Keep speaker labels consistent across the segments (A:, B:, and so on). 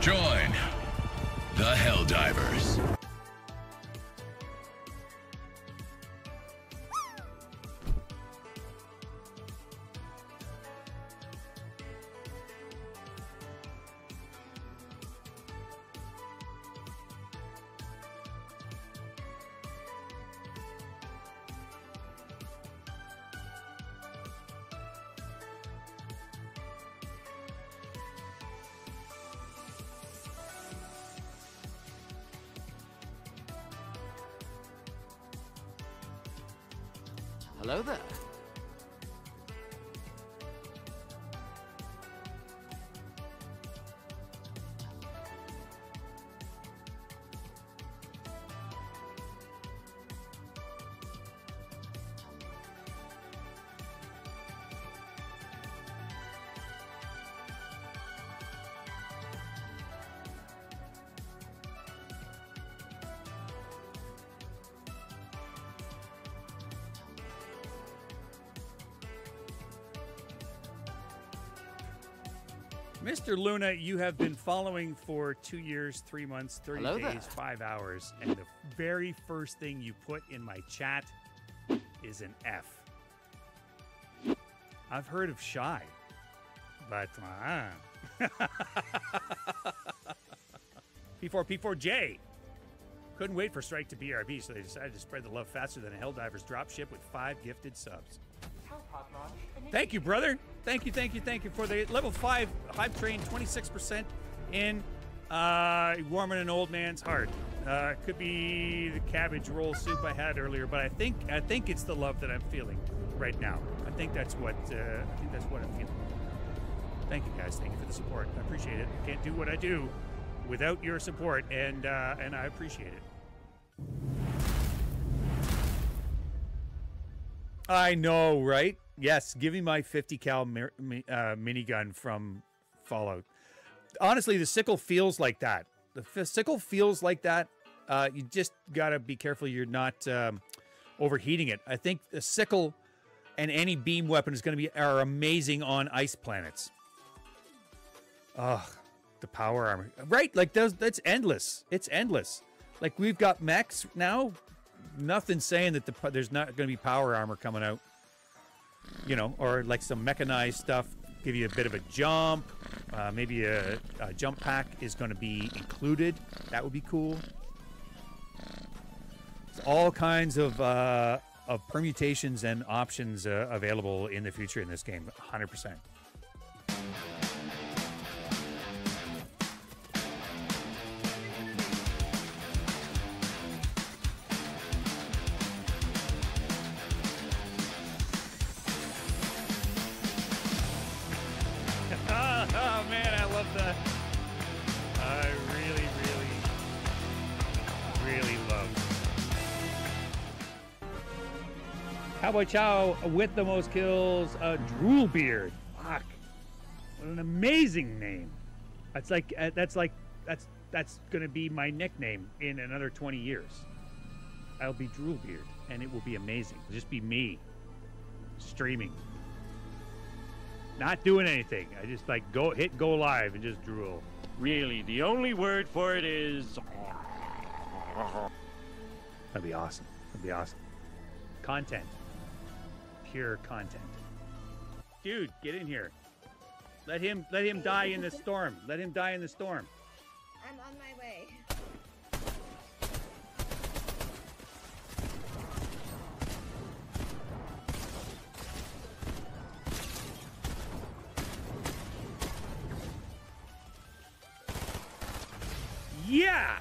A: Join the Helldivers.
B: Mr. Luna, you have been following for two years, three months, 30
C: Hello
B: days,
C: there.
B: five hours, and the very first thing you put in my chat is an F. I've heard of shy, but uh, P4 P4J couldn't wait for Stryke to BRB, so they decided to spread the love faster than a Helldivers dropship with five gifted subs. Thank you, brother. Thank you, thank you, thank you for the level five hype train, 26% in uh, warming an old man's heart. Uh, could be the cabbage roll soup I had earlier, but I think I think it's the love that I'm feeling right now. I think that's what uh, I think that's what I'm feeling. Thank you guys. Thank you for the support. I appreciate it. I can't do what I do without your support, and uh, and I appreciate it. I know, right? Yes, give me my 50 cal mir- mi- uh, minigun from Fallout. Honestly, the sickle feels like that. The f- sickle feels like that. Uh, you just gotta be careful you're not um, overheating it. I think the sickle and any beam weapon is going to be are amazing on ice planets. Ugh, the power armor, right? Like those, that's endless. It's endless. Like we've got mechs now. Nothing saying that the there's not going to be power armor coming out. You know, or like some mechanized stuff. Give you a bit of a jump. Uh, maybe a, a jump pack is going to be included. That would be cool. All kinds of uh, of permutations and options uh, available in the future in this game. 100. Cowboy Chow with the most kills, uh, Drool Beard. Fuck, what an amazing name. That's like uh, that's like that's that's gonna be my nickname in another 20 years. I'll be Drool Beard, and it will be amazing. It'll just be me streaming not doing anything. I just like go hit go live and just drool.
D: Really, the only word for it is.
B: That'd be awesome. That'd be awesome. Content. Pure content. Dude, get in here. Let him let him die in the storm. Let him die in the storm.
E: I'm on my way.
B: Yeah.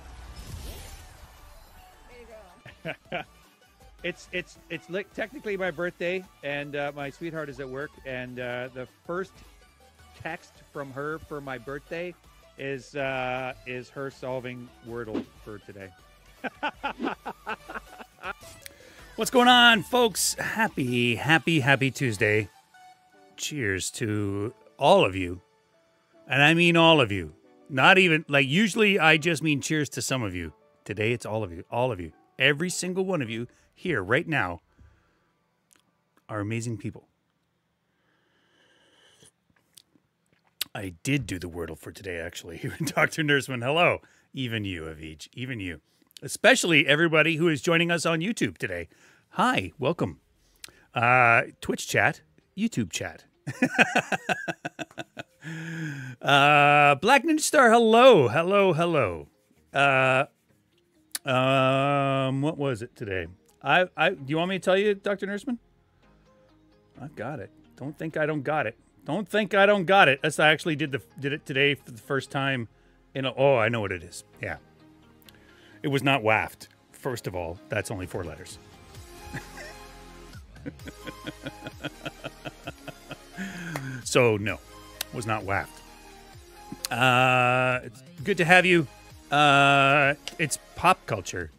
E: Way to go.
B: It's it's it's technically my birthday, and uh, my sweetheart is at work, and uh, the first text from her for my birthday is uh, is her solving Wordle for today. What's going on, folks? Happy, happy, happy Tuesday. Cheers to all of you. And I mean all of you. Not even, like, usually I just mean cheers to some of you. Today it's all of you. All of you. Every single one of you here right now are amazing people. I did do the Wordle for today, actually. Dr. Nurseman, hello. Even you, Avij, even you. Especially everybody who is joining us on YouTube today. Hi, welcome. Uh, Twitch chat, YouTube chat. uh, Black Ninja Star, hello, hello, hello. Uh, um, what was it today? I, I, do you want me to tell you, Dr. Nurseman? I've got it. Don't think I don't got it. Don't think I don't got it. As I actually did the did it today for the first time. In a, oh, I know what it is. Yeah, it was not waft. First of all, that's only four letters. so no, was not waft. Uh, it's good to have you. Uh, it's pop culture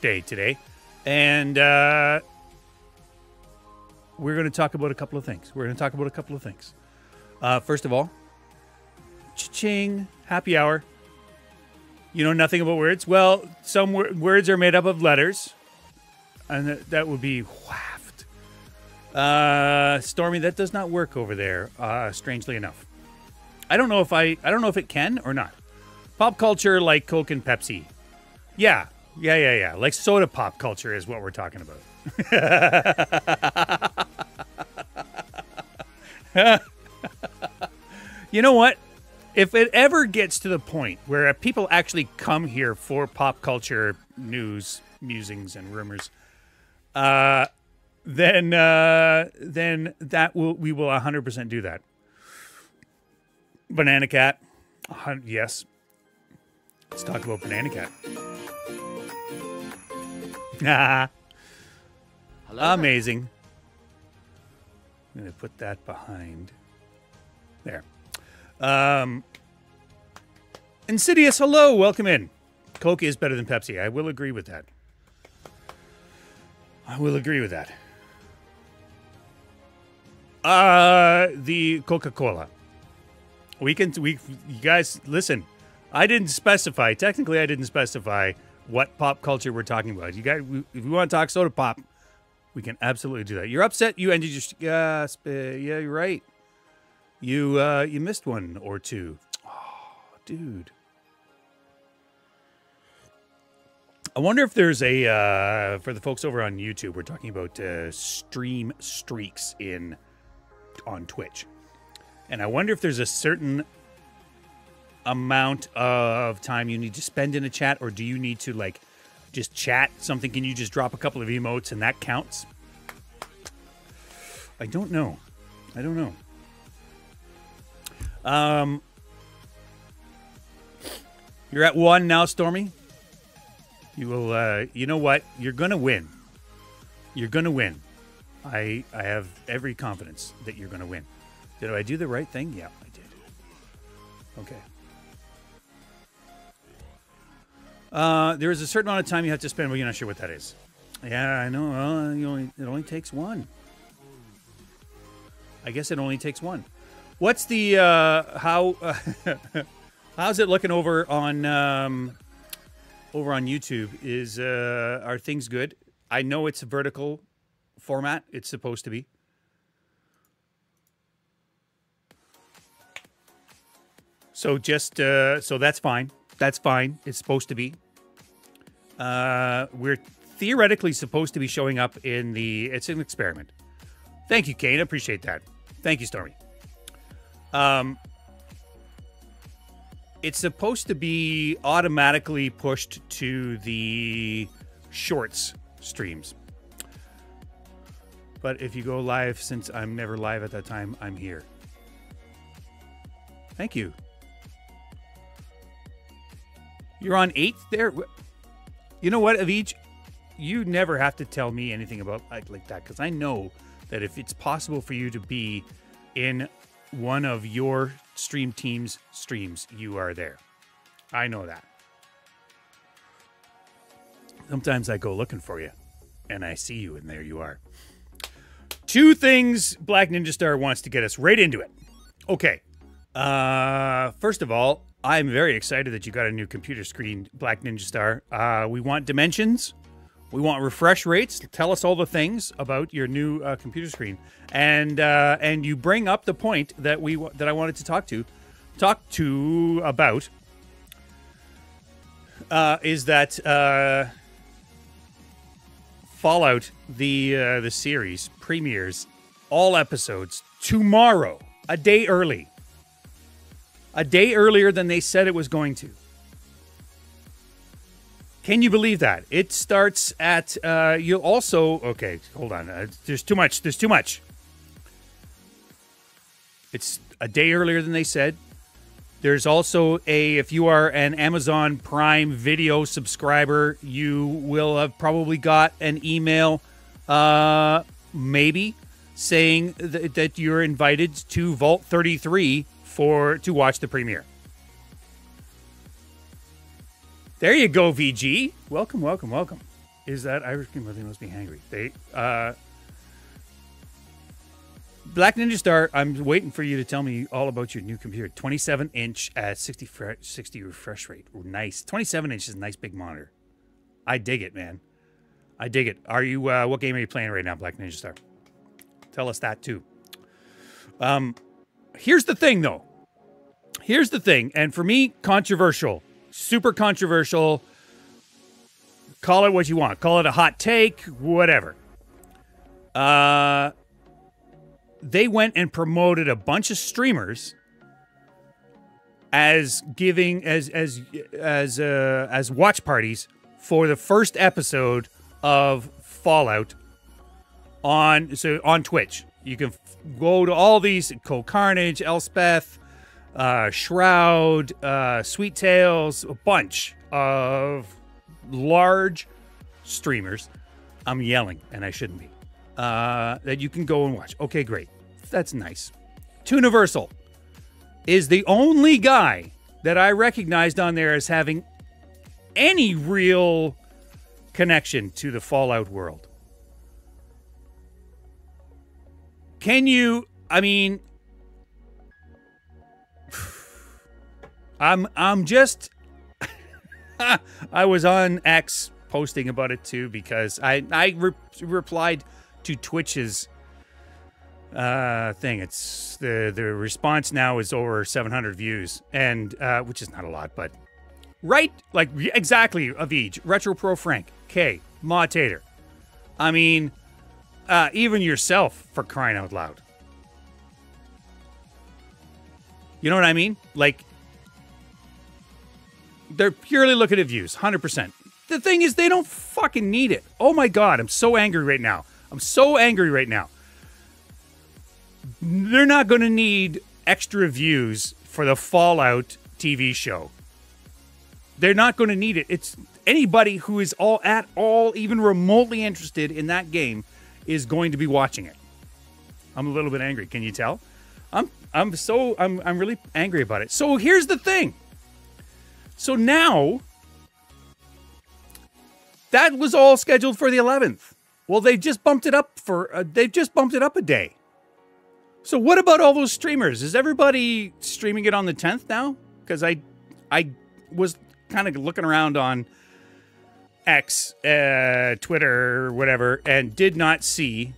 B: day today, and uh, we're going to talk about a couple of things. We're going to talk about a couple of things. Uh, first of all, ching happy hour. You know nothing about words? Well, some wor- words are made up of letters, and that, that would be waft. Uh, Stormy, that does not work over there. Uh, strangely enough, I don't know if I I don't know if it can or not. Pop culture like Coke and Pepsi. Yeah, yeah, yeah, yeah. Like soda pop culture is what we're talking about. you know what? If it ever gets to the point where people actually come here for pop culture news, musings, and rumors, uh, then uh, then that will we will 100% do that. Banana Cat, yes. Let's talk about Banana Cat. Amazing. I'm going to put that behind. There. Um, Insidious, hello, welcome in. Coke is better than Pepsi. I will agree with that. I will agree with that. Uh, the Coca Cola. We can, we, you guys, listen. I didn't specify. Technically, I didn't specify what pop culture we're talking about. You guys, if we want to talk soda pop, we can absolutely do that. You're upset. You ended your gasp. Uh, yeah, you're right. You uh, you missed one or two. Oh, dude. I wonder if there's a uh, for the folks over on YouTube. We're talking about uh, stream streaks in on Twitch, and I wonder if there's a certain amount of time you need to spend in a chat, or do you need to like just chat something? Can you just drop a couple of emotes and that counts? I don't know. I don't know. Um, you're at one now, Stormy. You will. Uh, you know what? You're gonna win. You're gonna win. I I have every confidence that you're gonna win. Did I do the right thing? Yeah, I did. Okay. Uh, there is a certain amount of time you have to spend, but you're not sure what that is. Yeah, I know. Well, only, it only takes one. I guess it only takes one. What's the uh, how? Uh, how's it looking over on um, over on YouTube? Is uh, are things good? I know it's a vertical format. It's supposed to be. So just uh, so that's fine. That's fine. It's supposed to be. Uh, we're theoretically supposed to be showing up in the. It's an experiment. Thank you, Kane. Appreciate that. Thank you, Stormy. Um, it's supposed to be automatically pushed to the shorts streams. But if you go live, since I'm never live at that time, I'm here. Thank you. You're on eighth there. You know what, Avij? You never have to tell me anything about like, like that because I know that if it's possible for you to be in one of your stream team's streams, you are there. I know that. Sometimes I go looking for you and I see you, and there you are. Two things Black Ninja Star wants to get us right into it. Okay. Uh, first of all, I'm very excited that you got a new computer screen, Black Ninja Star. Uh, we want dimensions. We want refresh rates. Tell us all the things about your new uh, computer screen, and uh, and you bring up the point that we that I wanted to talk to talk to about uh, is that uh, Fallout the uh, the series premieres all episodes tomorrow, a day early, a day earlier than they said it was going to. Can you believe that? It starts at uh, you also okay. Hold on, uh, there's too much. There's too much. It's a day earlier than they said. There's also a if you are an Amazon Prime Video subscriber, you will have probably got an email, uh, maybe saying th- that you're invited to Vault 33 for to watch the premiere. There you go, VG. Welcome, welcome, welcome. Is that Irish people? They must be hangry. They uh, Black Ninja Star, I'm waiting for you to tell me all about your new computer. 27 inch at 60, fre- 60 refresh rate. Nice. 27 inch is a nice big monitor. I dig it, man. I dig it. Are you, uh, what game are you playing right now, Black Ninja Star? Tell us that too. Um, here's the thing though. Here's the thing. And for me, controversial, super controversial. Call it what you want. Call it a hot take, whatever. Uh, they went and promoted a bunch of streamers as giving as as as uh, as watch parties for the first episode of Fallout on so on Twitch. You can go to all these Co Carnage, Elspeth, uh, Shroud, uh, Sweet Tails, a bunch of large streamers. I'm yelling, and I shouldn't be. Uh, that you can go and watch. Okay, great. That's nice. Tuniversal is the only guy that I recognized on there as having any real connection to the Fallout world. Can you? I mean, I'm I'm just. I was on X posting about it too because I I re- replied to Twitch's uh thing. It's the the response now is over 700 views and uh which is not a lot, but right like exactly Avij, Retro Pro Frank, K, Tater. I mean, uh even yourself for crying out loud. You know what I mean? Like they're purely looking at views, 100%. The thing is they don't fucking need it. Oh my god, I'm so angry right now. I'm so angry right now they're not going to need extra views for the Fallout TV show. They're not going to need it. It's anybody who is all at all even remotely interested in that game is going to be watching it. I'm a little bit angry. Can you tell? I'm I'm so I'm I'm really angry about it. So here's the thing. So now that was all scheduled for the 11th. Well, they just bumped it up for uh, they've just bumped it up a day. So what about all those streamers? Is everybody streaming it on the 10th now? Because I, I was kind of looking around on X, uh, Twitter, whatever, and did not see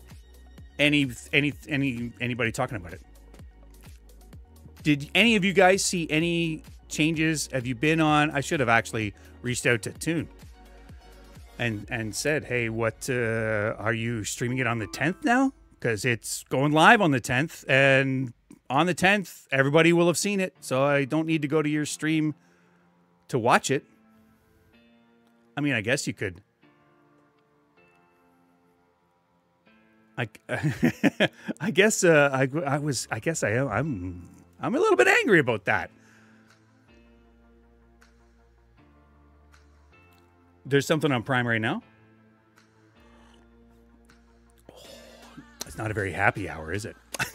B: any any any anybody talking about it. Did any of you guys see any changes? Have you been on? I should have actually reached out to Tune and and said, "Hey, what uh, are you streaming it on the 10th now?" because it's going live on the 10th. And on the 10th, everybody will have seen it. So I don't need to go to your stream to watch it. I mean, I guess you could. I, I guess uh, I, I was I guess I am I'm I'm a little bit angry about that. There's something on Prime right now. It's not a very happy hour, is it?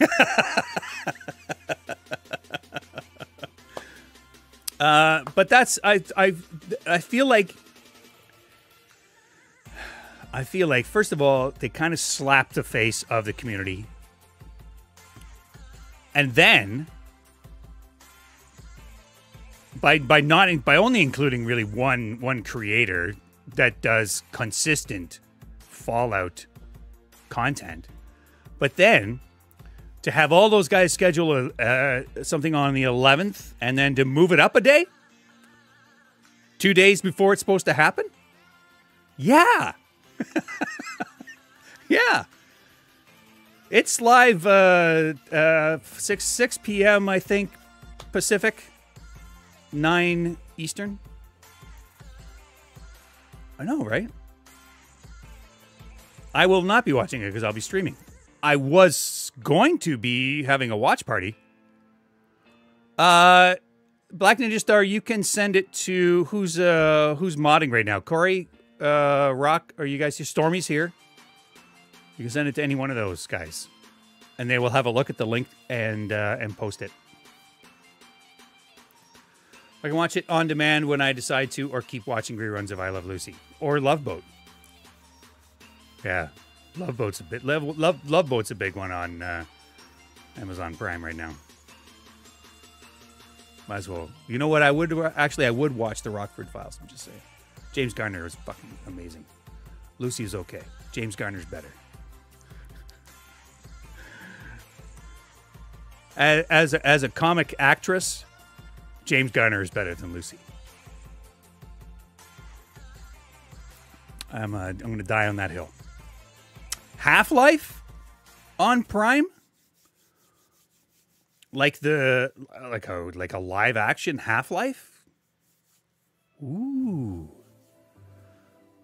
B: uh, but that's I I I feel like I feel like first of all they kind of slapped the face of the community, and then by by not by only including really one one creator that does consistent Fallout content but then to have all those guys schedule uh, something on the 11th and then to move it up a day, two days before it's supposed to happen. Yeah, yeah. It's live uh, uh, six six p.m. I think Pacific, nine Eastern. I know, right? I will not be watching it because I'll be streaming. I was going to be having a watch party. Uh, Black Ninja Star, you can send it to who's uh who's modding right now. Corey, uh, Rock, are you guys here? Stormy's here. You can send it to any one of those guys, and they will have a look at the link and uh, and post it. I can watch it on demand when I decide to, or keep watching reruns of I Love Lucy or Love Boat. Yeah, Love Boat's a bit Love Love, Love Boat's a big one on uh, Amazon Prime right now. Might as well. You know what? I would actually I would watch the Rockford Files. I'm just saying. James Garner is fucking amazing. Lucy is okay. James Garner's better. As as a, as a comic actress, James Garner is better than Lucy. I'm uh, I'm going to die on that hill. Half Life on Prime, like the like a like a live action Half Life. Ooh,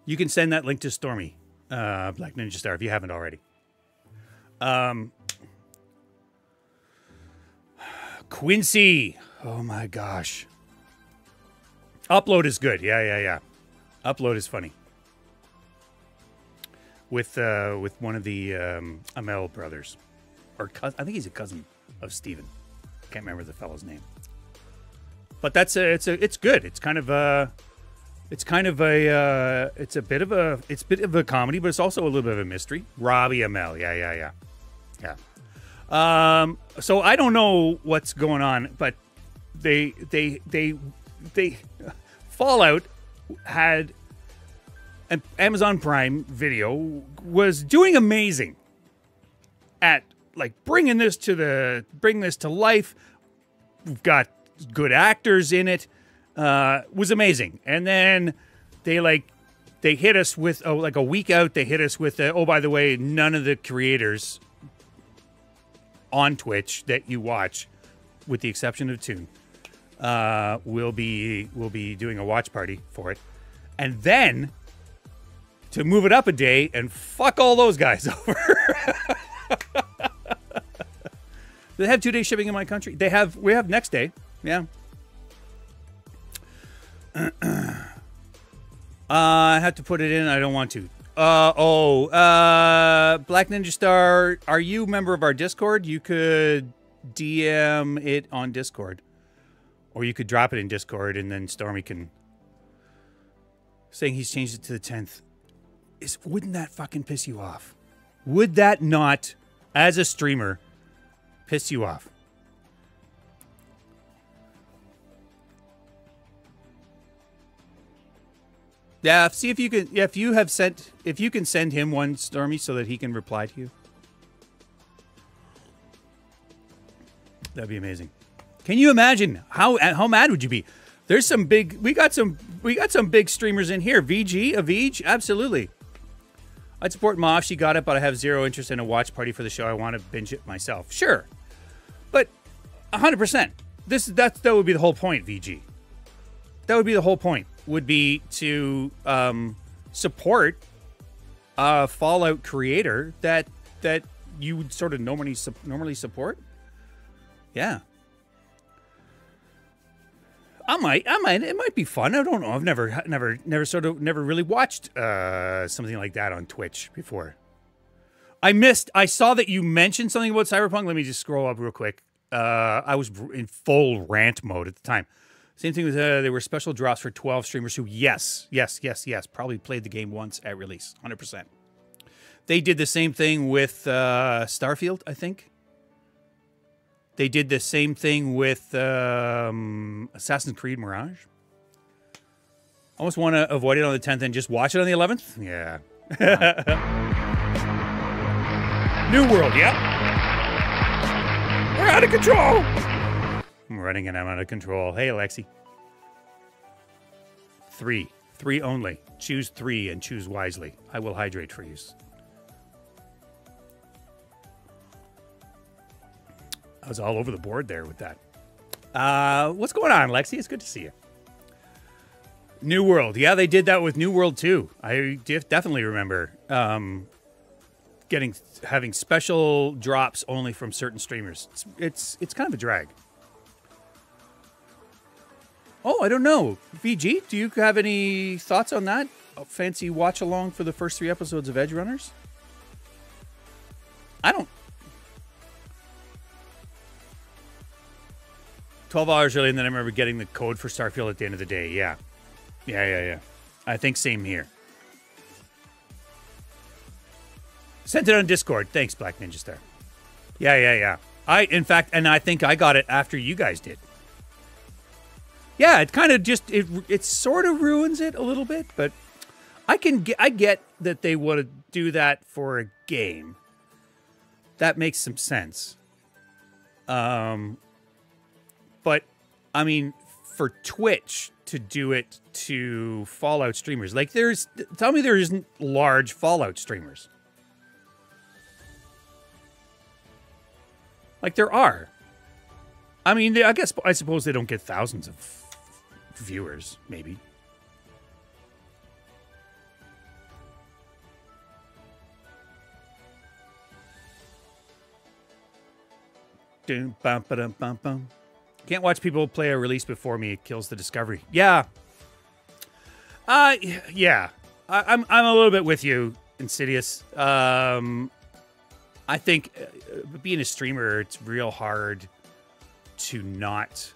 B: you can send that link to Stormy, uh, Black Ninja Star, if you haven't already. Um, Quincy. Oh my gosh. Upload is good. Yeah, yeah, yeah. Upload is funny. With uh, with one of the um, Amell brothers, or I think he's a cousin of Stephen. Can't remember the fellow's name. But that's a, it's a, it's good. It's kind of a, it's kind of a, uh, it's a bit of a, it's a bit of a comedy, but it's also a little bit of a mystery. Robbie Amell. Yeah, yeah, yeah, yeah. Um, so I don't know what's going on, but they they they they Fallout had an Amazon Prime Video was doing amazing at like bringing this to the bring this to life. We've got good actors in it. Uh, was amazing, and then they like they hit us with oh like a week out. They hit us with uh, oh by the way, none of the creators on Twitch that you watch, with the exception of Tune, uh, we'll be we'll be doing a watch party for it, and then to move it up a day and fuck all those guys over. they have two day shipping in my country. They have we have next day. Yeah. uh, I have to put it in. I don't want to. Uh oh. Uh, Black Ninja Star. Are you member of our Discord? You could DM it on Discord, or you could drop it in Discord, and then Stormy can. Saying he's changed it to the tenth. Is wouldn't that fucking piss you off? Would that not, as a streamer, piss you off? Yeah, see if you can. If you have sent, if you can send him one, Stormy, so that he can reply to you. That'd be amazing. Can you imagine how how mad would you be? There's some big. We got some. We got some big streamers in here. VG, Avij, absolutely. I'd support Ma if she got it, but I have zero interest in a watch party for the show. I want to binge it myself. Sure, but 100. percent This that that would be the whole point. VG. That would be the whole point. Would be to um, support a Fallout creator that that you would sort of normally normally support. Yeah. I might, I might. It might be fun. I don't know. I've never, never, never sort of, never really watched uh, something like that on Twitch before. I missed. I saw that you mentioned something about Cyberpunk. Let me just scroll up real quick. Uh, I was in full rant mode at the time. Same thing with uh, there were special drops for 12 streamers who, yes, yes, yes, yes, probably played the game once at release, 100%. They did the same thing with uh, Starfield, I think. They did the same thing with um, Assassin's Creed Mirage. Almost want to avoid it on the 10th and just watch it on the 11th. Yeah. New World, yep. We're out of control. I'm running and I'm out of control. Hey, Alexi. Three. Three only. Choose three and choose wisely. I will hydrate for you. I was all over the board there with that. Uh, what's going on, Lexi? It's good to see you. New World. Yeah, they did that with New World too. I def- definitely remember um, getting having special drops only from certain streamers. It's, it's it's kind of a drag. Oh, I don't know. VG, do you have any thoughts on that? A fancy watch along for the first three episodes of Edgerunners? I don't. 12 hours early, and then I remember getting the code for Starfield at the end of the day. Yeah. Yeah, yeah, yeah. I think same here. Sent it on Discord. Thanks, Black Ninja Star. Yeah, yeah, yeah. I, in fact, and I think I got it after you guys did. Yeah, it kind of just it it sort of ruins it a little bit, but I can get I get that they want to do that for a game. That makes some sense. Um, I mean, for Twitch to do it to Fallout streamers, like there's tell me there isn't large Fallout streamers. Like there are. I mean, I guess I suppose they don't get thousands of viewers, maybe. Dum, bum, ba-dum, bum, bum. Can't watch people play a release before me. It kills the discovery. Yeah. Uh, yeah. I, I'm I'm a little bit with you, Insidious. Um, I think uh, being a streamer, it's real hard to not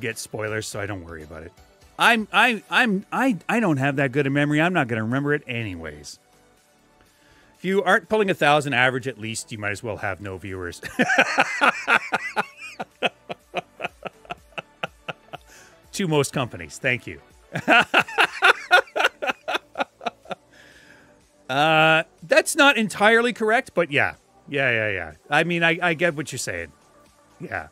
B: get spoilers, so I don't worry about it. I'm I I'm I I don't have that good a memory. I'm not going to remember it anyways. If you aren't pulling a thousand average, at least you might as well have no viewers. to most companies, thank you. uh, that's not entirely correct, but yeah, yeah, yeah, yeah. I mean, I, I get what you're saying. Yeah.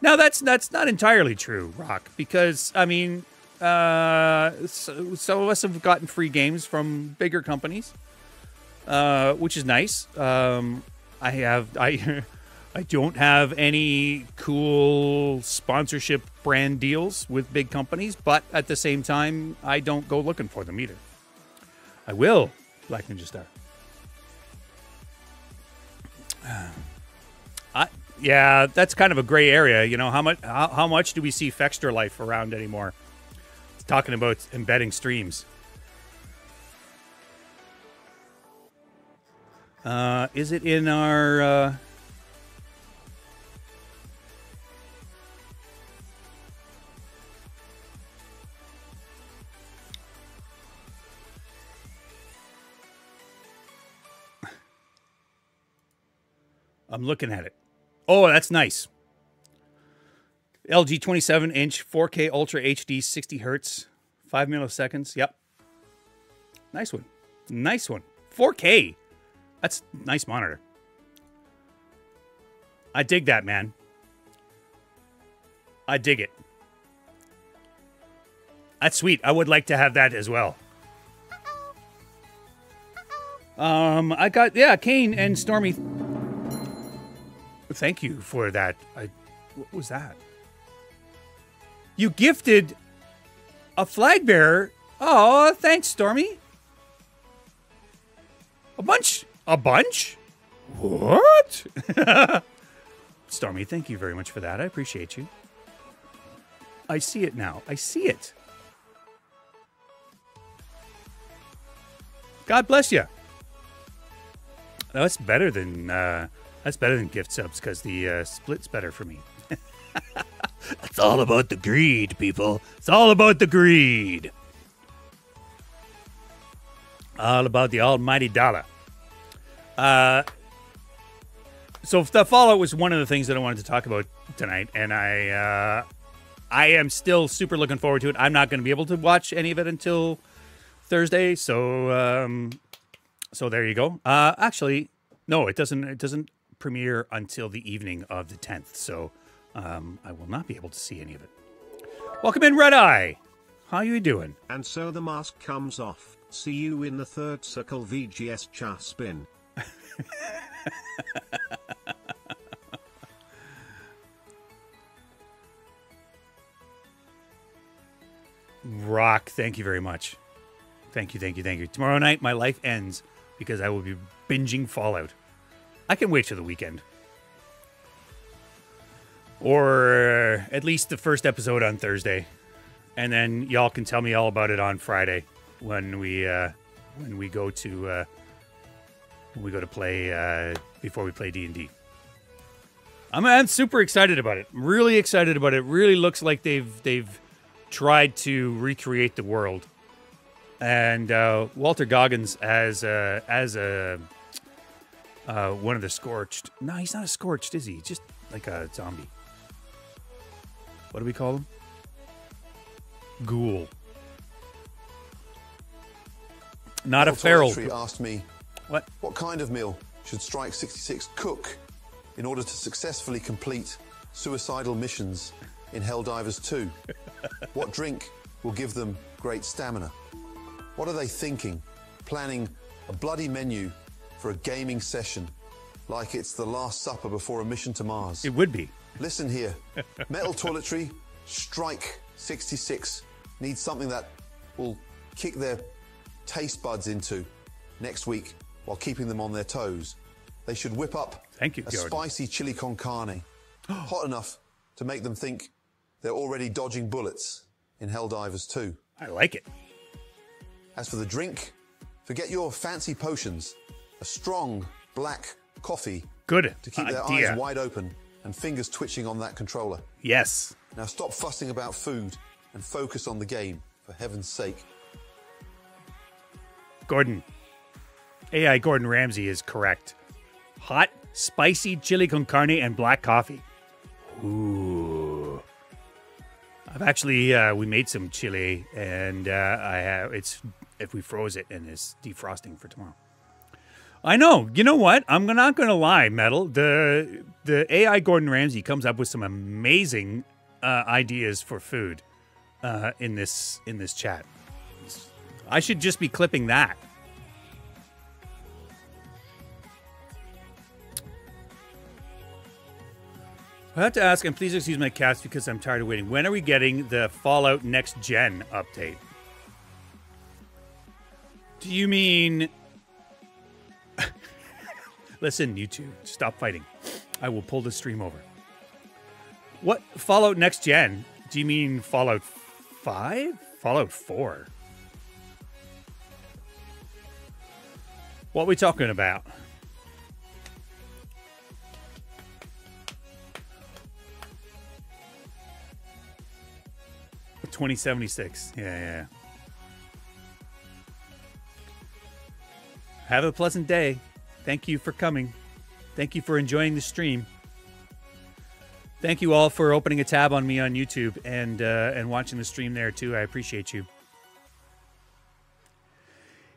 B: Now that's that's not entirely true, Rock, because I mean, uh, so, some of us have gotten free games from bigger companies, uh, which is nice. Um, I have I I don't have any cool sponsorship brand deals with big companies, but at the same time, I don't go looking for them either. I will, Black Ninja Star. I yeah, that's kind of a gray area. You know, how much how, how much do we see Fextralife around anymore? It's talking about embedding streams. Uh, is it in our? Uh... I'm looking at it. Oh, that's nice. LG 27 inch 4K Ultra HD 60 hertz, 5 milliseconds. Yep. Nice one. Nice one. 4K. That's nice monitor. I dig that, man. I dig it. That's sweet. I would like to have that as well. Um, I got yeah, Kane and Stormy. Thank you for that. I, what was that? You gifted a flag bearer. Oh, thanks, Stormy. A bunch. A bunch? What? Stormy, thank you very much for that. I appreciate you. I see it now. I see it. God bless you. That's better than uh, that's better than gift subs because the uh, split's better for me. It's all about the greed, people. It's all about the greed. All about the almighty dollar. Uh, so the Fallout was one of the things that I wanted to talk about tonight, and I uh, I am still super looking forward to it. I'm not going to be able to watch any of it until Thursday, so um, so there you go. Uh, actually, no, it doesn't. It doesn't premiere until the evening of the 10th, so um, I will not be able to see any of it. Welcome in, Red Eye. How are you doing?
C: And so the mask comes off. See you in the third circle VGS cha spin.
B: Rock, thank you very much. Thank you, thank you, thank you. Tomorrow night, my life ends because I will be binging Fallout. I can wait till the weekend. Or at least the first episode on Thursday. And then y'all can tell me all about it on Friday when we uh when we go to uh when we go to play uh before we play D&D. I'm I'm super excited about it. I'm really excited about it. Really looks like they've they've tried to recreate the world. And uh, Walter Goggins as uh, as a uh, one of the scorched. No, he's not a scorched, is he? He's just like a zombie. What do we call him? Ghoul. Not a feral.
F: Asked me,
B: What?
F: what kind of meal should Stryke 66 cook in order to successfully complete suicidal missions in Helldivers 2? what drink will give them great stamina? What are they thinking? Planning a bloody menu for a gaming session like it's the last supper before a mission to Mars.
B: It would be.
F: Listen here. Metal toiletry, Stryke 66 needs something that will kick their taste buds into next week while keeping them on their toes. They should whip up
B: Thank you,
F: a
B: Jordan.
F: spicy chili con carne, hot enough to make them think they're already dodging bullets in Helldivers 2.
B: I like it.
F: As for the drink, forget your fancy potions. A strong black coffee
B: Good
F: to keep their eyes wide open and fingers twitching on that controller.
B: Yes.
F: Now stop fussing about food and focus on the game, for heaven's sake.
B: Gordon. AI Gordon Ramsay is correct. Hot, spicy chili con carne and black coffee. Ooh. I've actually uh, we made some chili and uh, I have it's if we froze it and it's defrosting for tomorrow. I know. You know what? I'm not going to lie, Metal. The the AI Gordon Ramsay comes up with some amazing uh, ideas for food uh, in this in this chat. I should just be clipping that. I have to ask, and please excuse my cats because I'm tired of waiting. When are we getting the Fallout Next Gen update? Do you mean. Listen, you two, stop fighting. I will pull the stream over. What Fallout Next Gen? Do you mean Fallout 5? Fallout 4? What are we talking about? Twenty seventy six. Yeah, yeah. Have a pleasant day. Thank you for coming. Thank you for enjoying the stream. Thank you all for opening a tab on me on YouTube and uh, and watching the stream there too. I appreciate you.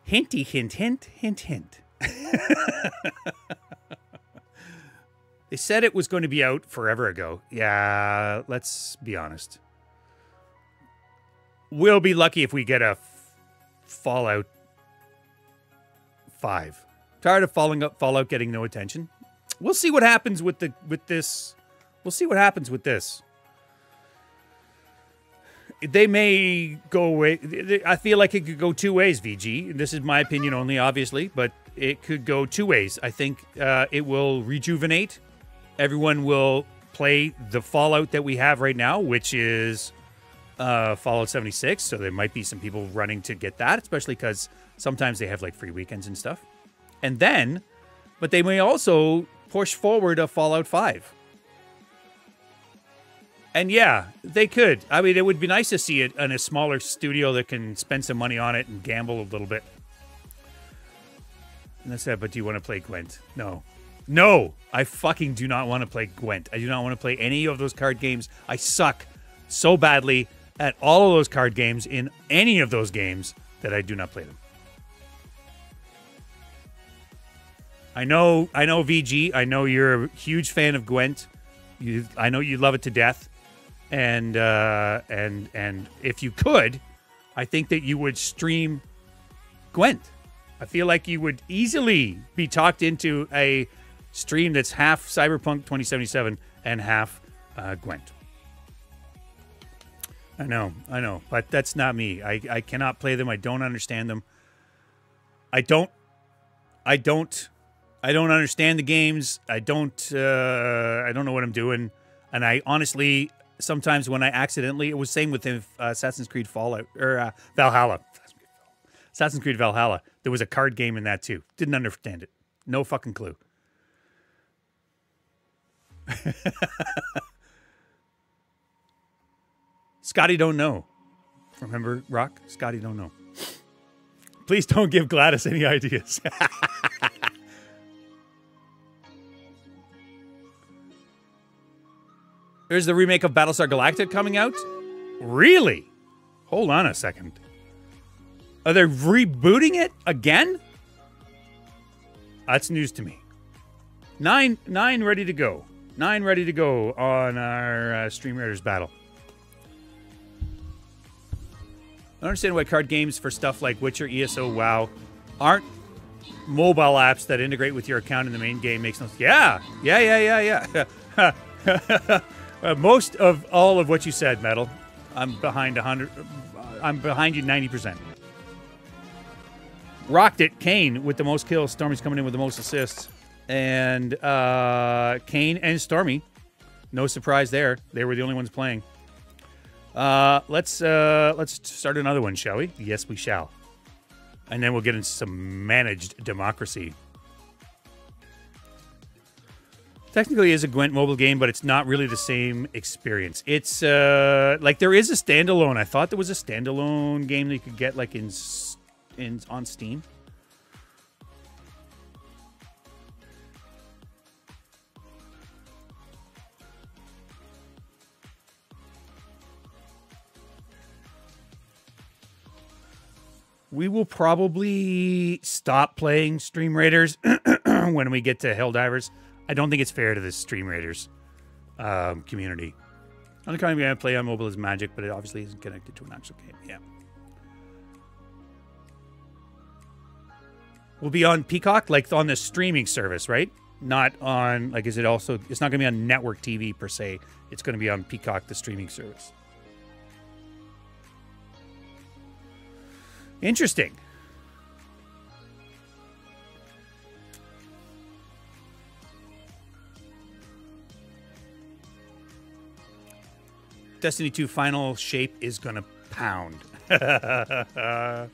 B: Hinty hint hint hint hint. they said it was going to be out forever ago. Yeah, let's be honest. We'll be lucky if we get a Fallout 5. Tired of falling up Fallout getting no attention. We'll see what happens with the with this. We'll see what happens with this. They may go away. I feel like it could go two ways, VG. This is my opinion only, obviously, but it could go two ways. I think uh, it will rejuvenate. Everyone will play the Fallout that we have right now, which is uh, Fallout 76. So there might be some people running to get that, especially because sometimes they have like free weekends and stuff. And then, but they may also push forward a Fallout 5. And yeah, they could. I mean, it would be nice to see it in a smaller studio that can spend some money on it and gamble a little bit. And that's it. But do you want to play Gwent? No. No, I fucking do not want to play Gwent. I do not want to play any of those card games. I suck so badly at all of those card games in any of those games that I do not play them. I know, I know, VG. I know you're a huge fan of Gwent. You, I know you love it to death, and uh, and and if you could, I think that you would stream Gwent. I feel like you would easily be talked into a stream that's half Cyberpunk 2077 and half uh, Gwent. I know, I know, but that's not me. I, I cannot play them. I don't understand them. I don't, I don't, I don't understand the games. I don't, uh, I don't know what I'm doing. And I honestly, sometimes when I accidentally, it was same with uh, Assassin's Creed Fallout or uh, Valhalla. Assassin's Creed Valhalla. There was a card game in that too. Didn't understand it. No fucking clue. Scotty don't know. Remember, Rock? Scotty don't know. Please don't give Gladys any ideas. There's the remake of Battlestar Galactica coming out? Really? Hold on a second. Are they rebooting it again? That's news to me. Nine, nine ready to go. Nine ready to go on our uh, Stream Raiders battle. I don't understand why card games for stuff like Witcher, ESO, WoW aren't mobile apps that integrate with your account in the main game. Makes no sense. Yeah, yeah, yeah, yeah, yeah. uh, most of all of what you said, Metal. I'm behind 100. I'm behind you 90 percent. Rocked it, Kane with the most kills. Stormy's coming in with the most assists. And uh, Kane and Stormy, no surprise there. They were the only ones playing. Uh, let's uh, let's start another one, shall we? Yes, we shall. And then we'll get into some managed democracy. Technically, is a Gwent mobile game, but it's not really the same experience. It's uh, like there is a standalone. I thought there was a standalone game that you could get like in in on Steam. We will probably stop playing Stream Raiders when we get to Helldivers. I don't think it's fair to the Stream Raiders um, community. Only kind of game I play on mobile is Magic, but it obviously isn't connected to an actual game. Yeah. we'll be on Peacock, like on the streaming service, right? Not on like is it also? It's not going to be on network TV per se. It's going to be on Peacock, the streaming service. Interesting. Destiny 2 final shape is going to pound.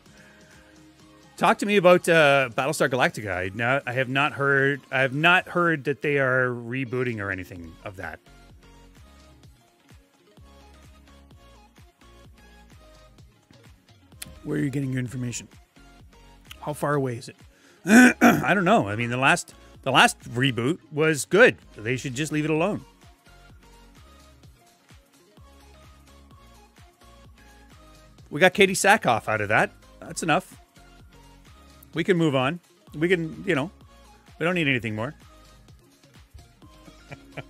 B: Talk to me about uh, Battlestar Galactica. I, I have not heard. I have not heard that they are rebooting or anything of that. Where are you getting your information? How far away is it? I don't know. I mean, the last the last reboot was good. They should just leave it alone. We got Katee Sackhoff out of that. That's enough. We can move on. We can, you know, we don't need anything more.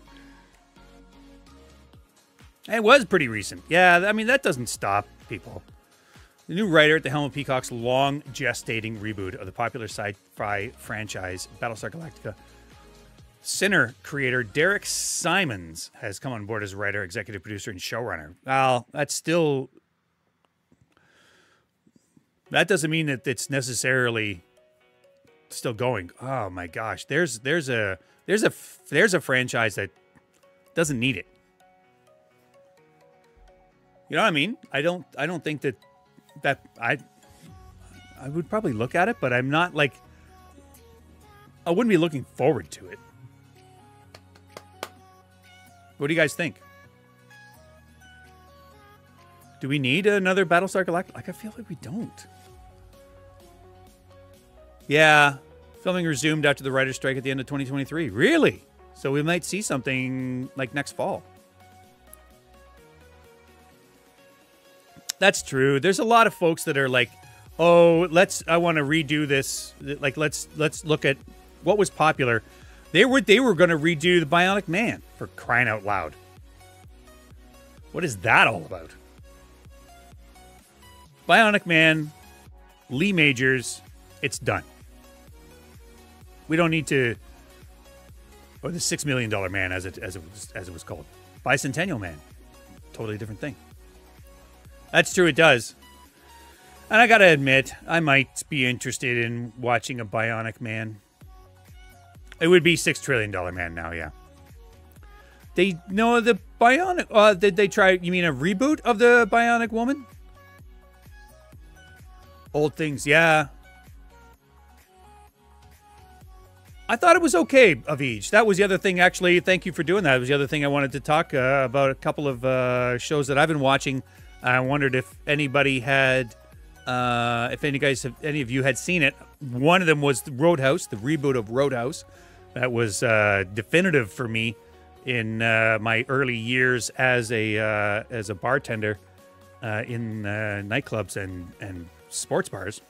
B: it was pretty recent. Yeah, I mean, that doesn't stop people. The new writer at the helm of Peacock's long gestating reboot of the popular sci fi franchise Battlestar Galactica. Sinner creator Derek Simonds has come on board as writer, executive producer, and showrunner. Well, that's still that doesn't mean that it's necessarily still going. Oh my gosh, there's there's a there's a there's a franchise that doesn't need it. You know what I mean? I don't I don't think that that I I would probably look at it, but I'm not like I wouldn't be looking forward to it. What do you guys think? Do we need another Battlestar Galactica? Like I feel like we don't. Yeah, filming resumed after the writer's strike at the end of 2023. Really? So we might see something like next fall. That's true. There's a lot of folks that are like, "Oh, let's I want to redo this. Like let's let's look at what was popular. They were they were going to redo the Bionic Man for crying out loud. What is that all about? Bionic Man, Lee Majors, it's done. We don't need to. Or the Six Million Dollar Man, as it as it was as it was called, Bicentennial Man, totally different thing. That's true. It does. And I gotta admit, I might be interested in watching a Bionic Man. It would be Six Trillion Dollar Man now, yeah. They no the Bionic. Uh, did they try? You mean a reboot of the Bionic Woman? Old things, yeah. I thought it was okay Avij. That was the other thing. Actually, thank you for doing that. It was the other thing I wanted to talk uh, about. A couple of uh, shows that I've been watching. I wondered if anybody had, uh, if any guys, have, any of you had seen it. One of them was Roadhouse, the reboot of Roadhouse. That was uh, definitive for me in uh, my early years as a uh, as a bartender uh, in uh, nightclubs and and sports bars.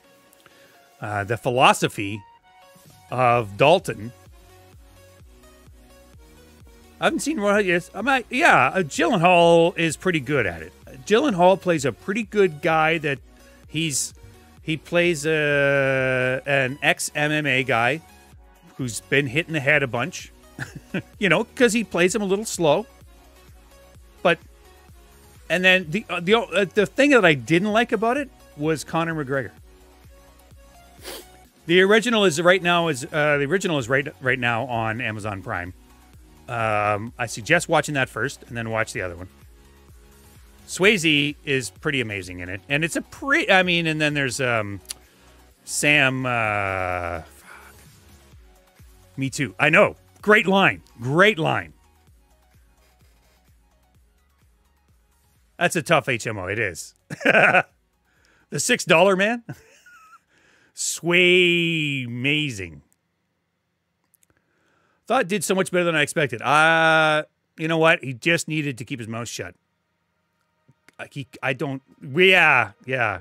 B: Uh, the philosophy of Dalton. I haven't seen Roadhouse yet. I might, yeah, uh, Gyllenhaal is pretty good at it. Gyllenhaal plays a pretty good guy that he's he plays a an ex MMA guy who's been hit in the head a bunch, you know, because he plays him a little slow. But and then the uh, the uh, the thing that I didn't like about it was Conor McGregor. The original is right now is uh, the original is right right now on Amazon Prime. Um, I suggest watching that first and then watch the other one. Swayze is pretty amazing in it, and it's a pretty. I mean, and then there's um, Sam. Uh, fuck. Me too. I know. Great line. Great line. That's a tough HMO. It is. the six dollar man. Sway amazing. Thought did so much better than I expected. Uh you know what? He just needed to keep his mouth shut. He, I don't. Yeah, yeah.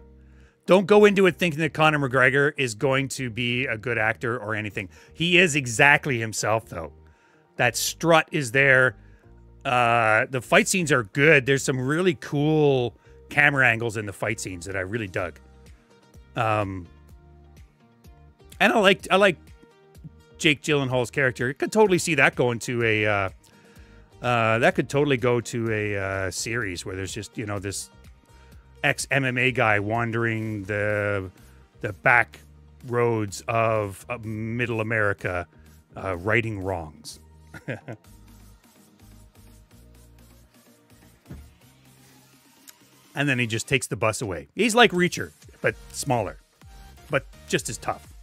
B: Don't go into it thinking that Conor McGregor is going to be a good actor or anything. He is exactly himself, though. That strut is there. Uh, the fight scenes are good. There's some really cool camera angles in the fight scenes that I really dug. Um, and I liked I like Jake Gyllenhaal's character. You could totally see that going to a uh, uh, that could totally go to a uh, series where there's just you know this ex MMA guy wandering the the back roads of, Middle America, uh, righting wrongs. and then he just takes the bus away. He's like Reacher, but smaller, but just as tough.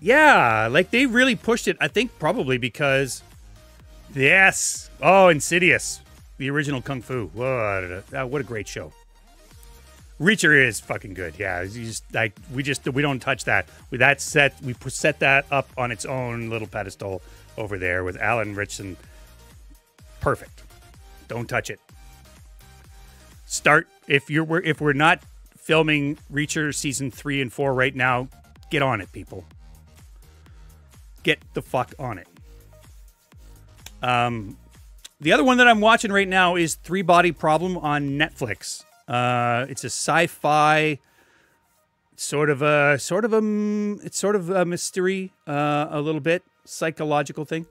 B: Yeah, like they really pushed it. I think probably because, yes, oh, Insidious, the original Kung Fu. What a, ah, what a great show. Reacher is fucking good. Yeah, you just like we just we don't touch that. With that set, we set that up on its own little pedestal over there with Alan Ritchson. Perfect. Don't touch it. Start if you're if we're not filming Reacher season three and four right now. Get on it, people get the fuck on it. Um, the other one that I'm watching right now is Three Body Problem on Netflix. Uh, it's a sci-fi sort of a sort of a it's sort of a mystery, uh, a little bit psychological thing.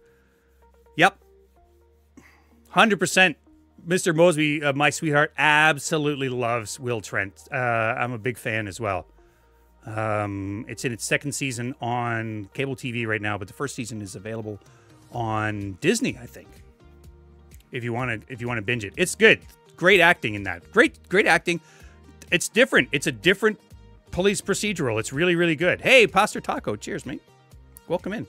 B: Yep, hundred percent. Mr. Mosby, uh, my sweetheart, absolutely loves Will Trent. Uh, I'm a big fan as well. Um, it's in its second season on cable TV right now, but the first season is available on Disney, I think. If you want to, if you want to binge it, it's good. Great acting in that. Great, great acting. It's different. It's a different police procedural. It's really, really good. Hey, Pastor Taco, cheers, mate. Welcome in.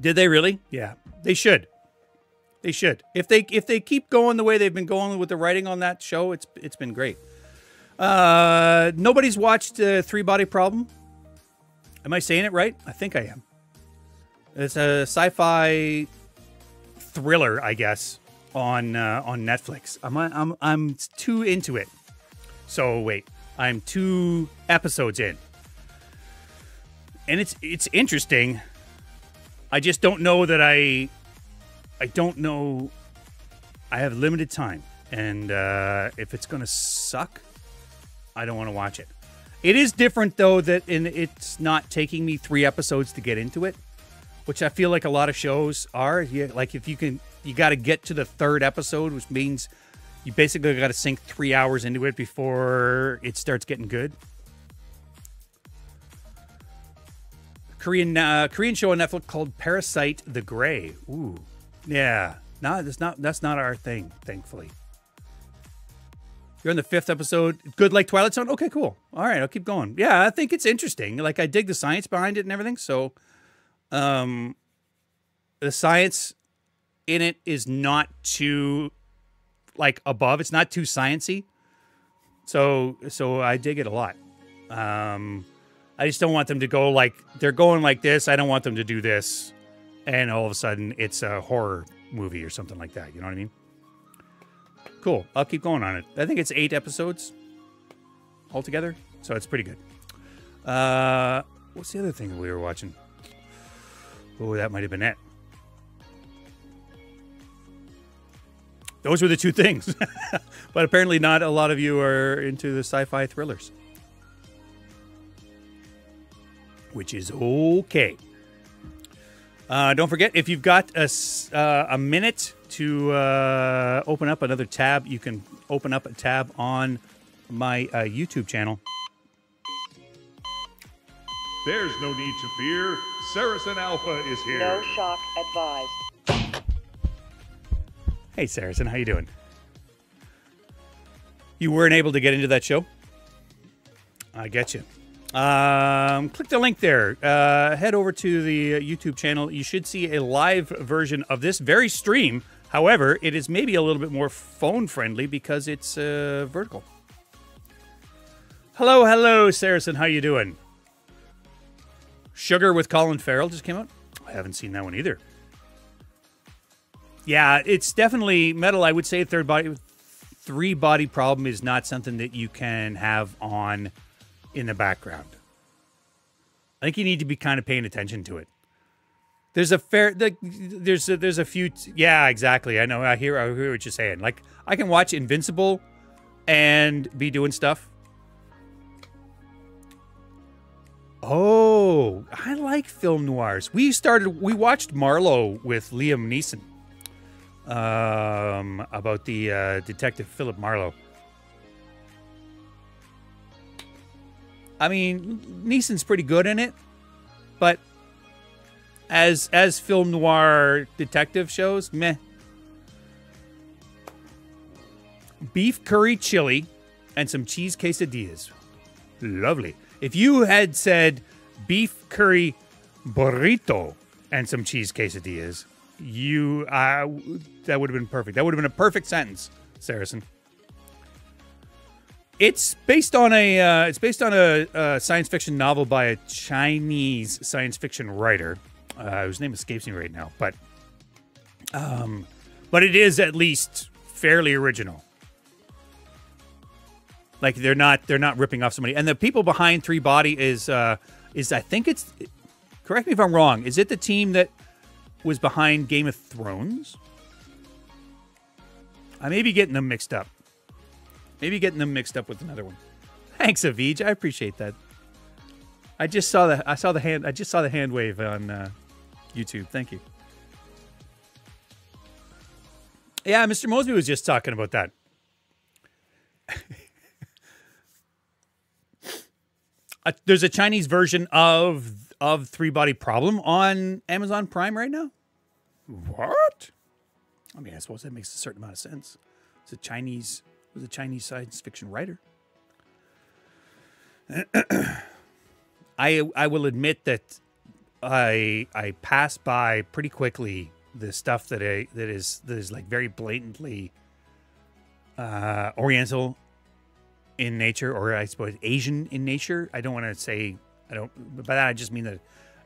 B: Did they really? Yeah, they should. They should. If they if they keep going the way they've been going with the writing on that show, it's it's been great. Uh, nobody's watched uh, Three Body Problem. Am I saying it right? I think I am. It's a sci-fi thriller, I guess, on uh, on Netflix. I'm I'm I'm too into it. So wait, I'm two episodes in. And it's it's interesting. I just don't know that I I don't know I have limited time and uh if it's to suck, I don't want to watch it. It is different though that in it's not taking me 3 episodes to get into it, which I feel like a lot of shows are. Like if you can you got to get to the third episode, which means you basically got to sink 3 hours into it before it starts getting good. Korean uh, Korean show on Netflix called Parasyte the Grey. Ooh, yeah, no, that's not that's not our thing, thankfully. You're on the fifth episode. Good like Twilight Zone. Okay, cool. All right, I'll keep going. Yeah, I think it's interesting. Like I dig the science behind it and everything. So, um, the science in it is not too like above. It's not too sciency. So so I dig it a lot. Um, I just don't want them to go like they're going like this. I don't want them to do this, and all of a sudden it's a horror movie or something like that. You know what I mean? Cool. I'll keep going on it. I think it's eight episodes altogether, so it's pretty good. Uh, what's the other thing we were watching? Oh, that might have been it. Those were the two things. but apparently, not a lot of you are into the sci fi thrillers. Which is okay. Uh, don't forget, if you've got a, s- uh, a minute to uh, open up another tab, you can open up a tab on my uh, YouTube channel.
G: There's no need to fear. Saracen Alpha is here.
H: No shock advised.
B: Hey, Saracen, how you doing? You weren't able to get into that show? I get you. Um, click the link there. Uh, head over to the uh, YouTube channel. You should see a live version of this very stream. However, it is maybe a little bit more phone friendly because it's uh, vertical. Hello, hello, Saracen. How you doing? Sugar with Colin Farrell just came out. I haven't seen that one either. Yeah, it's definitely metal. I would say third body, three body problem is not something that you can have on in the background. I think you need to be kind of paying attention to it. There's a fair, the, there's a, there's a few. Yeah, exactly. I know. I hear. I hear what you're saying. Like I can watch Invincible and be doing stuff. Oh, I like film noirs. We started. We watched Marlowe with Liam Neeson um, about the uh, detective Philip Marlowe. I mean, Neeson's pretty good in it, but as as film noir detective shows, meh. Beef curry chili and some cheese quesadillas. Lovely. If you had said beef curry burrito and some cheese quesadillas, you uh, that would have been perfect. That would have been a perfect sentence, Saracen. It's based on a uh, it's based on a, a science fiction novel by a Chinese science fiction writer uh, whose name escapes me right now, but um, but it is at least fairly original. Like they're not they're not ripping off somebody, and the people behind Three Body is uh, is I think it's correct me if I'm wrong. Is it the team that was behind Game of Thrones? I may be getting them mixed up. Maybe getting them mixed up with another one. Thanks, Avij. I appreciate that. I just saw the I saw the hand I just saw the hand wave on uh, YouTube. Thank you. Yeah, Mr. Mosby was just talking about that. Uh, there's a Chinese version of of Three Body Problem on Amazon Prime right now. What? I mean, I suppose that makes a certain amount of sense. It's a Chinese was a Chinese science fiction writer. I I will admit that I I pass by pretty quickly the stuff that I that is that is like very blatantly uh, Oriental in nature, or I suppose Asian in nature. I don't want to say I don't. By that I just mean that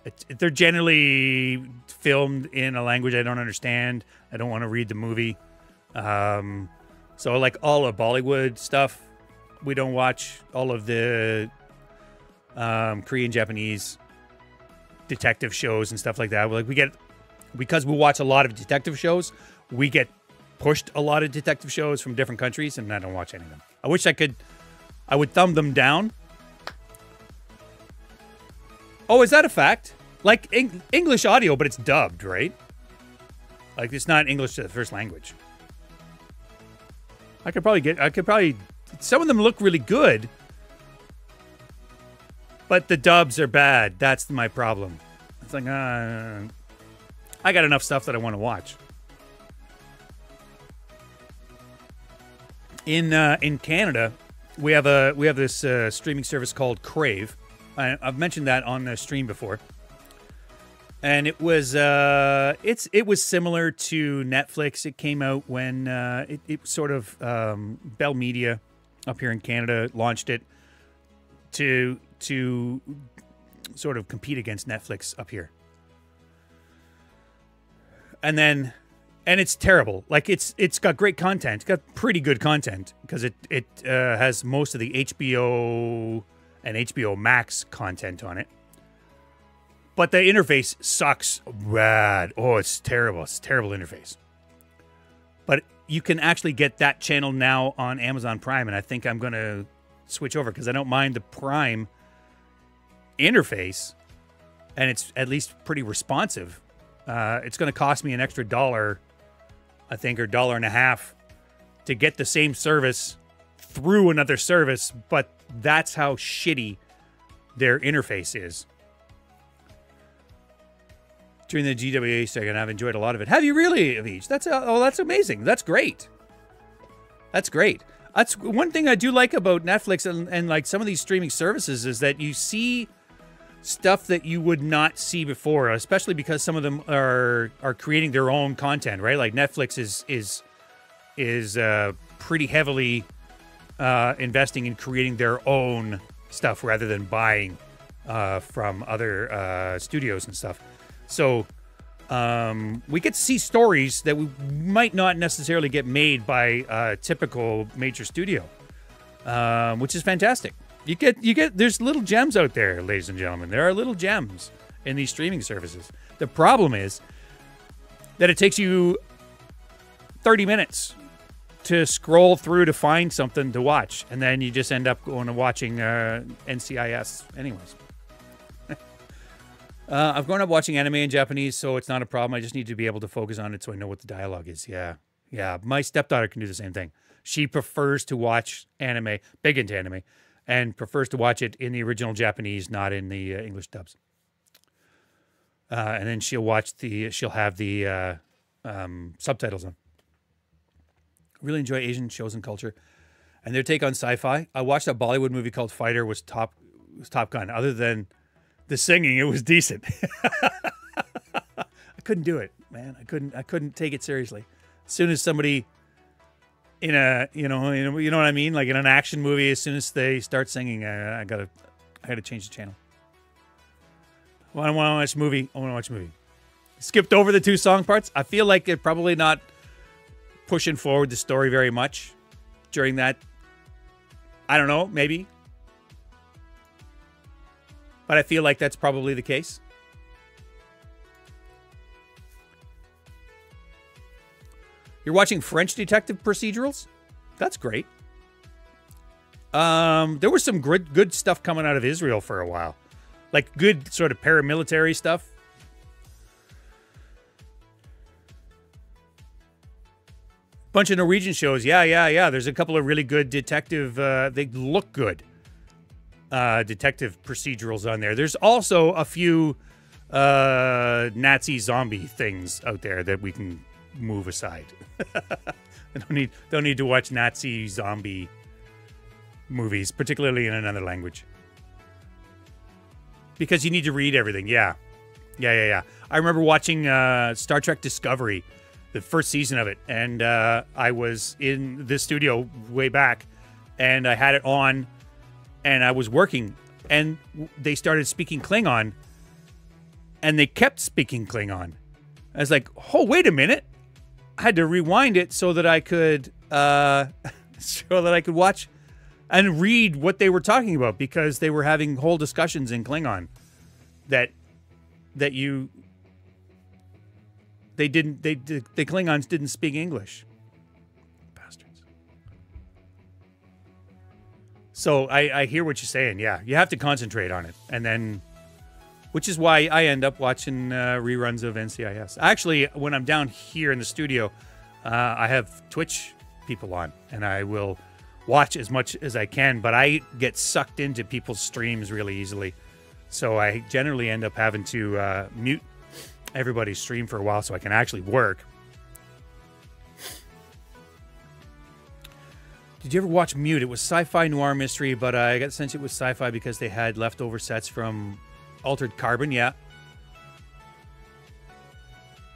B: it, they're generally filmed in a language I don't understand. I don't want to read the movie. Um, so like all of Bollywood stuff, we don't watch all of the um, Korean, Japanese detective shows and stuff like that. Like we get because we watch a lot of detective shows, we get pushed a lot of detective shows from different countries, and I don't watch any of them. I wish I could. I would thumb them down. Oh, is that a fact? Like Eng- English audio, but it's dubbed, right? Like it's not English to the first language. I could probably get. I could probably. Some of them look really good, but the dubs are bad. That's my problem. It's like, uh, I got enough stuff that I want to watch. In uh, in Canada, we have a we have this uh, streaming service called Crave. I, I've mentioned that on the stream before, and it was uh, it's it was similar to Netflix. It came out when uh, it, it sort of um, Bell Media up here in Canada launched it to to sort of compete against Netflix up here. And then and it's terrible. Like it's it's got great content. It's got pretty good content because it it uh, has most of the HBO and HBO Max content on it. But the interface sucks bad. Oh, it's terrible. It's a terrible interface. But you can actually get that channel now on Amazon Prime, and I think I'm going to switch over because I don't mind the Prime interface, and it's at least pretty responsive. Uh, it's going to cost me an extra dollar, I think, or dollar and a half to get the same service through another service, but that's how shitty their interface is. During the GWA second, I've enjoyed a lot of it. Have you really, Avij? That's uh, oh, that's amazing. That's great. That's great. That's one thing I do like about Netflix and, and like some of these streaming services is that you see stuff that you would not see before, especially because some of them are are creating their own content, right? Like Netflix is is is uh, pretty heavily uh, investing in creating their own stuff rather than buying uh, from other uh, studios and stuff. So um, we get to see stories that we might not necessarily get made by a typical major studio, um, which is fantastic. You get you get there's little gems out there, ladies and gentlemen. There are little gems in these streaming services. The problem is that it takes you 30 minutes to scroll through to find something to watch, and then you just end up going and watching uh, NCIS, anyways. Uh, I've grown up watching anime in Japanese, so it's not a problem. I just need to be able to focus on it so I know what the dialogue is. Yeah, yeah. My stepdaughter can do the same thing. She prefers to watch anime, big into anime, and prefers to watch it in the original Japanese, not in the uh, English dubs. Uh, and then she'll watch the, she'll have the uh, um, subtitles on. Really enjoy Asian shows and culture, and their take on sci-fi. I watched a Bollywood movie called Fighter. Was top was Top Gun. Other than the singing, it was decent. I couldn't do it, man. I couldn't. I couldn't take it seriously. As soon as somebody in a you know you know, you know what I mean, like in an action movie, as soon as they start singing, I, I gotta I gotta change the channel. Well, I want to watch a movie. I want to watch a movie. Skipped over the two song parts. I feel like they're probably not pushing forward the story very much during that. I don't know, maybe. But I feel like that's probably the case. You're watching French detective procedurals? That's great. Um, there was some good good stuff coming out of Israel for a while. Like good sort of paramilitary stuff. Bunch of Norwegian shows. Yeah, yeah, yeah. There's a couple of really good detective uh, they look good. Uh, detective procedurals on there. There's also a few uh, Nazi zombie things out there that we can move aside. I don't need don't need to watch Nazi zombie movies, particularly in another language. Because you need to read everything. Yeah. Yeah, yeah, yeah. I remember watching uh, Star Trek Discovery, the first season of it, and uh, I was in the studio way back, and I had it on, and I was working, and they started speaking Klingon, and they kept speaking Klingon. I was like, oh, wait a minute. I had to rewind it so that I could uh, so that I could watch and read what they were talking about because they were having whole discussions in Klingon that that you they didn't they the, the Klingons didn't speak English. So I I hear what you're saying. Yeah, you have to concentrate on it, and then. Which is why I end up watching uh, reruns of NCIS. Actually, when I'm down here in the studio, uh, I have Twitch people on, and I will watch as much as I can. But I get sucked into people's streams really easily, so I generally end up having to uh, mute everybody's stream for a while so I can actually work. Did you ever watch Mute? It was sci-fi noir mystery, but I got the sense it was sci-fi because they had leftover sets from Altered Carbon. Yeah,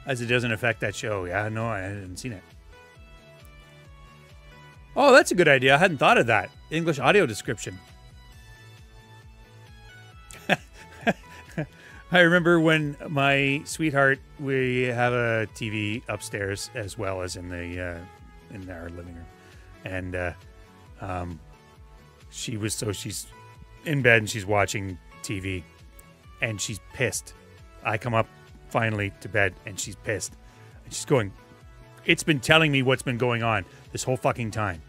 B: as it doesn't affect that show. Yeah, no, I hadn't seen it. Oh, that's a good idea. I hadn't thought of that. English audio description. I remember when my sweetheart, we have a TV upstairs as well as in the uh, in our living room, and uh, um, she was so she's in bed and she's watching TV, and she's pissed. I come up finally to bed and she's pissed, and she's going, "It's been telling me what's been going on this whole fucking time."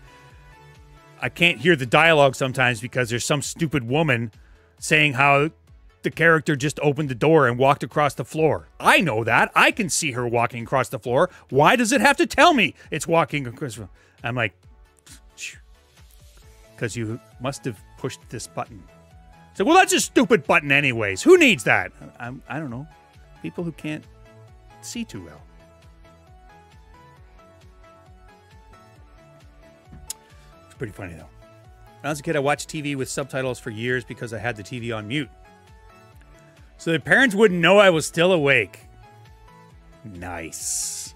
B: I can't hear the dialogue sometimes because there's some stupid woman saying how the character just opened the door and walked across the floor. I know that. I can see her walking across the floor. Why does it have to tell me it's walking across? I'm like, because you must have pushed this button. So, well, that's a stupid button, anyways. Who needs that? I, I don't know. People who can't see too well. It's pretty funny, though. When I was a kid, I watched TV with subtitles for years because I had the TV on mute. So the parents wouldn't know I was still awake. Nice.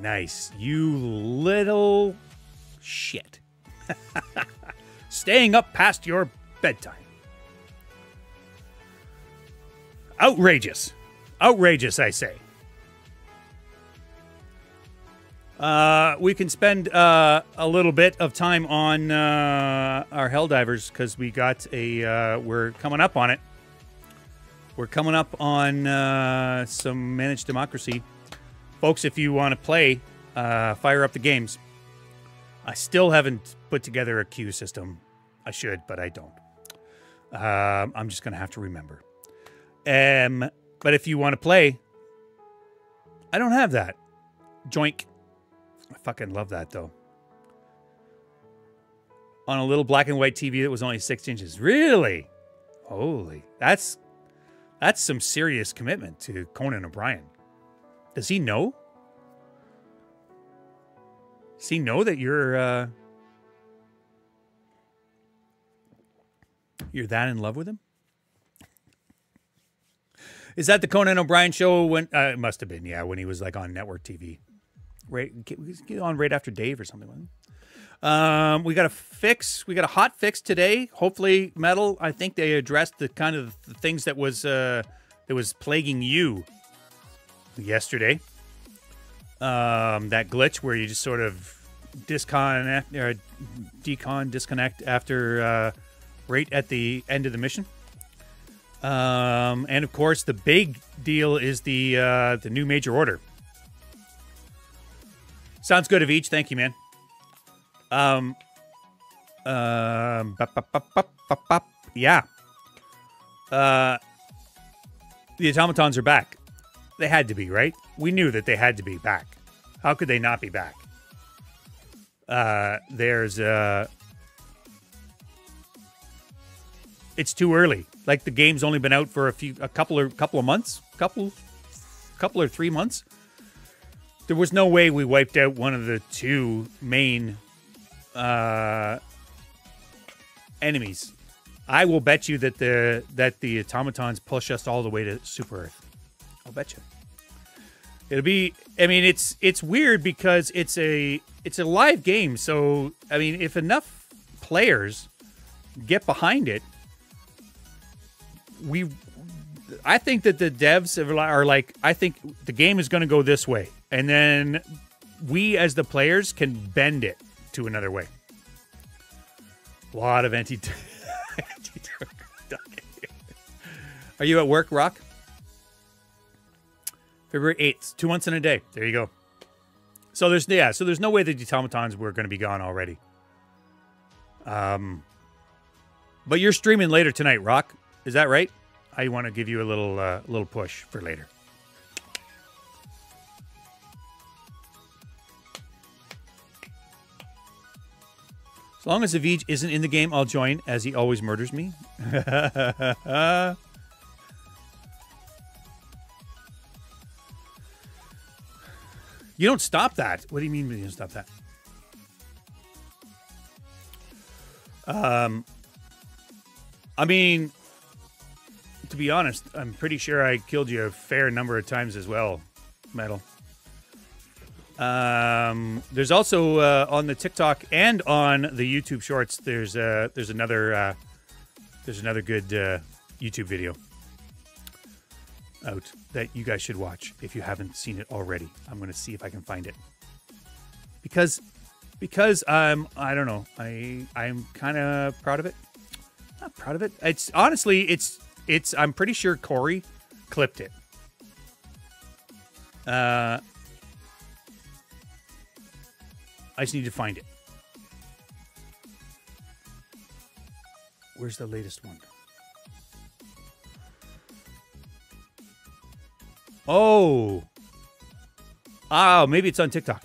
B: Nice. You little shit. Staying up past your bedtime. Outrageous. Outrageous, I say. Uh, we can spend uh, a little bit of time on uh, our Helldivers because we got a. Uh, we're coming up on it. We're coming up on uh, some managed democracy, folks. If you want to play, uh, fire up the games. I still haven't put together a queue system. I should, but I don't. Um, I'm just gonna have to remember. Um, but if you want to play, I don't have that. Joink. I fucking love that though. On a little black and white TV that was only six inches. Really? Holy. That's that's some serious commitment to Conan O'Brien. Does he know? He know that you're uh you're that in love with him? Is that the Conan O'Brien show when uh, it must have been, yeah, when he was like on network TV. Right on right after Dave or something. Um, we got a fix. We got a hot fix today. Hopefully, metal. I think they addressed the kind of the things that was uh, that was plaguing you yesterday. Um, that glitch where you just sort of disconnect or decon disconnect after uh, right at the end of the mission. Um, and of course, the big deal is the uh, the new major order. Sounds good Avij. Thank you, man. Um, bop, bop, bop, bop. yeah. Uh, the automatons are back. They had to be, right? We knew that they had to be back. How could they not be back? Uh, there's uh, it's too early. Like the game's only been out for a few, a couple or couple of months, couple, couple or three months. There was no way we wiped out one of the two main uh, enemies. I will bet you that the that the automatons push us all the way to Super Earth. I'll bet you. It'll be. I mean, it's it's weird because it's a it's a live game. So I mean, if enough players get behind it, we. I think that the devs are like. I think the game is going to go this way, and then we as the players can bend it to another way. A lot of anti. Are you at work, Rock? February 8th, two months in a day. There you go. So there's yeah, so there's no way the automatons were going to be gone already. Um, but you're streaming later tonight, Rock. Is that right? I want to give you a little uh, little push for later. As long as Avij isn't in the game, I'll join, as he always murders me. you don't stop that. What do you mean you don't stop that? Um, I mean, to be honest, I'm pretty sure I killed you a fair number of times as well, Metal. Um, there's also uh, on the TikTok and on the YouTube Shorts. There's uh, there's another uh, there's another good uh, YouTube video out that you guys should watch if you haven't seen it already. I'm going to see if I can find it because because um I don't know I I'm kind of proud of it. Not proud of it. It's honestly it's it's I'm pretty sure Corey clipped it. Uh I just need to find it. Where's the latest one? Oh. Oh, maybe it's on TikTok.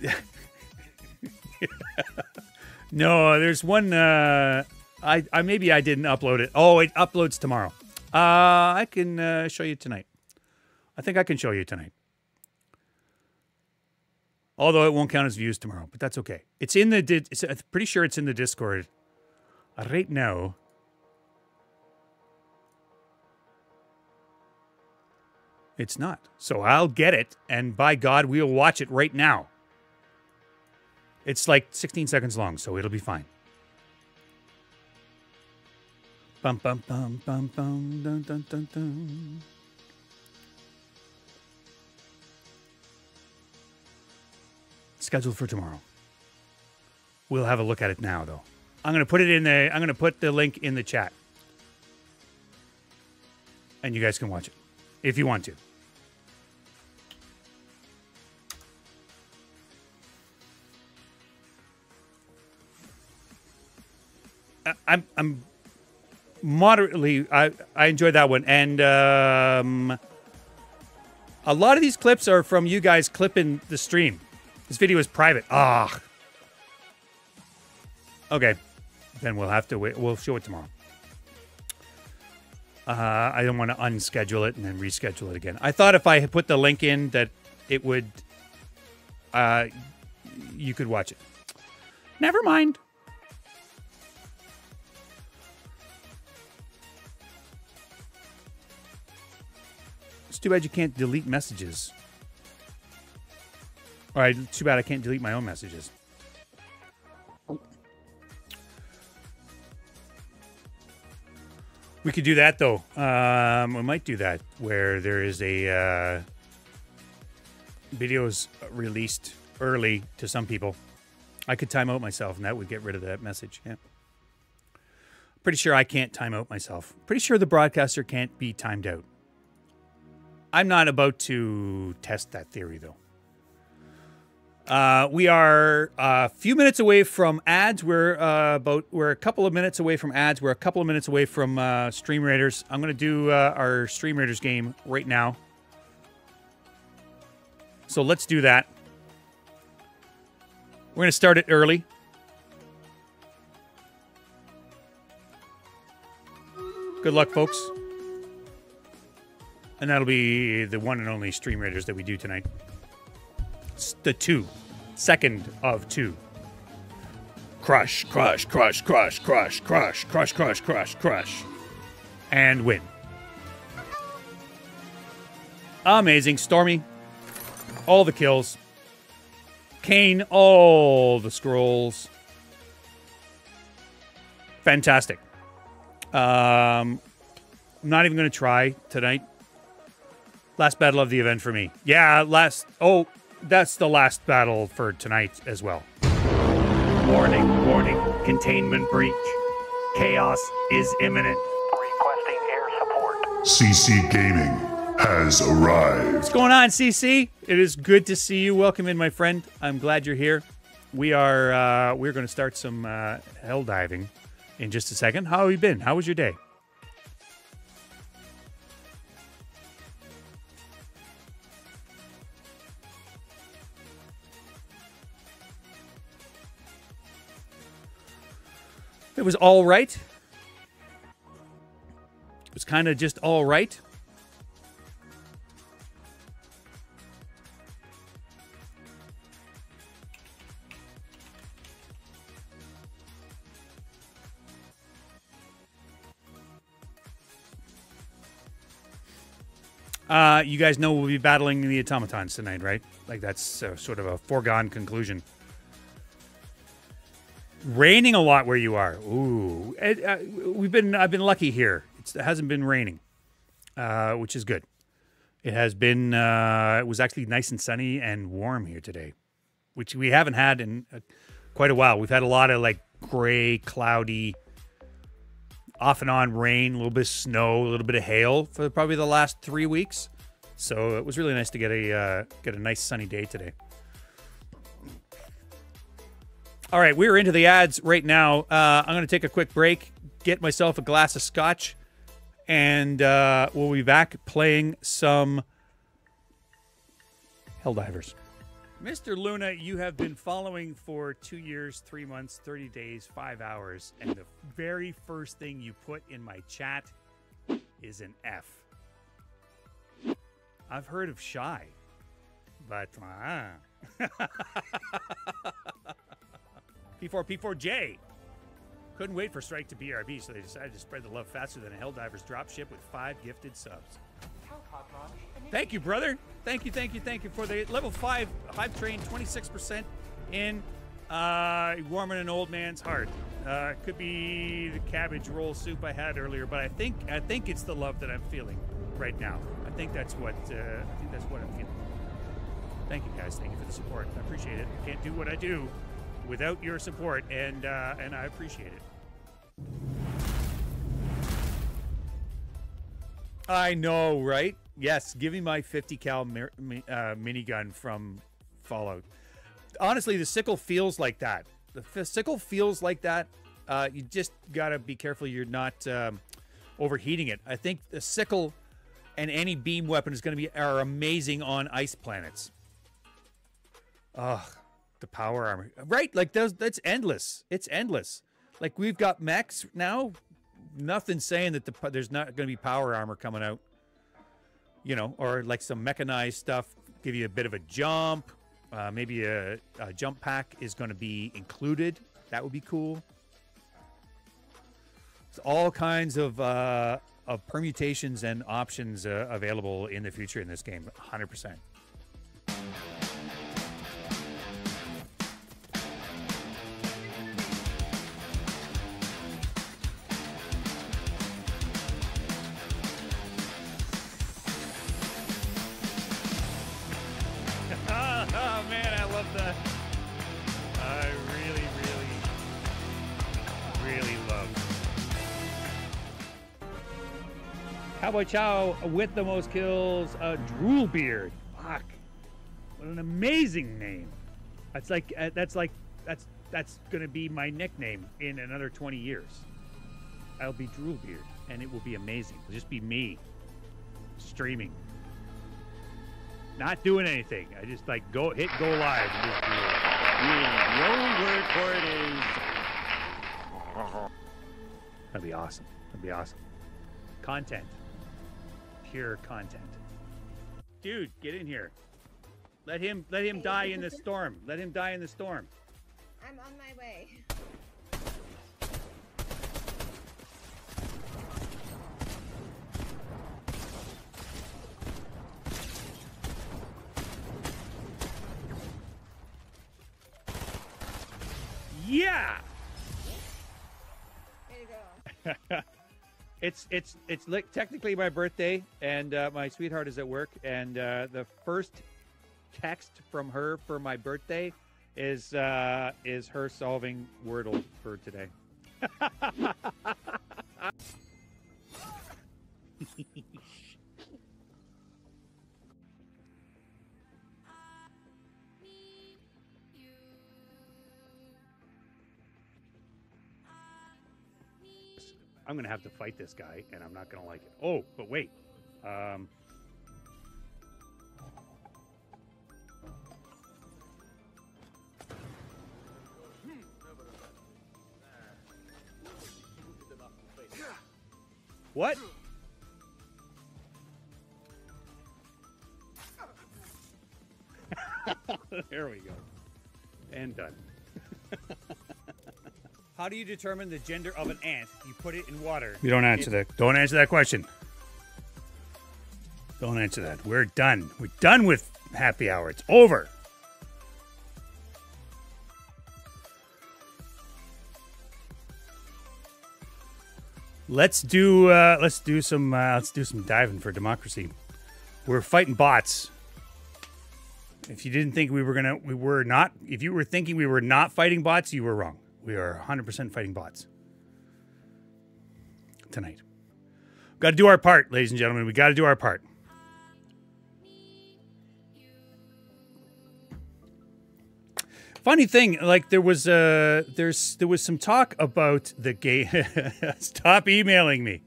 B: no, there's one uh I, I maybe I didn't upload it. Oh, it uploads tomorrow. Uh I can uh, show you tonight. I think I can show you tonight. Although it won't count as views tomorrow, but that's okay. It's in the. It's, I'm pretty sure it's in the Discord right now. It's not. So I'll get it, and by God, we'll watch it right now. It's like 16 seconds long, so it'll be fine. Bum bum bum bum bum dun dun dun dun. scheduled for tomorrow. We'll have a look at it now, though. I'm going to put it in the. I'm going to put the link in the chat, and you guys can watch it if you want to. I'm I'm moderately. I I enjoyed that one, and um, a lot of these clips are from you guys clipping the stream. This video is private. Ah. Okay. Then we'll have to wait. We'll show it tomorrow. Uh, I don't want to unschedule it and then reschedule it again. I thought if I put the link in that it would, uh, you could watch it. Never mind. It's too bad you can't delete messages. All right, too bad I can't delete my own messages. We could do that though. Um, we might do that where there is a uh, videos released early to some people. I could time out myself, and that would get rid of that message. Yeah. Pretty sure I can't time out myself. Pretty sure the broadcaster can't be timed out. I'm not about to test that theory though. Uh, we are a few minutes away from ads. We're uh, about we're a couple of minutes away from ads. We're a couple of minutes away from uh, Stream Raiders. I'm going to do uh, our Stream Raiders game right now. So let's do that. We're to start it early. Good luck, folks. And that'll be the one and only Stream Raiders that we do tonight the two, second of two. Crush, crush, crush, crush, crush, crush, crush, crush, crush, crush, and win. Amazing. Stormy, all the kills. Kane, all the scrolls. Fantastic. Um, I'm not even going to try tonight. Last battle of the event for me. Yeah, last. Oh, that's the last battle for tonight as well.
I: Warning, warning, containment breach. Chaos is imminent. Requesting air support.
G: CC Gaming has arrived.
B: What's going on, CC? It is good to see you. Welcome in, my friend. I'm glad you're here. We are uh, we're going to start some uh, hell diving in just a second. How have you been? How was your day? It was all right. It was kind of just all right. Uh, you guys know we'll be battling the automatons tonight, right? Like that's uh, sort of a foregone conclusion. Raining a lot where you are. Ooh, it, uh, we've been. I've been lucky here. It's, it hasn't been raining, uh, which is good. It has been. Uh, it was actually nice and sunny and warm here today, which we haven't had in uh, quite a while. We've had a lot of like gray, cloudy, off and on rain, a little bit of snow, a little bit of hail for probably the last three weeks. So it was really nice to get a uh, get a nice sunny day today. All right, we're into the ads right now. Uh, I'm going to take a quick break, get myself a glass of scotch, and uh, we'll be back playing some Helldivers. Mr. Luna, you have been following for two years, three months, 30 days, five hours, and the very first thing you put in my chat is an F. I've heard of shy, but uh, P4 P4J couldn't wait for Stryke to BRB, so they decided to spread the love faster than a Helldivers dropship with five gifted subs. Thank you, brother. Thank you, thank you, thank you for the level five Hype Train, 26% in uh, warming an old man's heart. Uh, could be the cabbage roll soup I had earlier, but I think I think it's the love that I'm feeling right now. I think that's what uh, I think that's what I'm feeling. Thank you guys. Thank you for the support. I appreciate it. I can't do what I do without your support, and uh, and I appreciate it. I know, right? Yes, give me my 50 cal mir- mi- uh, minigun from Fallout. Honestly, the sickle feels like that. The f- sickle feels like that. Uh, you just gotta be careful you're not um, overheating it. I think the sickle and any beam weapon is going to be are amazing on ice planets. Ugh, the power armor, right? Like those, that's endless. It's endless. Like we've got mechs now. Nothing saying that the there's not going to be power armor coming out. You know, or like some mechanized stuff, give you a bit of a jump. Uh, maybe a, a jump pack is going to be included. That would be cool. There's all kinds of uh, of permutations and options uh, available in the future in this game. 100. Man, I really, really, really love. Cowboy Chow with the most kills, uh, Drool Beard. Fuck, what an amazing name. That's like uh, that's like that's that's gonna be my nickname in another 20 years. I'll be Drool Beard, and it will be amazing. It'll just be me streaming not doing anything. I just like go hit go live and just do it.
D: Really, the only word for it is.
B: That'd be awesome. That'd be awesome. Content. Pure content. Dude, get in here. Let him let him die in the storm. Let him die in the storm.
E: I'm on my way.
B: Yeah.
E: There you go.
B: it's it's it's like technically my birthday, and uh, my sweetheart is at work, and uh, the first text from her for my birthday is uh, is her solving Wordle for today. I'm gonna have to fight this guy, and I'm not gonna like it. Oh, but wait. Um, what? there we go. And done. How do you determine the gender of an ant? You put it in water. You don't answer that. Don't answer that question. Don't answer that. We're done. We're done with happy hour. It's over. Let's do uh, let's do some uh, let's do some diving for democracy. We're fighting bots. If you didn't think we were gonna, we were not. If you were thinking we were not fighting bots, you were wrong. We are 100% fighting bots tonight. We've Got to do our part, ladies and gentlemen. We got to do our part. Funny thing, like there was uh there's there was some talk about the game. Stop emailing me.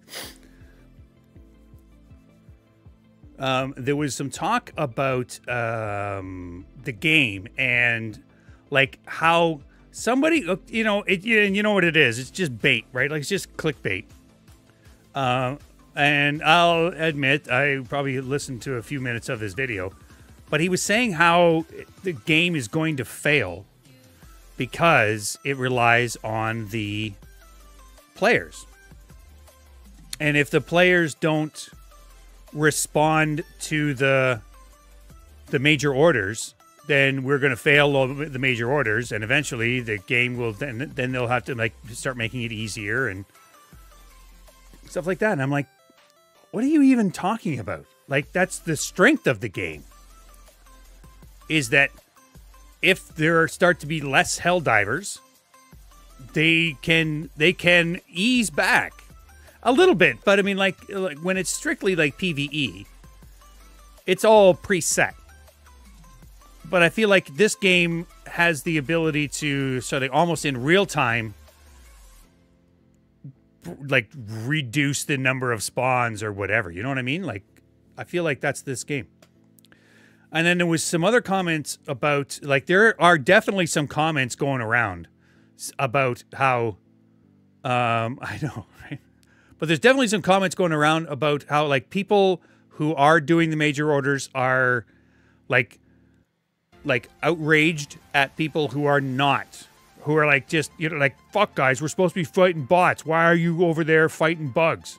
B: Um, there was some talk about um, the game and like how somebody uh, you know it and you know what it is. It's just bait right? Like it's just clickbait. Um and i'll admit i probably listened to a few minutes of this video but he was saying how the game is going to fail because it relies on the players. And if the players don't respond to the the major orders then we're going to fail all the major orders, and eventually the game will then then they'll have to like start making it easier and stuff like that. And I'm like, what are you even talking about? Like that's the strength of the game. Is that if there start to be less hell divers, they can they can ease back a little bit. But I mean, like like when it's strictly like PVE, it's all preset but I feel like this game has the ability to sort of almost in real time like reduce the number of spawns or whatever. You know what I mean? Like I feel like that's this game. And then there was some other comments about like there are definitely some comments going around about how um I know, right? But there's definitely some comments going around about how like people who are doing the major orders are like like outraged at people who are not who are like just you know like fuck guys we're supposed to be fighting bots. Why are you over there fighting bugs?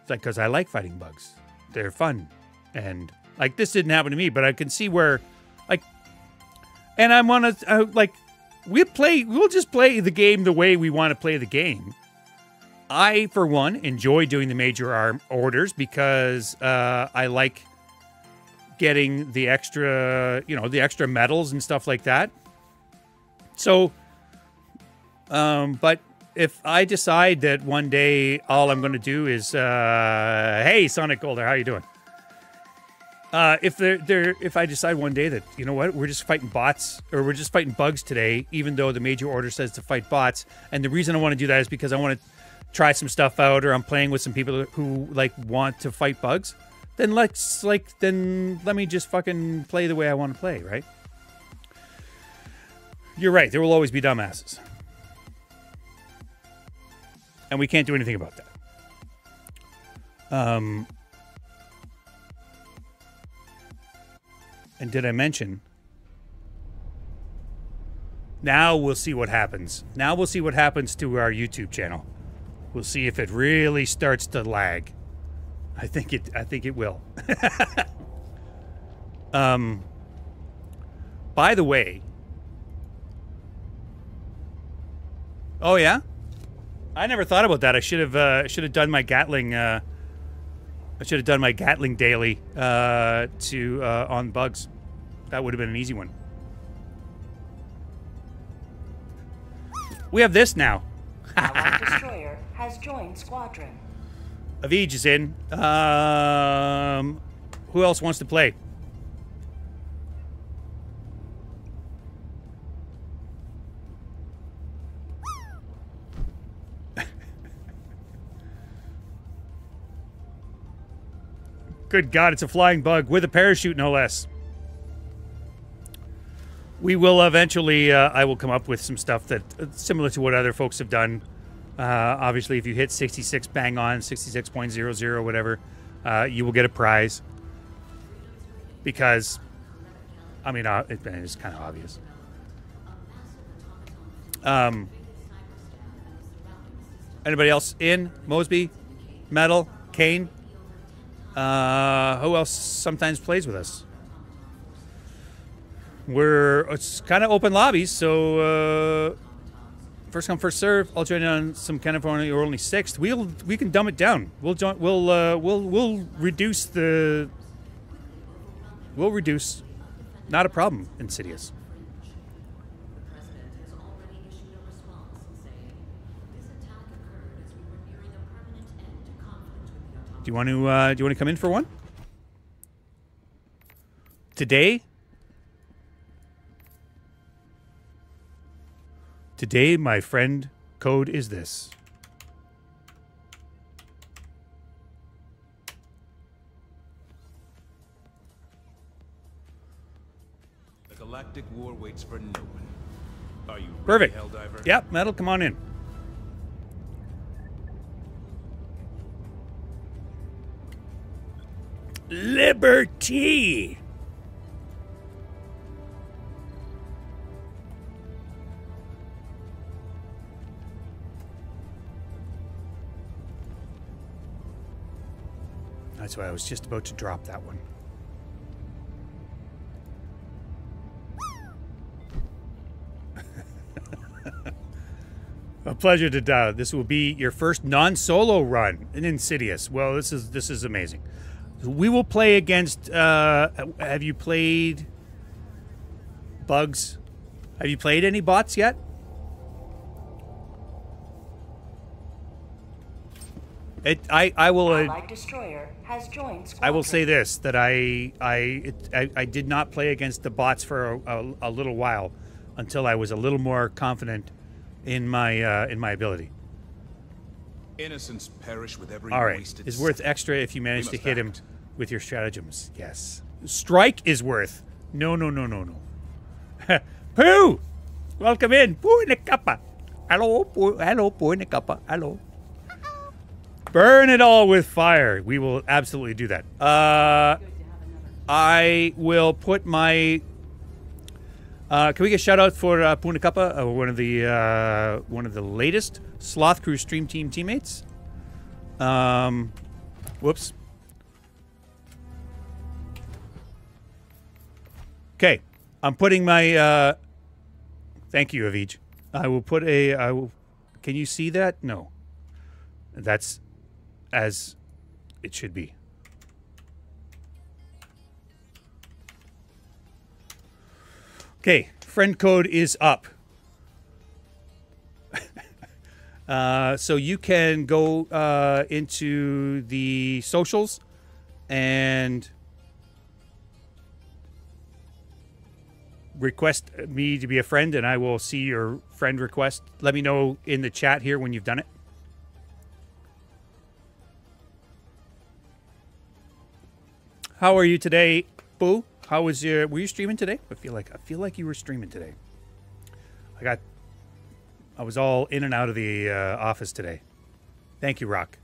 B: It's like because i like fighting bugs. They're fun. And like this didn't happen to me but i can see where like and i want to uh, like we play we'll just play the game the way we want to play the game. I for one enjoy doing the major arm orders because uh, i like getting the extra, you know, the extra medals and stuff like that. So, um, but if I decide that one day all I'm going to do is, uh, hey, Sonic Golder, how you doing? Uh, if they're, they're, if I decide one day that you know what, we're just fighting bots or we're just fighting bugs today, even though the major order says to fight bots, and the reason I want to do that is because I want to try some stuff out, or I'm playing with some people who like want to fight bugs then let's like then let me just fucking play the way I want to play, right? You're right. There will always be dumbasses. And we can't do anything about that. Um And did I mention now we'll see what happens. Now we'll see what happens to our YouTube channel. We'll see if it really starts to lag. I think it. I think it will. um. By the way. Oh yeah. I never thought about that. I should have. Uh, should have done my Gatling. Uh, I should have done my Gatling daily uh, to uh, on bugs. That would have been an easy one. We have this now.
H: Our destroyer has joined squadron.
B: Avij is in. Um, who else wants to play? Good God, it's a flying bug with a parachute, no less. We will eventually. Uh, I will come up with some stuff that uh, similar to what other folks have done. Uh, obviously, if you hit 66 bang on, 66.00, whatever, uh, you will get a prize. Because, I mean, uh, it, it's kind of obvious. Um, anybody else in Mosby, Metal, Kane? Uh, who else sometimes plays with us? We're it's kind of open lobbies, so uh, first come first serve. I'll join in on some kind of only or only sixth. We'll we can dumb it down. We'll join. We'll uh, we'll we'll reduce the. We'll reduce. Not a problem, Insidious. Do you want to uh, do you want to come in for one? Today? Today, my friend, code is this.
A: The galactic war waits for no one. Are you ready,
B: Perfect.
A: Helldiver?
B: Yep, metal, come on in. Liberty. That's why I was just about to drop that one. A pleasure to dial. This will be your first non-solo run in Insidious. Well, this is this is amazing. We will play against. Uh, have you played Bugs? Have you played any bots yet? It. I. I will. Uh,
H: destroyer has joined.
B: I will say this: that I. I. It, I, I did not play against the bots for a, a, a little while, until I was a little more confident in my uh, in my ability.
A: Innocents perish with every
B: All right,
A: wasted
B: is worth extra if you manage to
A: must
B: hit him with your stratagems. Yes, strike is worth. No, no, no, no, no. Pooh, welcome in. Pooh in the cuppa. Hello, Pooh. Hello, Pooh in the cuppa. Hello. Burn it all with fire. We will absolutely do that. Uh, I will put my. Uh, can we get a shout out for uh, Puna Kappa, uh, one of the uh, one of the latest Sloth Crew Stream Team teammates? Um, whoops. Okay, I'm putting my. Uh, thank you, Avij. I will put a. I will. Can you see that? No. That's as it should be. Okay, friend code is up. uh, so you can go uh, into the socials and request me to be a friend, and I will see your friend request. Let me know in the chat here when you've done it. How are you today, Boo? How was your? Were you streaming today? I feel like I feel like you were streaming today. I got. I was all in and out of the uh, office today. Thank you, Rock.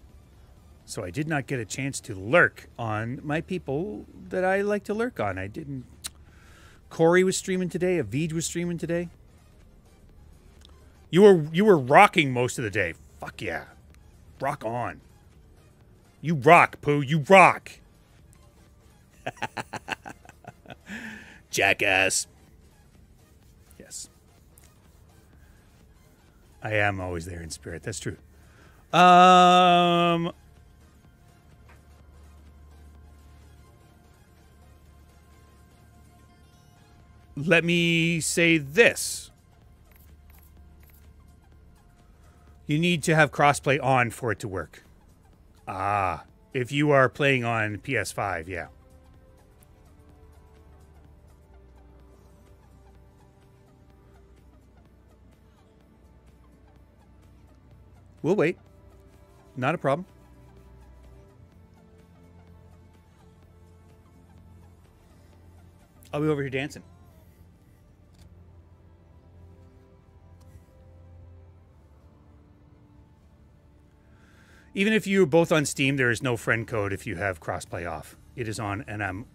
B: So I did not get a chance to lurk on my people that I like to lurk on. I didn't. Corey was streaming today. Avid was streaming today. You were you were rocking most of the day. Fuck yeah, rock on. You rock, Pooh. You rock. Jackass. Yes. I am always there in spirit. That's true. Um Let me say this. You need to have crossplay on for it to work. Ah, if you are playing on PS5, yeah. We'll wait. Not a problem. I'll be over here dancing. Even if you're both on Steam, there is no friend code if you have crossplay off. It is on, and I'm.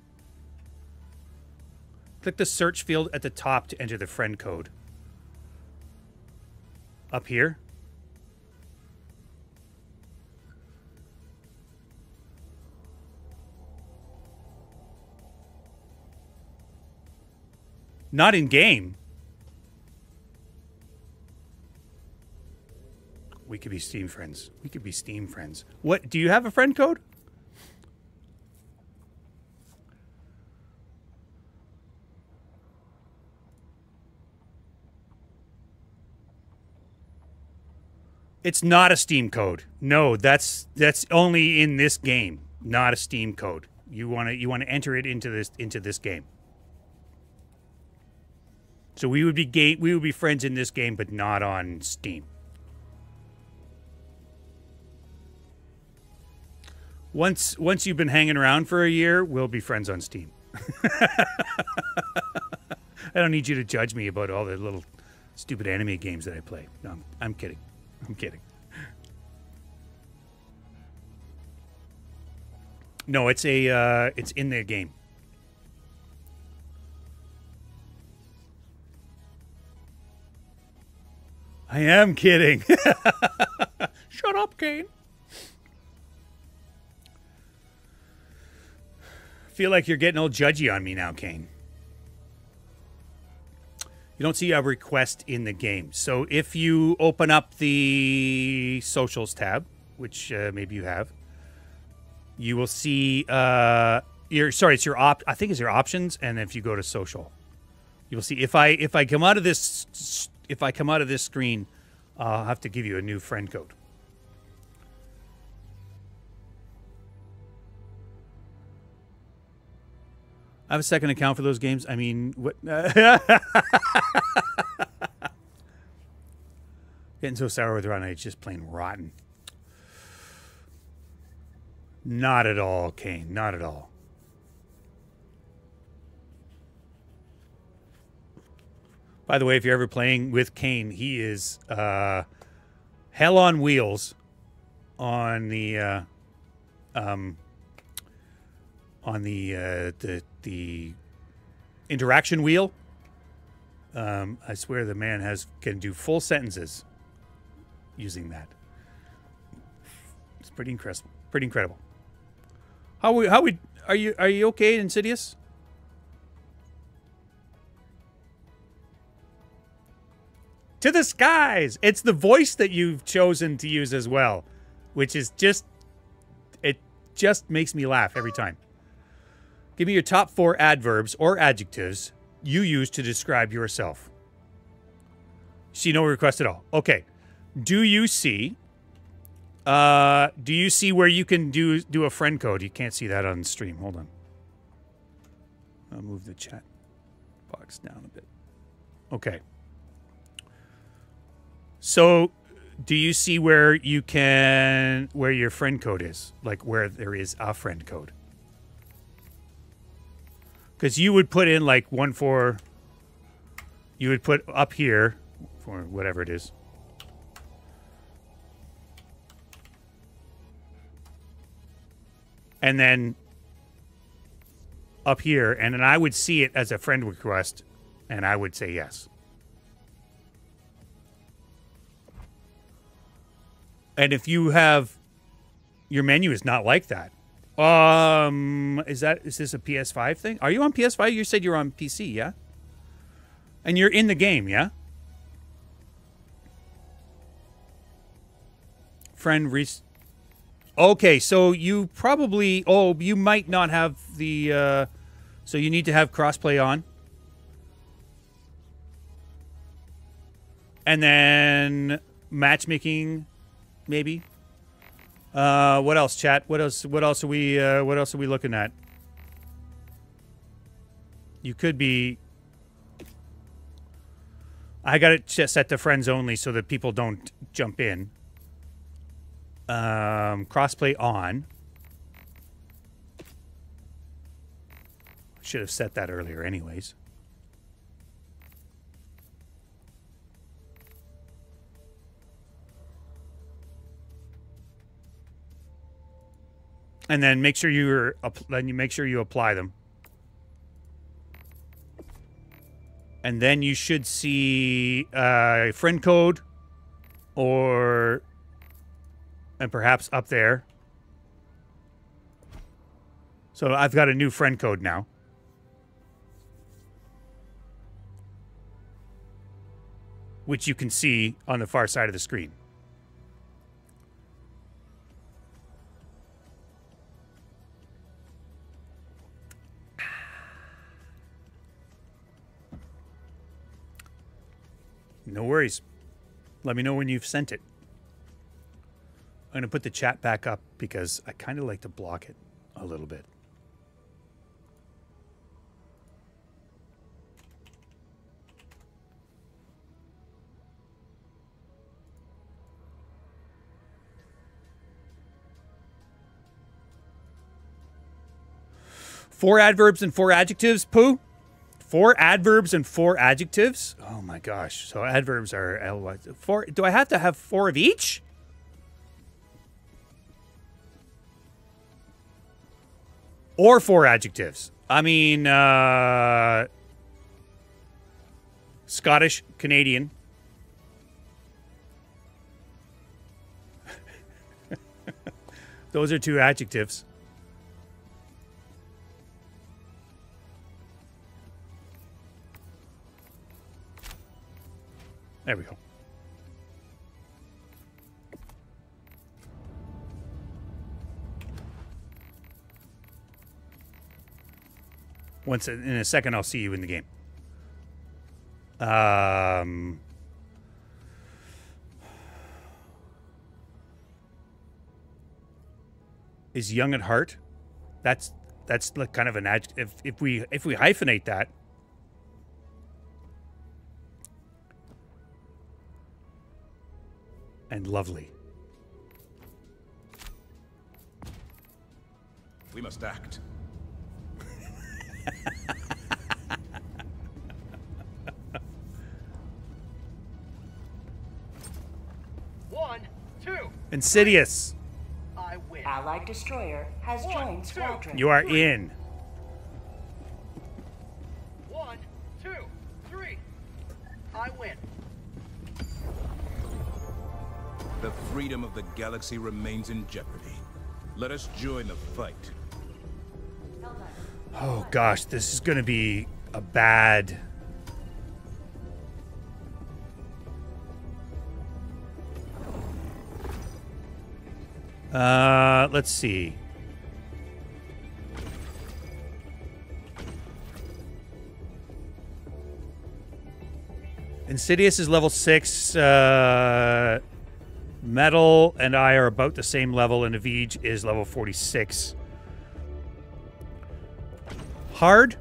B: Click the search field at the top to enter the friend code. Up here. Not in game. We could be Steam friends. We could be Steam friends. What? Do you have a friend code? It's not a Steam code. No, that's that's only in this game, not a Steam code. You want to you want to enter it into this into this game. So we would be ga- we would be friends in this game, but not on Steam. Once once you've been hanging around for a year, we'll be friends on Steam. I don't need you to judge me about all the little stupid anime games that I play. No, I'm, I'm kidding. I'm kidding. No, it's a uh, it's in the game. I am kidding. Shut up, Kane. Feel like you're getting all judgy on me now, Kane. You don't see a request in the game. So if you open up the socials tab, which uh, maybe you have, you will see uh, your sorry, it's your op. I think it's your options, and if you go to social, you will see if I if I come out of this if I come out of this screen, I'll have to give you a new friend code. I have a second account for those games. I mean, what? Getting so sour with Run it's just plain rotten. Not at all, Kane. Not at all. By the way, if you're ever playing with Kane, he is uh, hell on wheels on the uh, um, on the uh, the the interaction wheel. Um, I swear the man has can do full sentences using that. It's pretty incredible. Pretty incredible. How we how we are you are you okay, Insidious? To the skies. It's the voice that you've chosen to use as well, which is just it just makes me laugh every time. Give me your top four adverbs or adjectives you use to describe yourself. See no request at all. Okay. Do you see uh do you see where you can do do a friend code? You can't see that on stream. Hold on. I'll move the chat box down a bit. Okay. So do you see where you can where your friend code is? Like where there is a friend code? Because you would put in like one for, you would put up here for whatever it is. And then up here, and then I would see it as a friend request, and I would say yes. And if you have your menu is not like that, um, is that is this a PS5 thing? Are you on PS5? You said you're on PC, yeah? And you're in the game, yeah? Friend Reese. Okay, so you probably oh you might not have the uh, so you need to have crossplay on. And then matchmaking, maybe. Uh, what else, chat? What else? What else are we? Uh, what else are we looking at? You could be. I got it set to friends only so that people don't jump in. Um, crossplay on. Should have set that earlier, anyways. And then make sure you're then you make sure you apply them. And then you should see uh, friend code or and perhaps up there. So I've got a new friend code now. Which you can see on the far side of the screen. No worries. Let me know when you've sent it. I'm going to put the chat back up because I kind of like to block it a little bit. Four adverbs and four adjectives, Pooh? Four adverbs and four adjectives? Oh my gosh. So adverbs are L four do I have to have four of each? Or four adjectives. I mean uh Scottish, Canadian. Those are two adjectives. There we go. Once in a second, I'll see you in the game. Um, is young at heart. That's that's like kind of an adjective. If, if we if we hyphenate that, and lovely.
A: We must act.
J: One, two.
B: Insidious.
J: I win.
H: Allied destroyer has
J: One,
H: joined squadron.
B: You are in.
J: One, two, three. I win.
A: The freedom of the galaxy remains in jeopardy. Let us join the fight.
B: Oh gosh, this is to be a bad. Uh, let's see. Insidious is level six. Uh, Metal and I are about the same level, and Avij is level 46. Hard?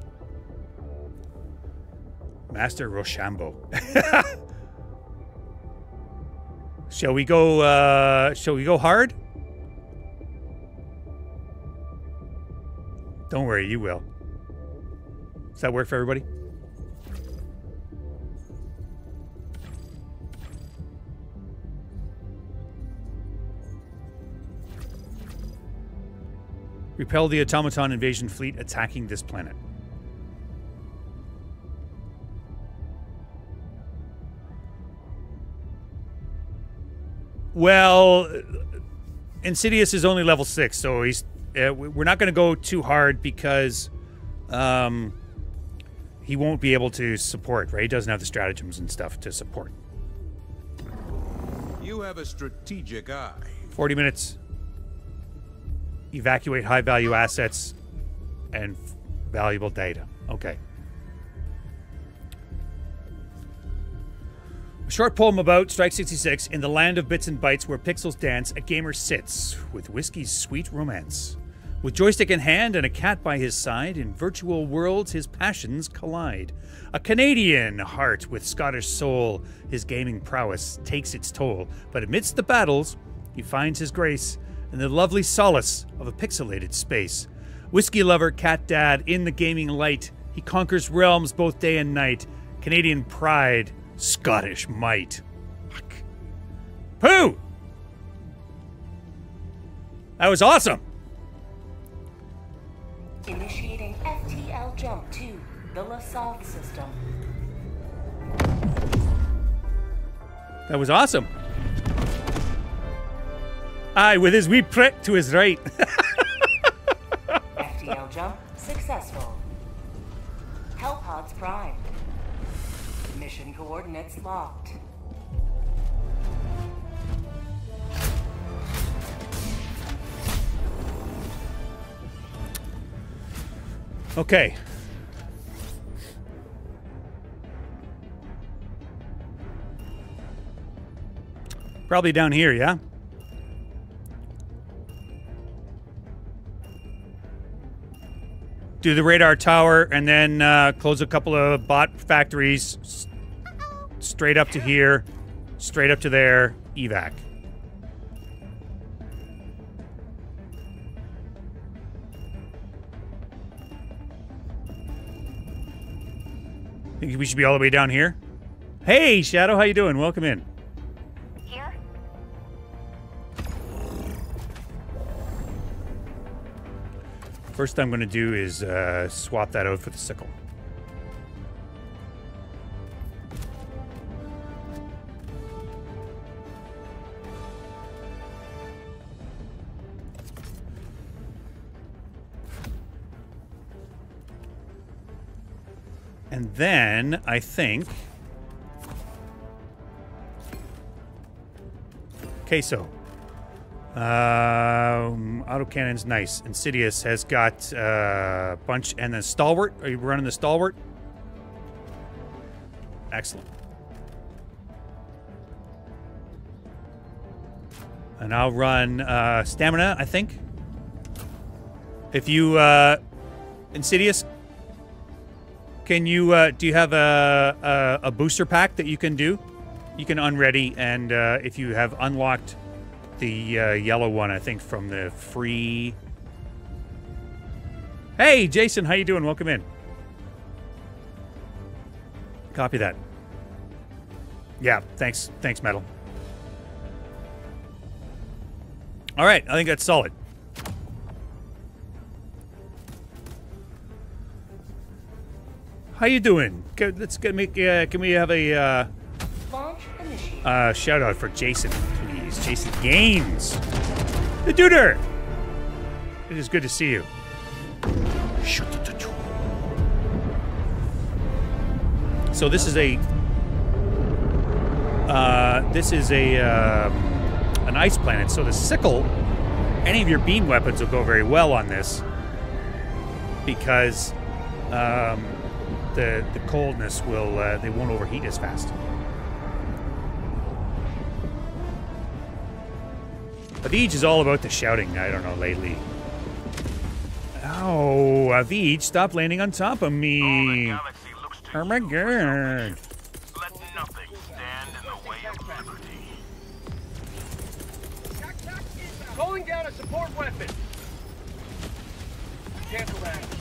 B: Master Rochambeau. shall we go uh shall we go hard? Don't worry, you will. Does that work for everybody? Repel the automaton invasion fleet attacking this planet. Well, Insidious is only level six, so he's. Uh, we- we're not going to go too hard because um, he won't be able to support. Right? He doesn't have the stratagems and stuff to support.
A: You have a strategic eye.
B: Forty minutes. Evacuate high value assets and valuable data. Okay. A short poem about Stryke 66 in the land of bits and bytes where pixels dance, a gamer sits with whiskey's sweet romance. With joystick in hand and a cat by his side, in virtual worlds his passions collide. A Canadian heart with Scottish soul, his gaming prowess takes its toll. But amidst the battles, he finds his grace in the lovely solace of a pixelated space. Whiskey lover, cat dad, in the gaming light, he conquers realms both day and night. Canadian pride, Scottish might. Fuck. Pooh! That was awesome.
H: Initiating FTL jump to the LaSouth system.
B: That was awesome. Aye, with his wee prick to his right.
H: FTL jump successful. Hellpods prime. Mission coordinates locked.
B: okay. Probably down here, yeah? Do the radar tower and then uh, close a couple of bot factories straight up to here, straight up to there, evac. Think we should be all the way down here? Hey, Shadow, how you doing? Welcome in. First I'm going to do is uh, swap that out for the sickle. And then I think. Queso. Um, autocannon's nice. Insidious has got a uh, bunch, and then stalwart. Are you running the stalwart? Excellent. And I'll run uh, stamina. I think. If you uh, Insidious, can you uh, do you have a, a a booster pack that you can do? You can unready, and uh, if you have unlocked the uh, yellow one, I think from the free. Hey, Jason, how you doing? Welcome in. Copy that. Yeah, thanks, thanks, Metal. All right, I think that's solid. How you doing? Can, let's get make. Uh, can we have a uh, uh, shout out for Jason, please? Jason Gaines, the duder. It is good to see you. So this is a. Uh, this is a um an ice planet. So the sickle, any of your beam weapons will go very well on this because um, the the coldness will uh, they won't overheat as fast. Avij is all about the shouting. I don't know lately. Oh, Avij, stop landing on top of me. Oh my god.
J: Calling down a support weapon. Cancel that.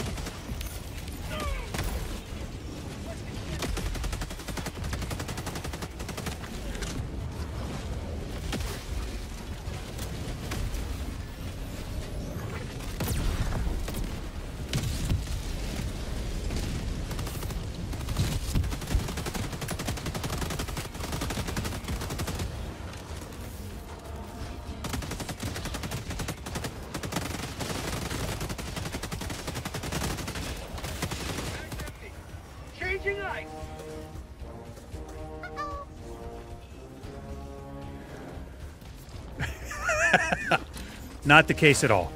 B: Not the case at all.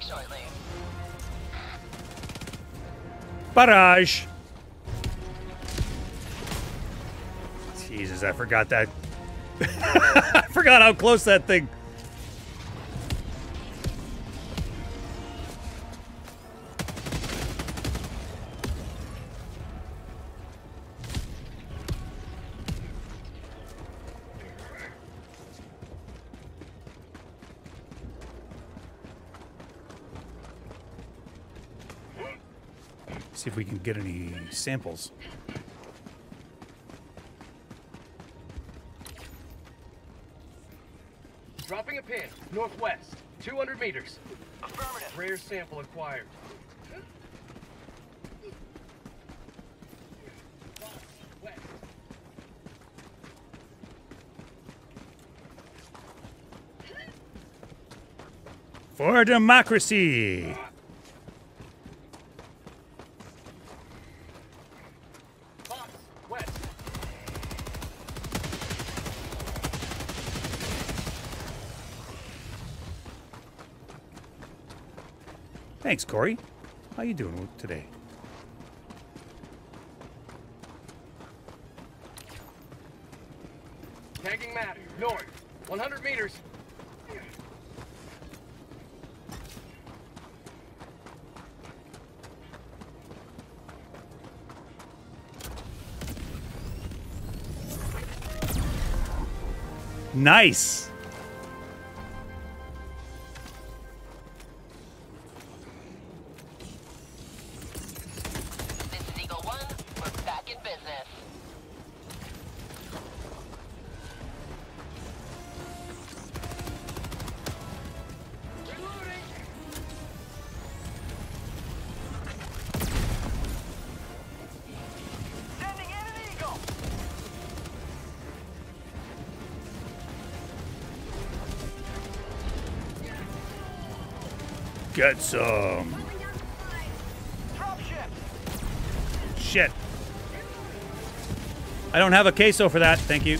H: Back shortly.
B: Barrage. Jesus, I forgot that. I forgot how close that thing. See if we can get any samples.
J: Dropping a pin. Northwest. 200 meters. Affirmative. Rare sample acquired.
B: For democracy. Corey. How you doing today?
J: Tagging map. North. 100 meters.
B: Nice. Get some. Shit. I don't have a queso for that. Thank you.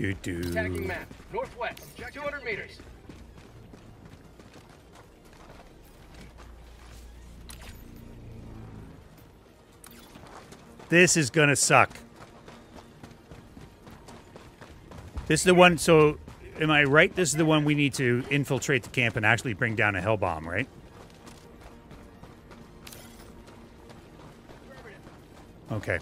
B: Do do do.
J: Map. Northwest. 200 meters.
B: This is gonna suck. This is the one. So, am I right? This is the one we need to infiltrate the camp and actually bring down a hell bomb, right? Okay.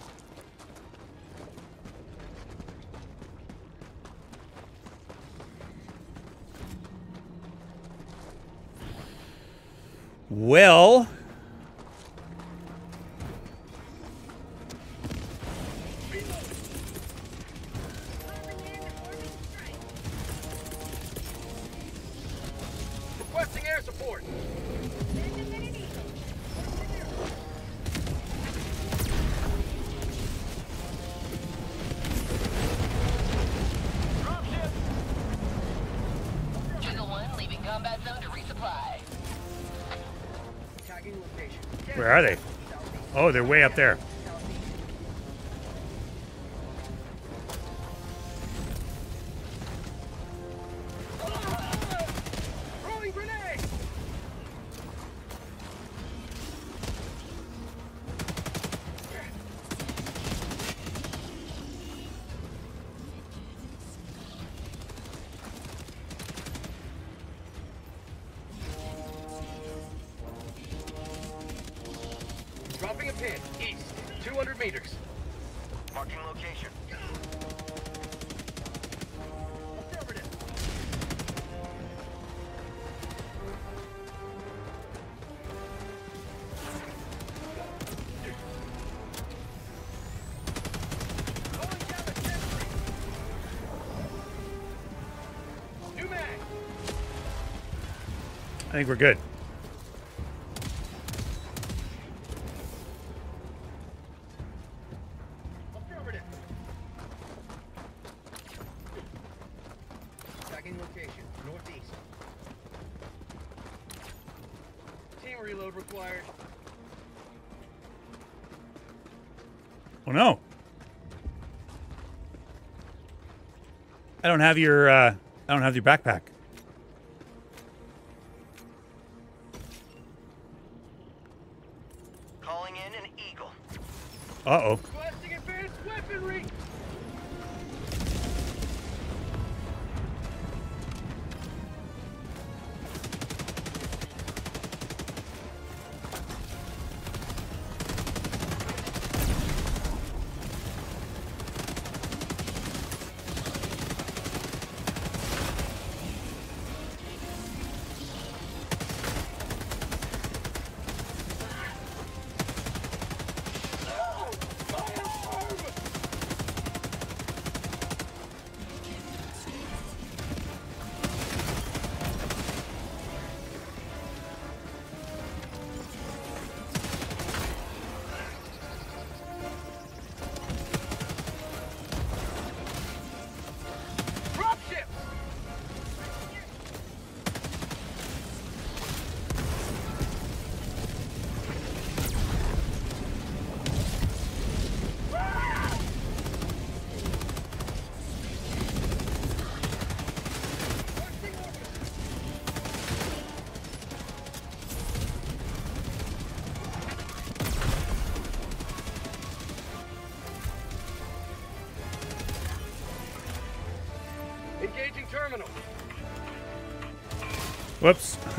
B: Well, they're way up there. Think we're good.
J: Affirmative. Tagging location, northeast. Team reload required.
B: Oh no. I don't have your uh I don't have your backpack.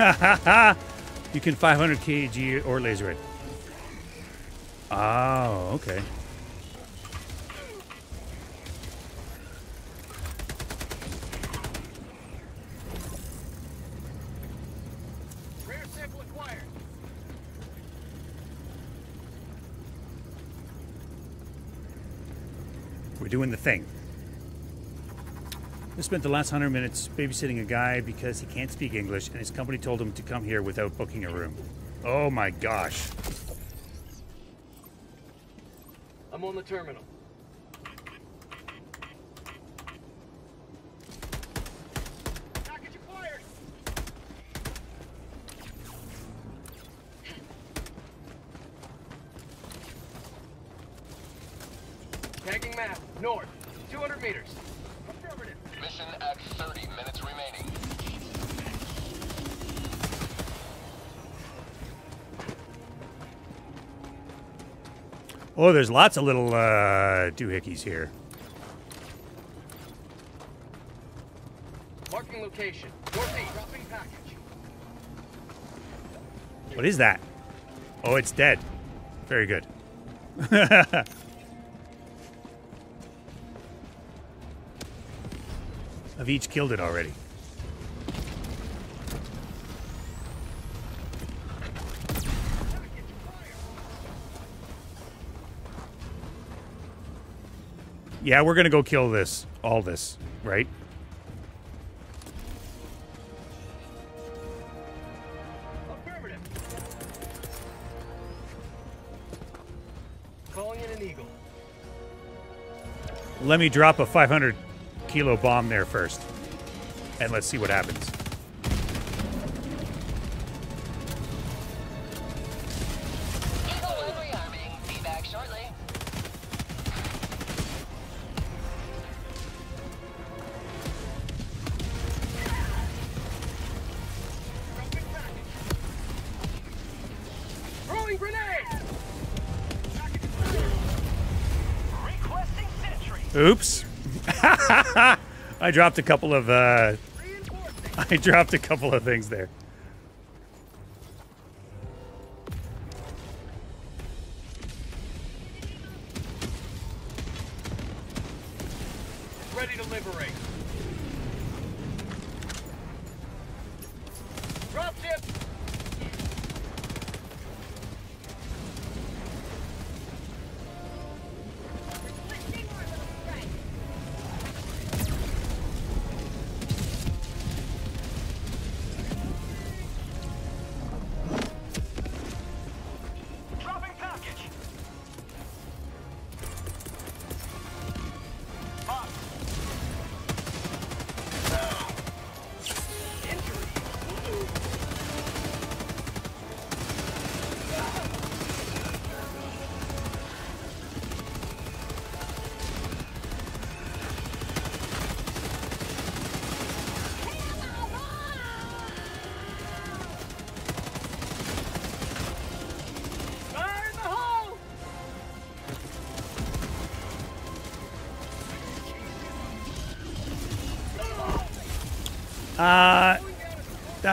B: you can 500 kg or laser it. Oh, okay.
J: Rare sample acquired.
B: We're doing the thing. I spent the last hundred minutes babysitting a guy because he can't speak English and his company told him to come here without booking a room. Oh my gosh.
J: I'm on the terminal.
B: Oh, there's lots of little uh, doohickeys here.
J: Marking location, northeast. Dropping package.
B: What is that? Oh, it's dead. Very good. I've each killed it already. Yeah, we're gonna go kill this. All this, right?
J: Affirmative. Calling in an eagle.
B: Let me drop a 500 kilo bomb there first. And let's see what happens. I dropped a couple of uh I dropped a couple of things there.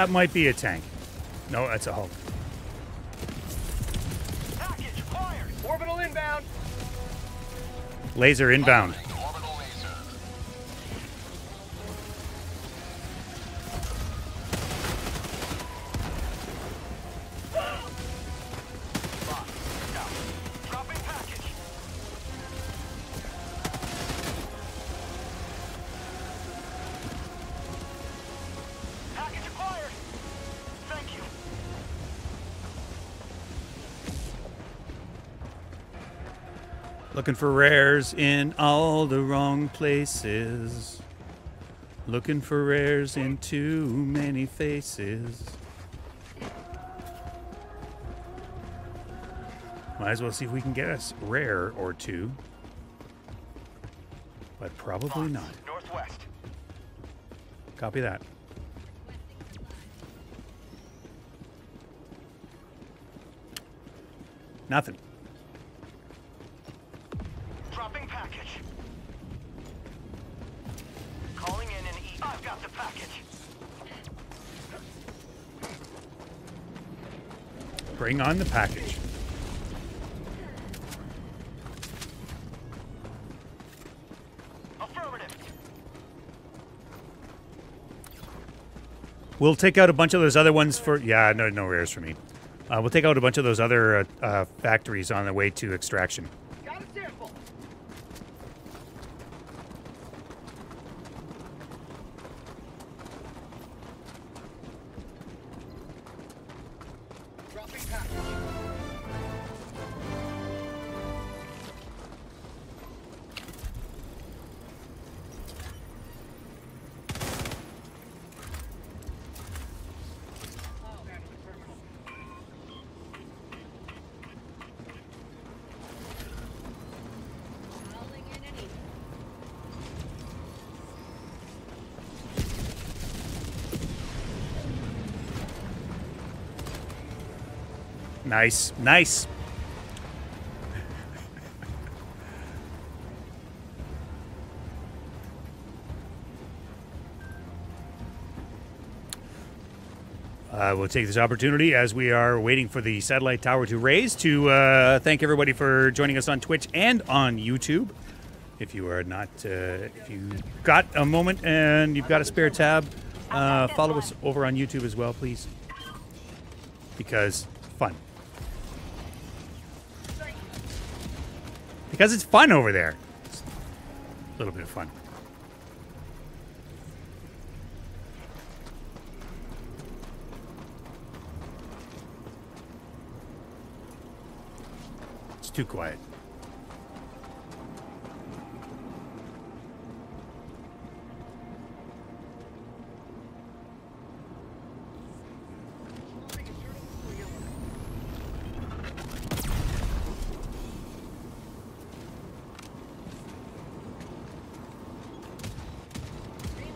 B: That might be a tank. No, that's a Hulk.
K: Package acquired.
J: Orbital inbound.
B: Laser inbound. Looking for rares in all the wrong places. Looking for rares in too many faces. Might as well see if we can get us rare or two. But probably not.
K: Northwest.
B: Copy that. Nothing. On the package.
K: Affirmative.
B: We'll take out a bunch of those other ones for. Yeah, no, no rares for me. Uh, we'll take out a bunch of those other uh, uh, factories on the way to extraction. Nice, nice. Uh, we'll take this opportunity as we are waiting for the satellite tower to raise to uh, thank everybody for joining us on Twitch and on YouTube. If you are not, uh, if you got a moment and you've got a spare tab, uh, follow us over on YouTube as well, please. Because fun. Because it's fun over there. It's a little bit of fun. It's too quiet. It's suspiciously quiet.
J: Requesting advanced weapon rate. Engaging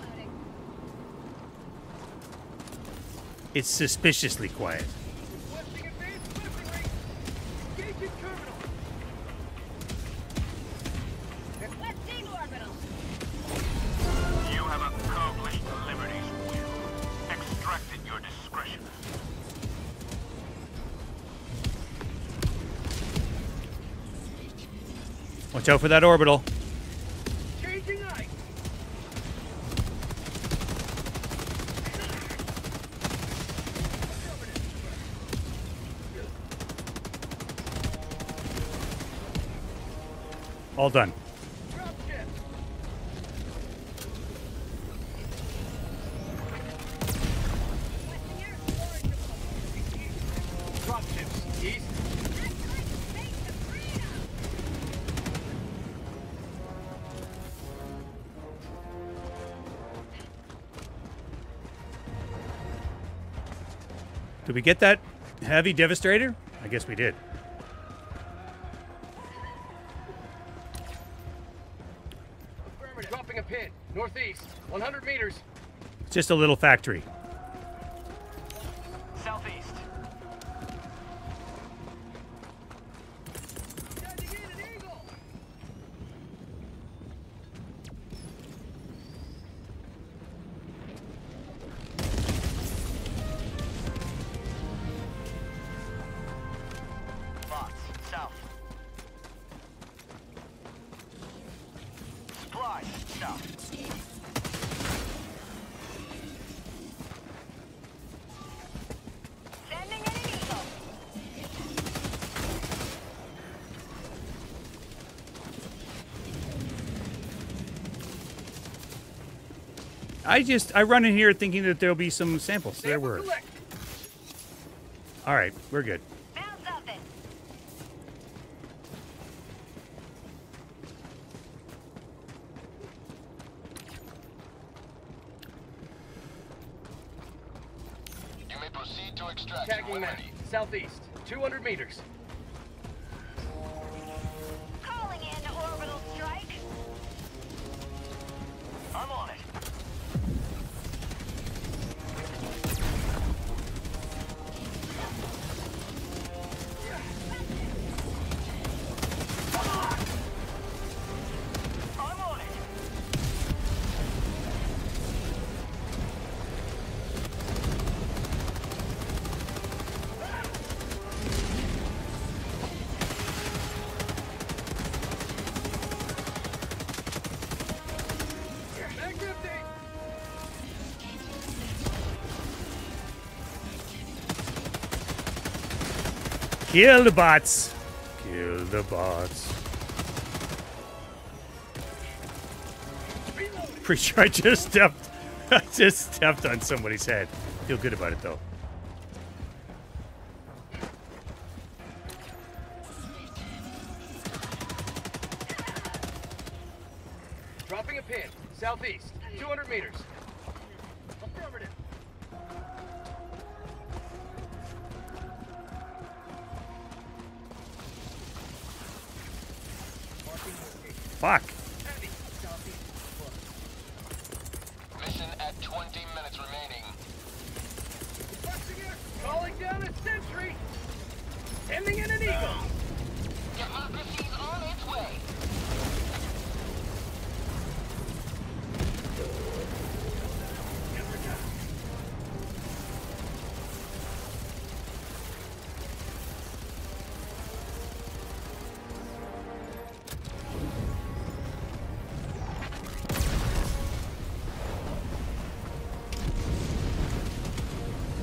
J: terminal.
E: Requesting orbital.
K: You have accomplished Liberty's will. Extract at suspiciously quiet.
B: Watch out for that orbital.
J: Changing ice.
B: All done. Did we get that heavy devastator? I guess we did. Just a little factory. I just I run in here thinking that there'll be some samples. There
J: Sample
B: were.
J: collect.
B: All right, we're good. Kill the bots. Kill the bots. Pretty sure I just stepped I just stepped on somebody's head. Feel good about it though.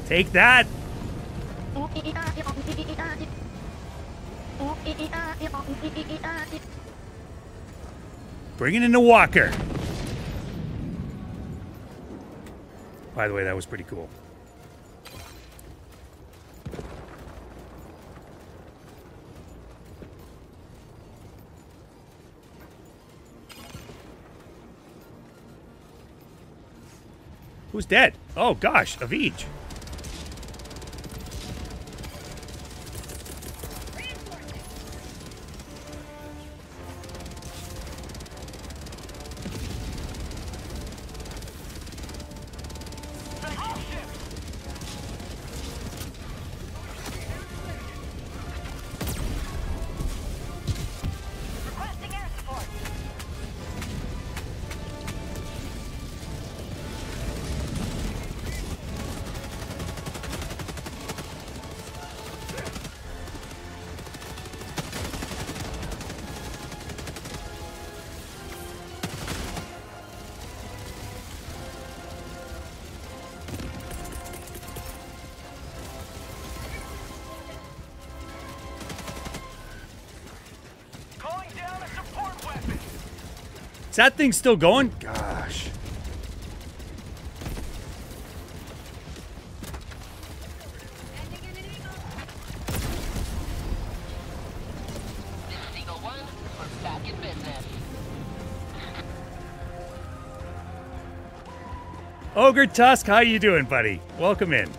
B: Take that. Bringing in the walker. By the way, that was pretty cool. Who's dead? Oh gosh, Avij. That thing still going? Gosh.
L: Eagle One, we're back in business.
B: Ogre Tusk, how you doing, buddy? Welcome in.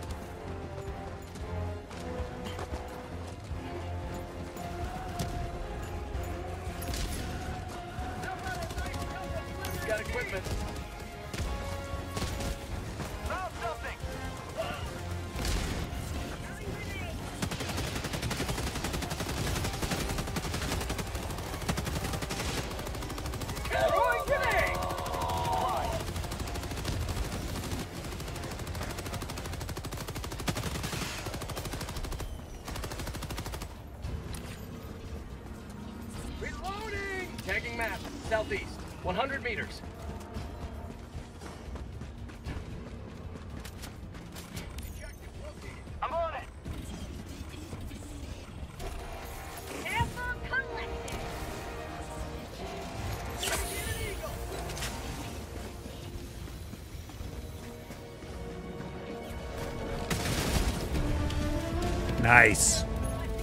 B: Nice.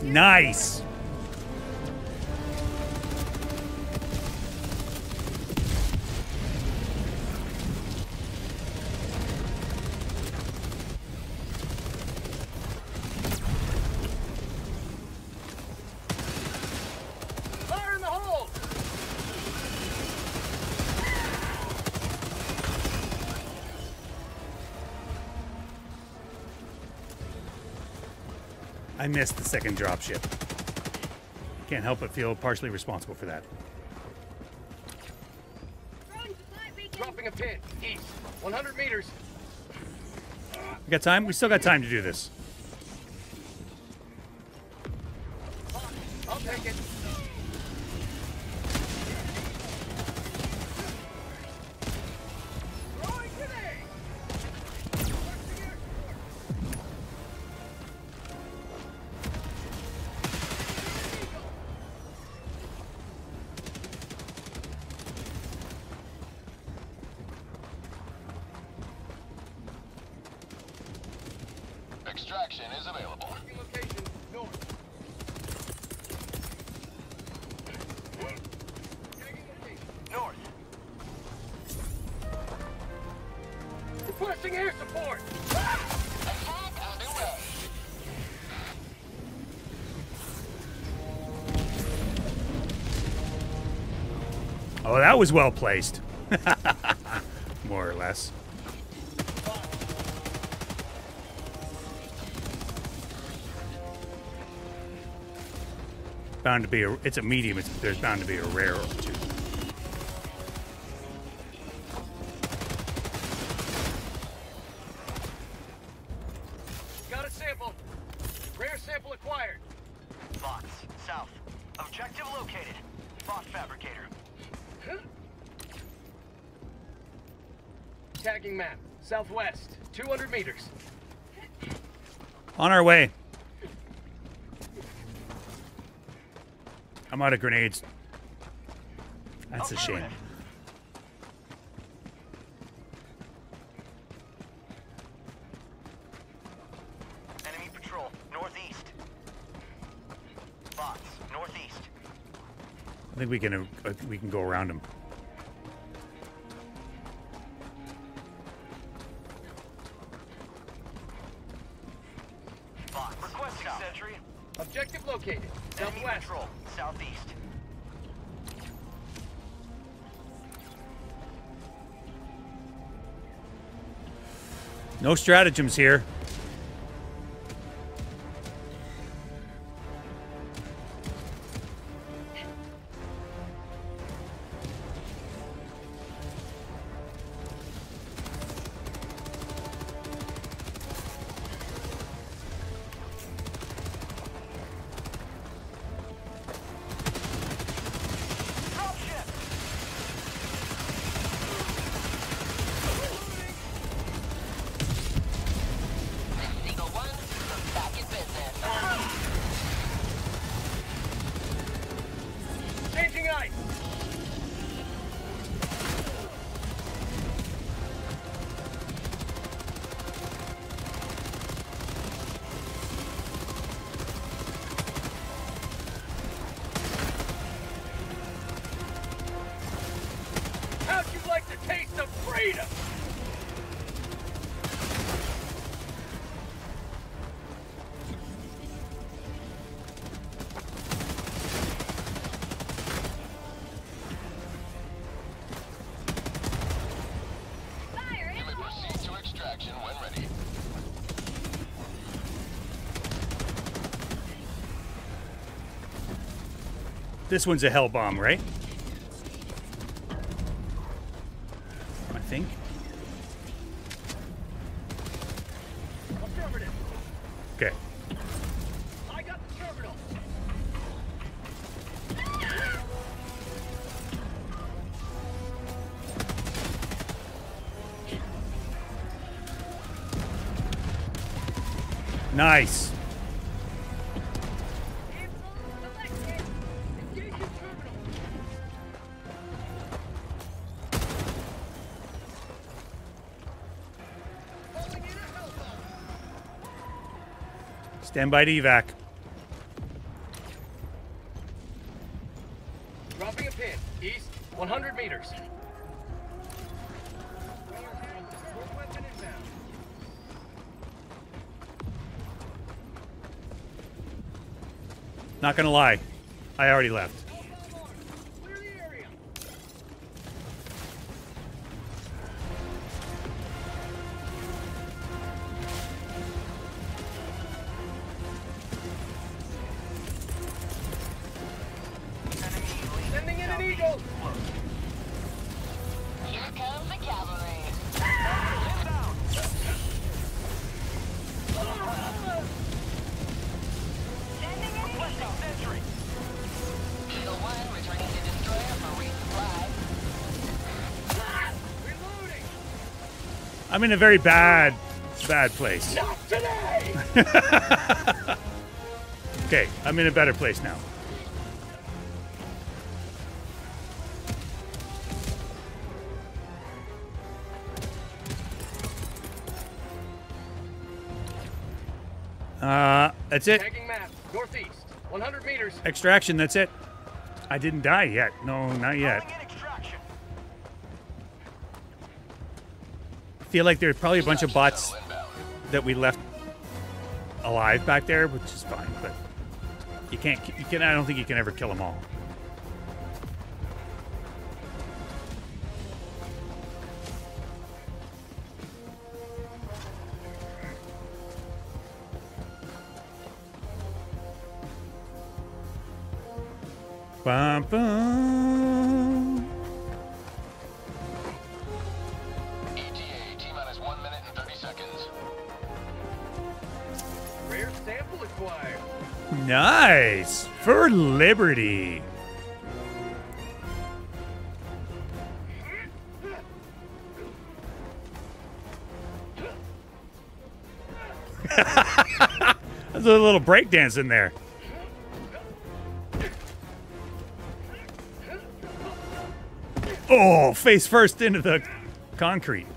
B: Nice. I missed the second dropship. Can't help but feel partially responsible for that.
J: Dropping a pin, east, 100 meters.
B: We got time? We still got time to do this. Was well placed. More or less. Bound to be a. It's a medium. It's, there's bound to be a rare or two. Way. I'm out of grenades. That's a shame.
K: Enemy patrol. Northeast. Bots. Northeast.
B: I think we can uh, we can go around them. No stratagems here. This one's a hell bomb, right? I think. Okay.
J: I got the terminal.
B: Nice. Stand by to evac.
J: Dropping a pin. East, 100 meters.
B: Not gonna lie. I already left. I'm in a very bad, bad place.
J: Not today.
B: Okay, I'm in a better place now. Uh, that's it.
J: Tagging map. Northeast. 100 meters.
B: Extraction, that's it. I didn't die yet. No, not yet.
K: Calling in extraction.
B: I feel like there's probably a bunch of bots that we left alive back there, which is fine, but you can't, you can, I don't think you can ever kill them all. Liberty. There's a little breakdance in there. Oh, face first into the concrete.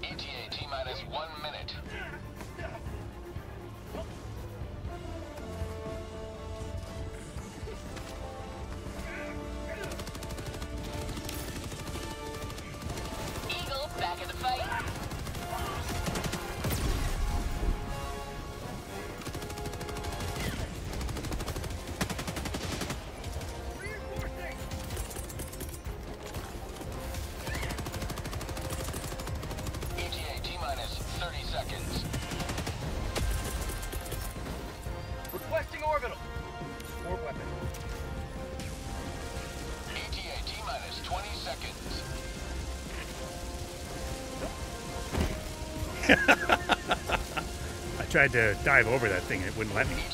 B: Tried to dive over that thing and it wouldn't let me.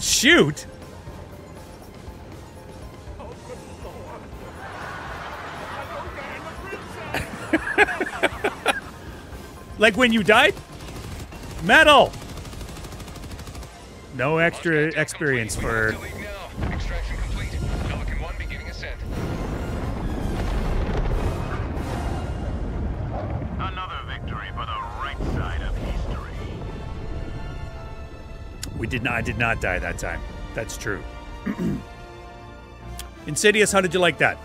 B: shoot. like when you died? Metal! No extra experience for Not. I did not die that time. That's true. Insidious, how did you like that?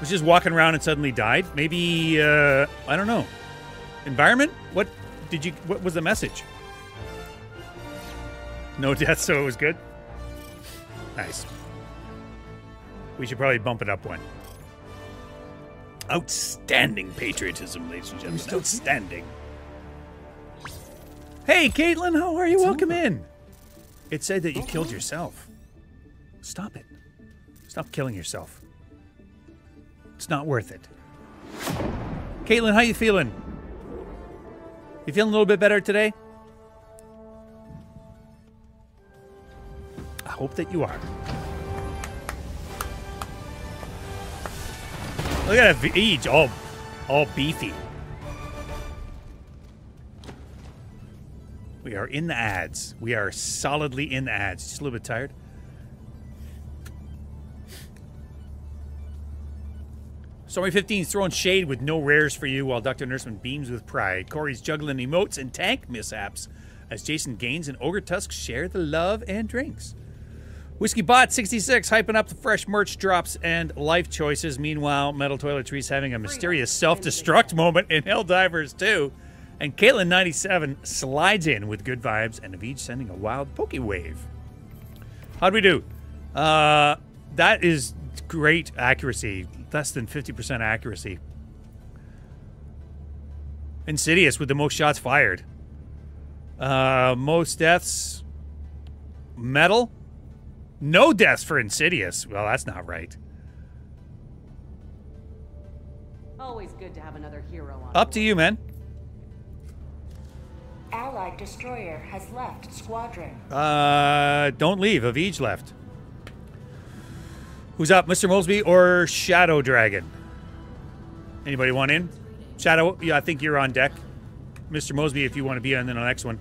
B: Was just walking around and suddenly died. Maybe uh, I don't know. Environment? What did you? What was the message? No death, so it was good. Nice. We should probably bump it up one. Outstanding patriotism, ladies and gentlemen. Outstanding. Hey, Caitlin, how are you? Welcome in. It said that you killed yourself. Stop it. Stop killing yourself. It's not worth it. Caitlin, how you feeling? You feeling a little bit better today? I hope that you are. Look at that age, all, all beefy. In the ads. We are solidly in the ads. Just a little bit tired. Stormy 15 is throwing shade with no rares for you while Dr. Nurseman beams with pride. Corey's juggling emotes and tank mishaps as Jason Gaines and Ogre Tusk share the love and drinks. Whiskey Bot 66 hyping up the fresh merch drops and life choices. Meanwhile, Metal Toiletries having a mysterious self destruct moment in Helldivers 2. And Caitlin 97 slides in with good vibes and Avij sending a wild Poke Wave. How'd we do? Uh, that is great accuracy. Less than 50% accuracy. Insidious with the most shots fired. Uh, most deaths. Metal. No deaths for Insidious. Well, that's not right.
M: Always good to have another hero on.
B: Up to you, man.
H: Allied destroyer has left squadron.
B: Uh, don't leave. Avij left. Who's up, Mr. Mosby or Shadow Dragon? Anybody want in? Shadow, yeah, I think you're on deck. Mr. Mosby, if you want to be on the next one.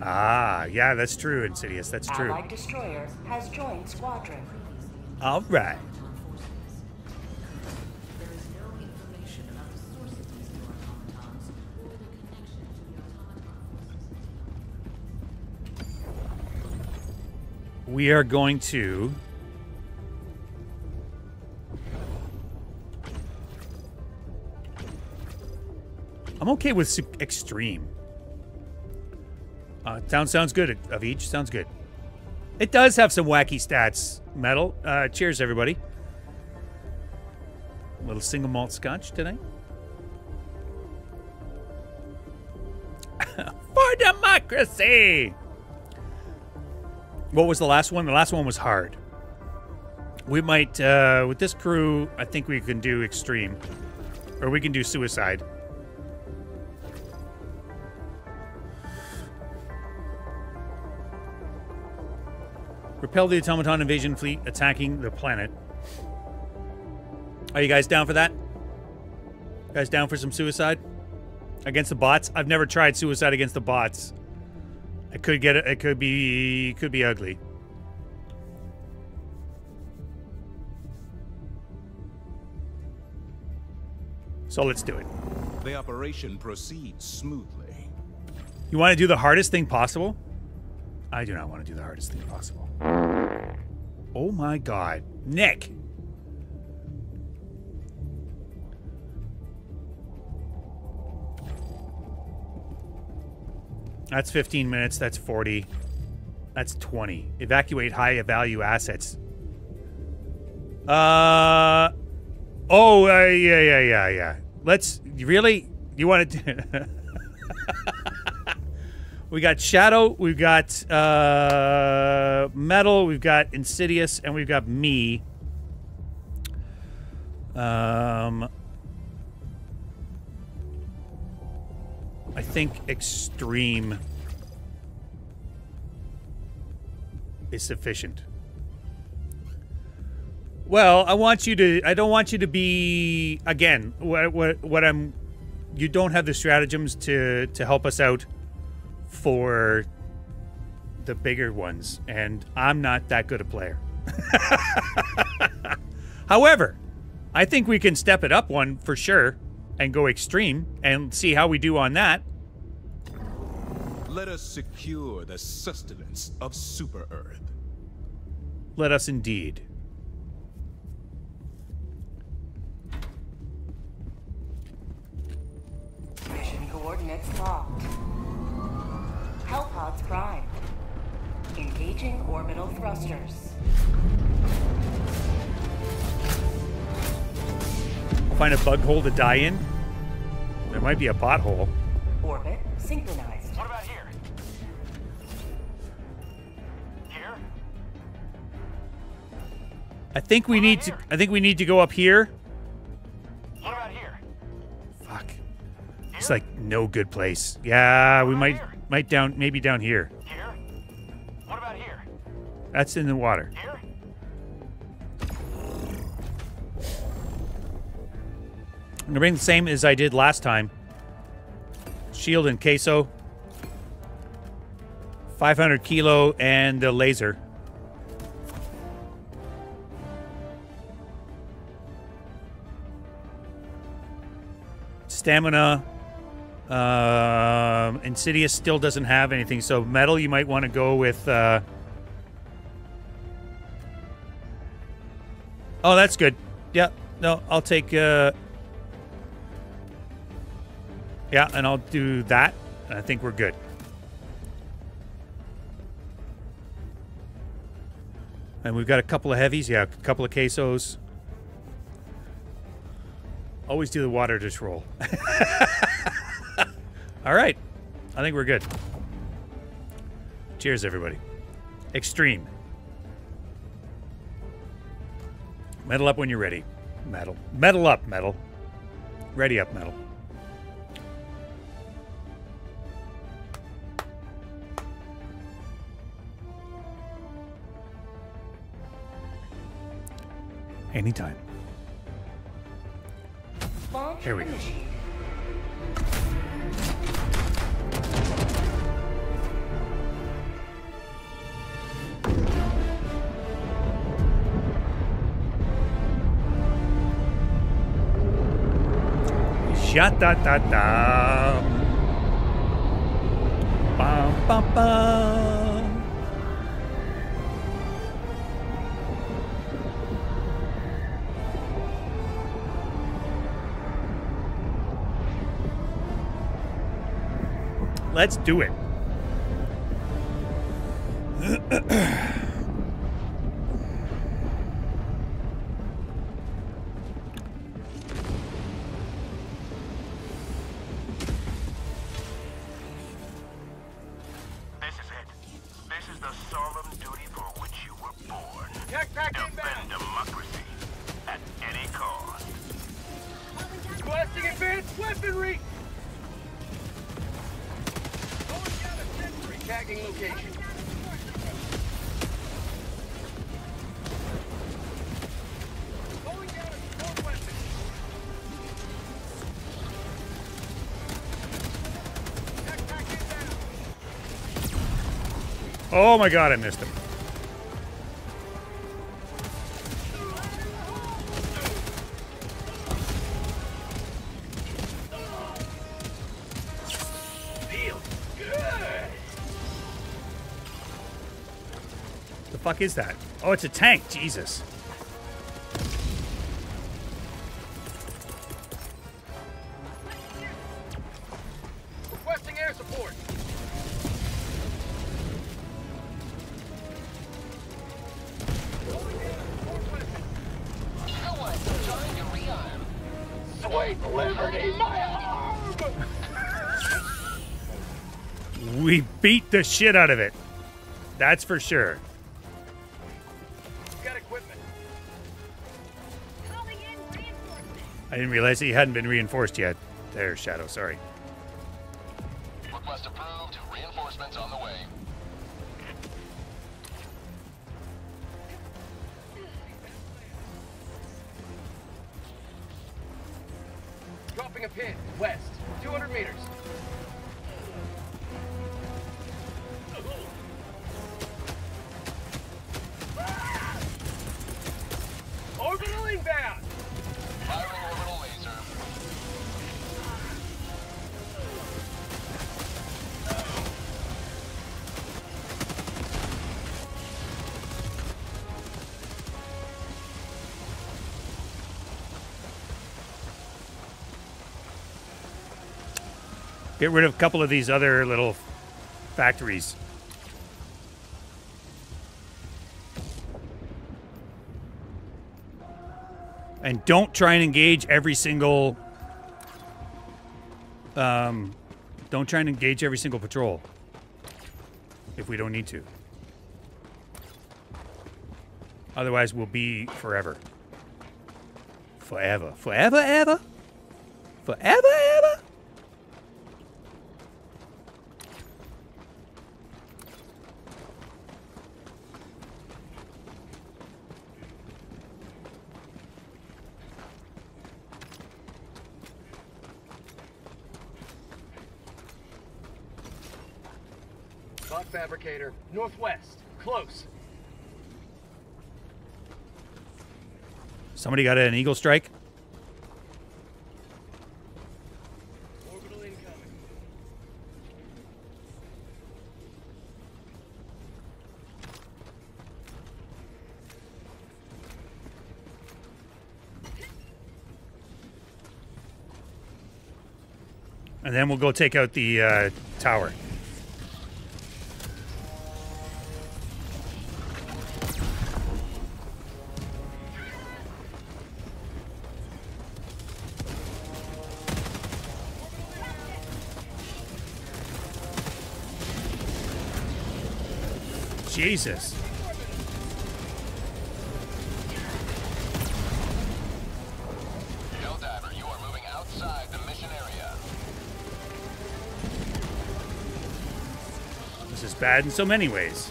B: Ah, yeah, that's true, Insidious. That's true.
H: Allied destroyer has joined squadron.
B: All right. We are going to I'm okay with extreme. Uh, sounds sounds good. Of each sounds good. It does have some wacky stats. Metal. Uh, cheers, everybody. A little single malt scotch tonight. For democracy. What was the last one? The last one was hard. We might, uh, with this crew, I think we can do extreme, or we can do suicide. Repel the automaton invasion fleet attacking the planet. Are you guys down for that? You guys down for some suicide against the bots? I've never tried suicide against the bots. It could get it it could be could be ugly. So let's do it.
A: The operation proceeds smoothly.
B: You want to do the hardest thing possible? I do not want to do the hardest thing possible. Oh my god. Nick! That's 15 minutes. That's 40. That's 20. Evacuate high value assets. Uh. Oh, uh, yeah, yeah, yeah, yeah. Let's. Really? You want to. we got Shadow. We've got uh, Metal. We've got Insidious. And we've got me. Um. I think extreme is sufficient. Well, I want you to. I don't want you to be again. What what what I'm. You don't have the stratagems to to help us out for the bigger ones, and I'm not that good a player. However, I think we can step it up one for sure and go extreme and see how we do on that.
A: Let us secure the sustenance of Super Earth.
B: Let us indeed.
H: Mission coordinates locked. Hellpods prime. Engaging orbital thrusters.
B: Find a bug hole to die in. There might be a pothole.
H: Orbit synchronized.
K: What about here? Here?
B: I think we need to. I think we need to go up here.
K: What about here?
B: Fuck. It's like no good place. Yeah, we might might down maybe down here.
K: Here? What about here?
B: That's in the water.
K: Here?
B: I'm gonna bring the same as I did last time. Shield and queso. 500 kilo and the laser. Stamina. Um, Insidious still doesn't have anything, so metal you might want to go with. Uh... Oh, that's good. Yeah, no, I'll take. Uh... Yeah, and I'll do that. I think we're good. And we've got a couple of heavies. Yeah, a couple of quesos. Always do the water dish roll. All right. I think we're good. Cheers, everybody. Extreme. Metal up when you're ready. Metal. Metal up, metal. Ready up, metal. Anytime. Here we go. Shut da da da. Bum bum bum. Let's do it. Oh my god, I missed him. The fuck is that? Oh, it's a tank. Jesus. we beat the shit out of it. That's for sure. I didn't realize that he hadn't been reinforced yet. There, Shadow, sorry.
L: Request approved. Reinforcements on the way.
J: Dropping a pin, west, 200 meters.
L: Firing orbital laser.
B: Get rid of a couple of these other little factories. And don't try and engage every single. Um, don't try and engage every single patrol. If we don't need to. Otherwise, we'll be forever. Forever. Forever, ever? Forever, ever?
J: Bot fabricator, northwest, close.
B: Somebody got an eagle strike?
J: Orbital incoming.
B: And then we'll go take out the uh, tower. Jesus.
L: Helldiver, you are moving outside the mission area.
B: This is bad in so many ways.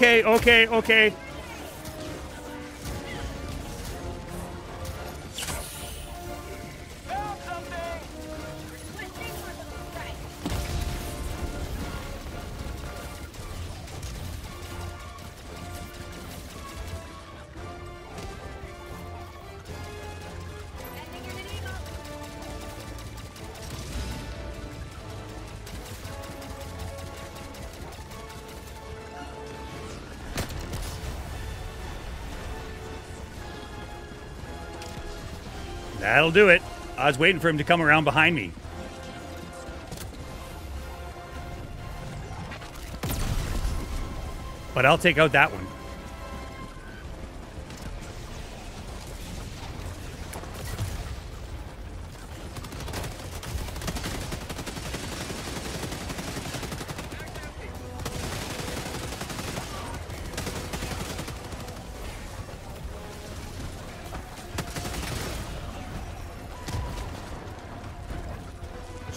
B: Okay, okay, okay. That'll do it. I was waiting for him to come around behind me. But I'll take out that one.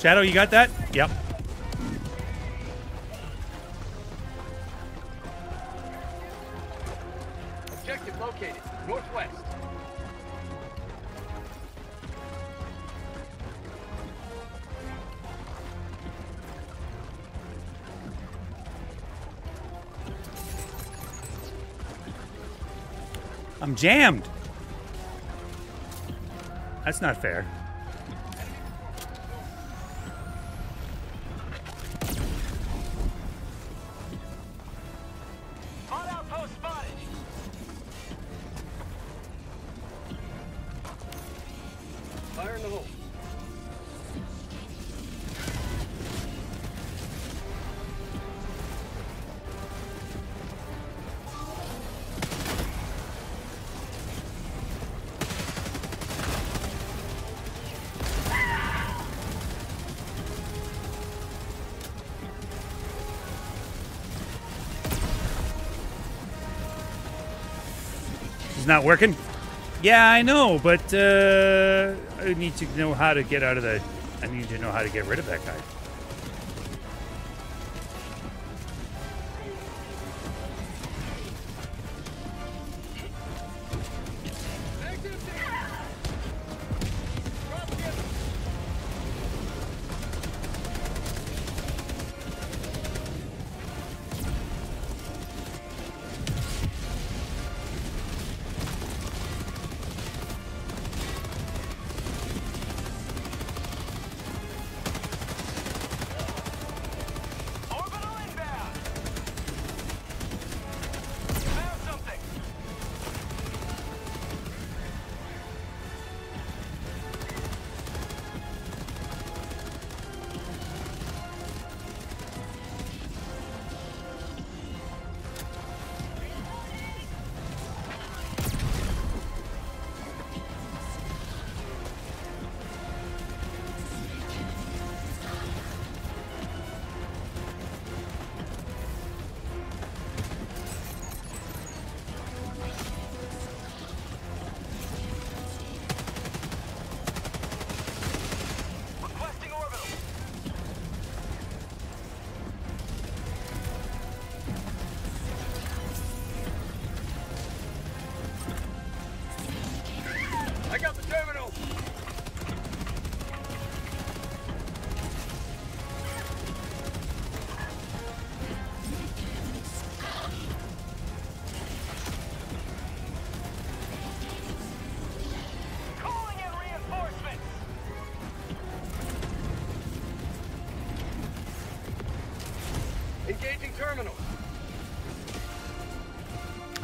B: Shadow, you got that? Yep.
J: Objective located, northwest.
B: I'm jammed. That's not fair. She's not working. Yeah, I know, but uh, I need to know how to get out of the. I need to know how to get rid of that guy.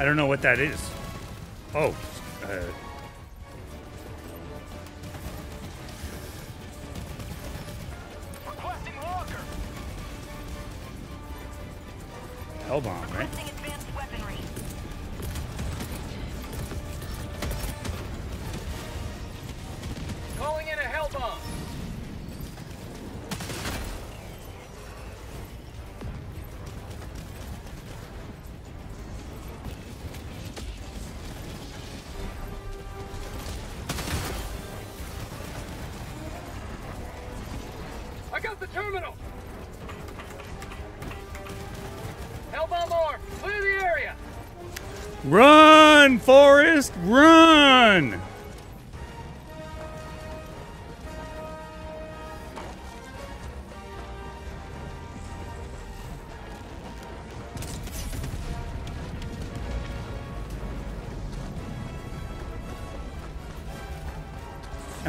B: Don't know what that is.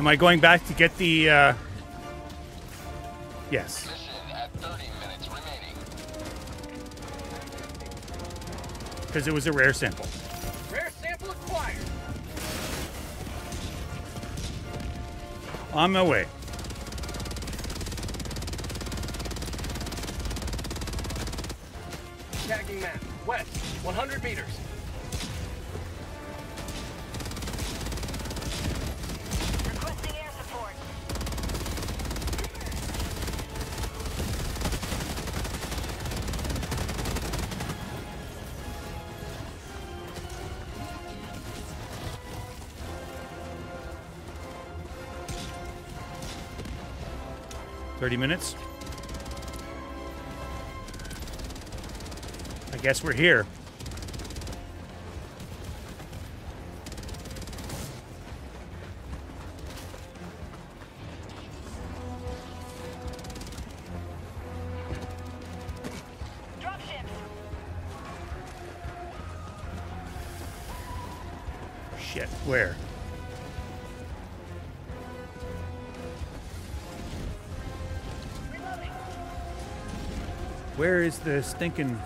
B: Am I going back to get the? Uh... Yes. Because it was a rare sample.
J: Rare sample acquired.
B: On my way. 30 minutes. I guess we're here. Where is the stinking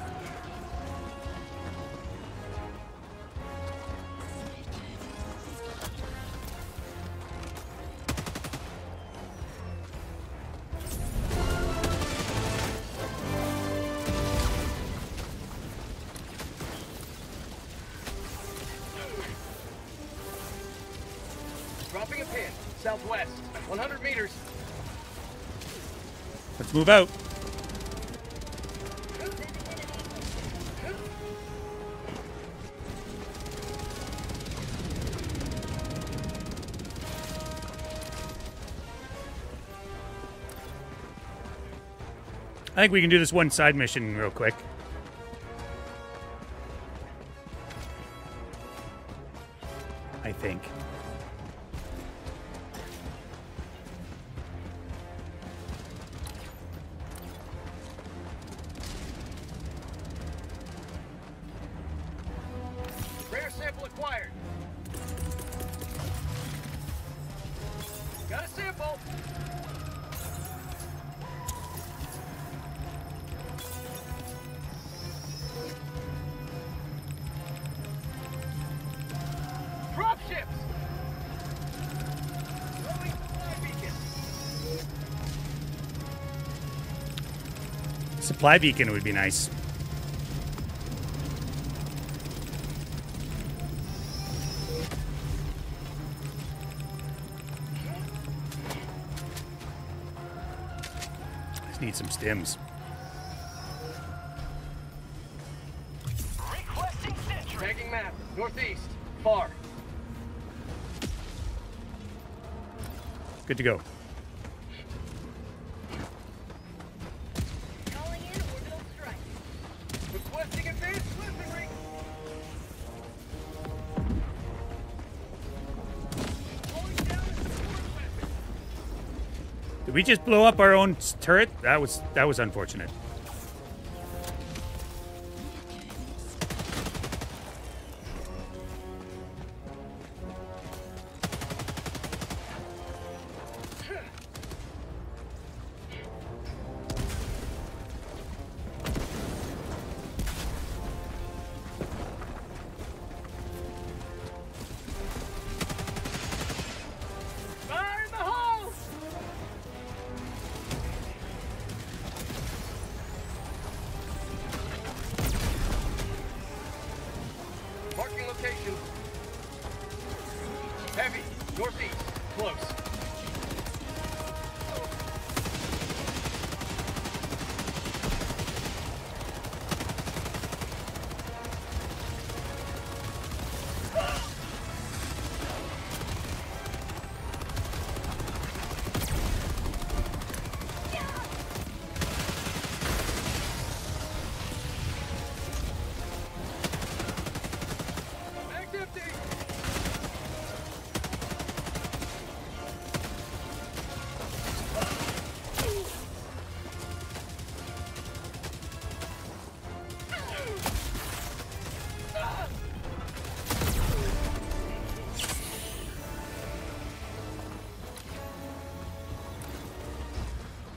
J: Dropping a pin. Southwest. 100 meters.
B: Let's move out. I think we can do this one side mission real quick.
J: Supply beacon
B: would be nice. Just need some stims.
J: Tagging map. Northeast. Far.
B: Good to go. Just blow up our own turret? That was that was unfortunate.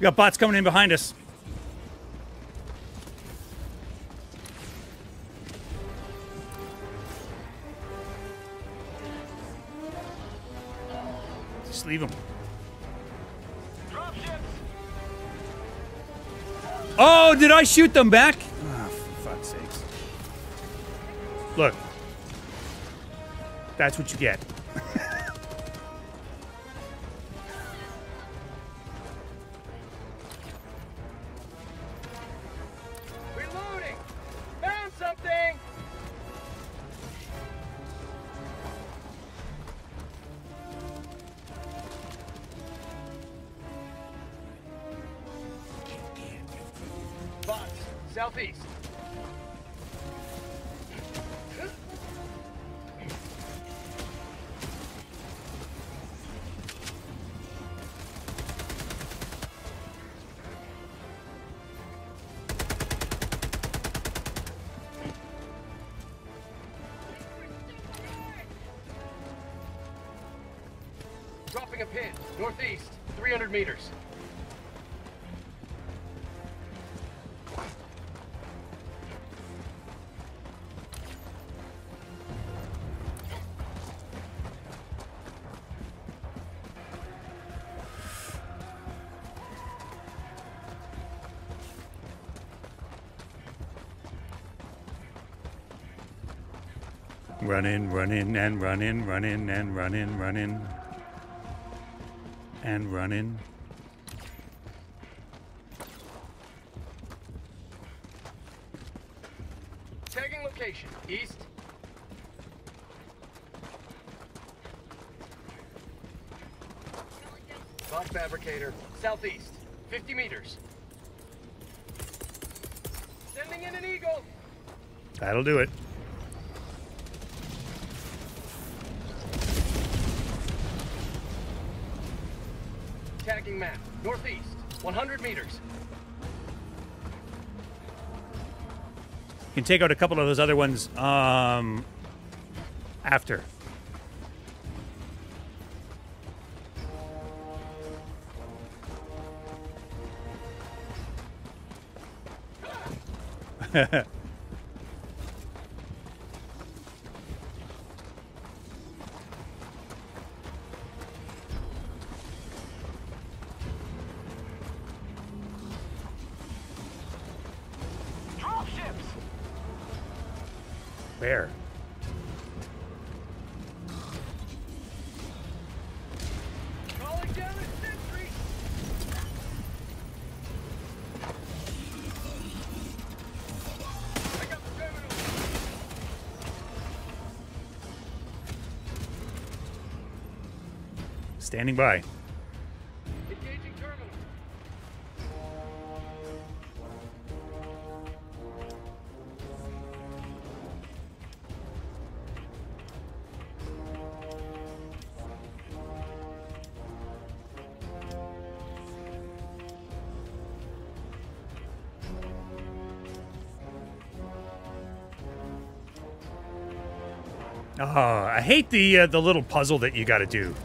B: Got bots coming in behind us. Just leave them. Oh, did I shoot them back? Oh, for fuck's sakes. Look. That's what you get. running, running, and running, running, and running, running, and running.
J: Tagging location, east. Bot fabricator, southeast, 50 meters.
B: Sending in an eagle. That'll
J: do it. take out a couple of those other ones um, after. standing by. Oh, I hate the uh, the little puzzle that you got to do.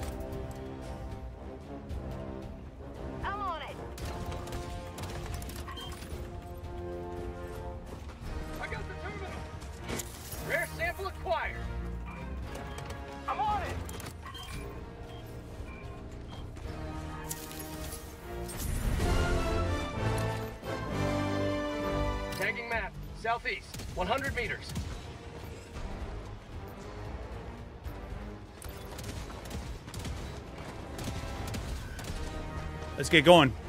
J: get going.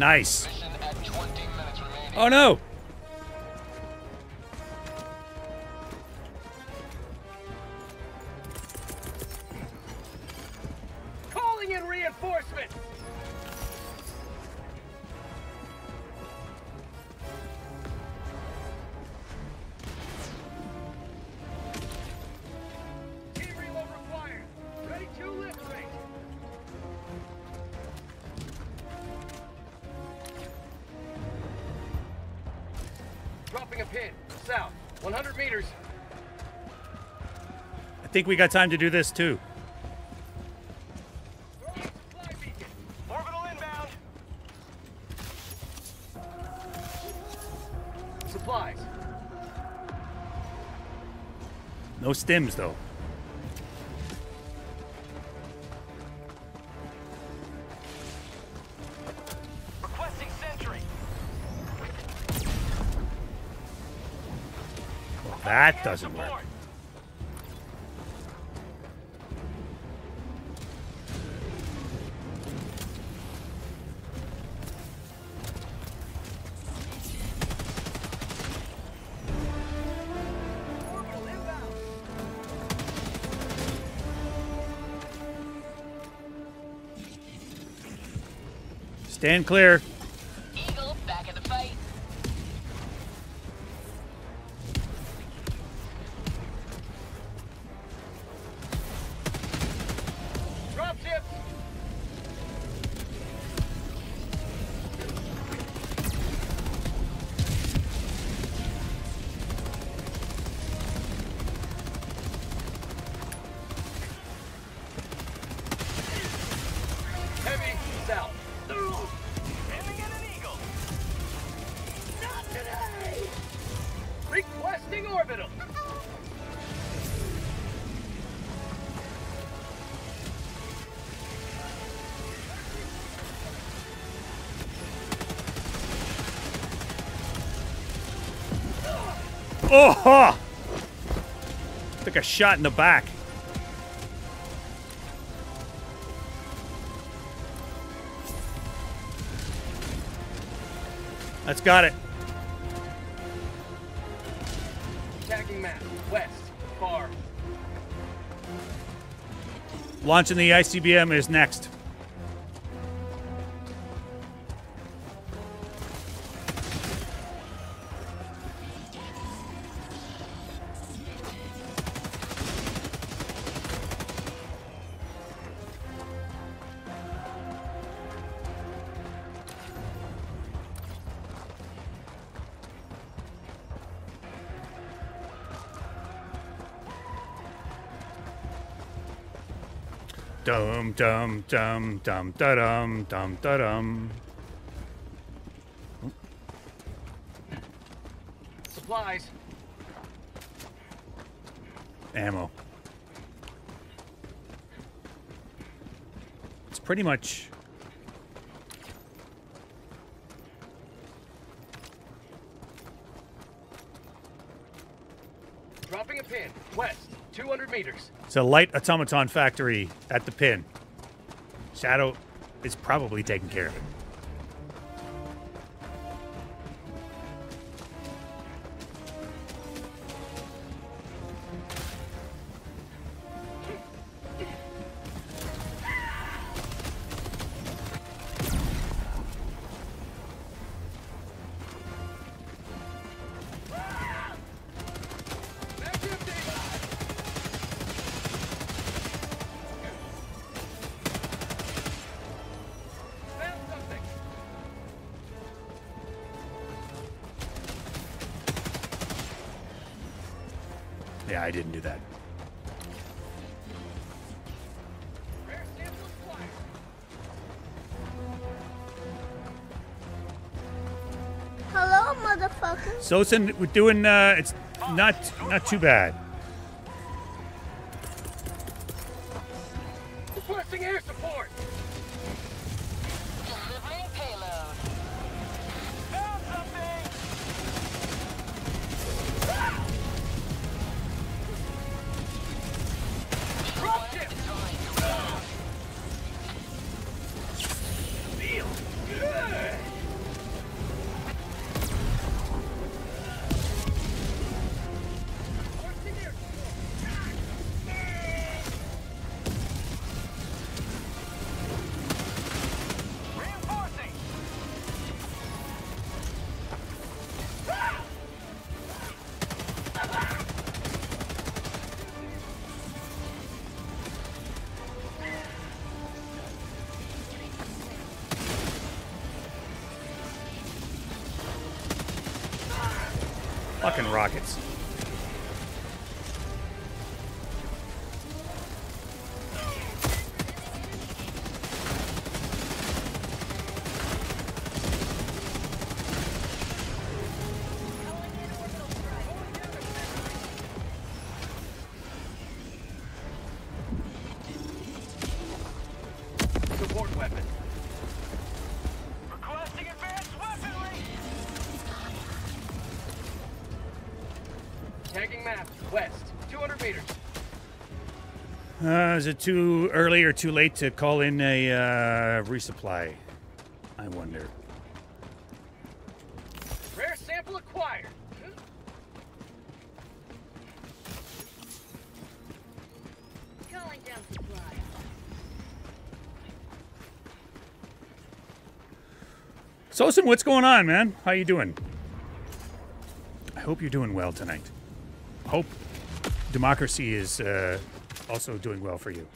J: Nice. Oh no! think we got time to do this too.
B: Supplies.
J: No stims though. Stand clear.
B: Shot in the back. That's got it.
J: Map. West. Far.
B: Launching the ICBM is next. Dum dum dum dum da dum dum da dum.
J: Supplies.
B: Ammo. It's pretty much
J: Dropping a pin. West. 200 meters.
B: it's a light automaton factory at the pin. Shadow is probably taking care of it. Sosin, we're doing. Uh, it's not not too bad. Is it too early or too late to call in a uh, resupply? I wonder.
J: Rare sample acquired.
M: Calling down supplies.
B: Sosin, what's going on, man? How you doing? I hope you're doing well tonight. Hope democracy is uh, also doing well for you.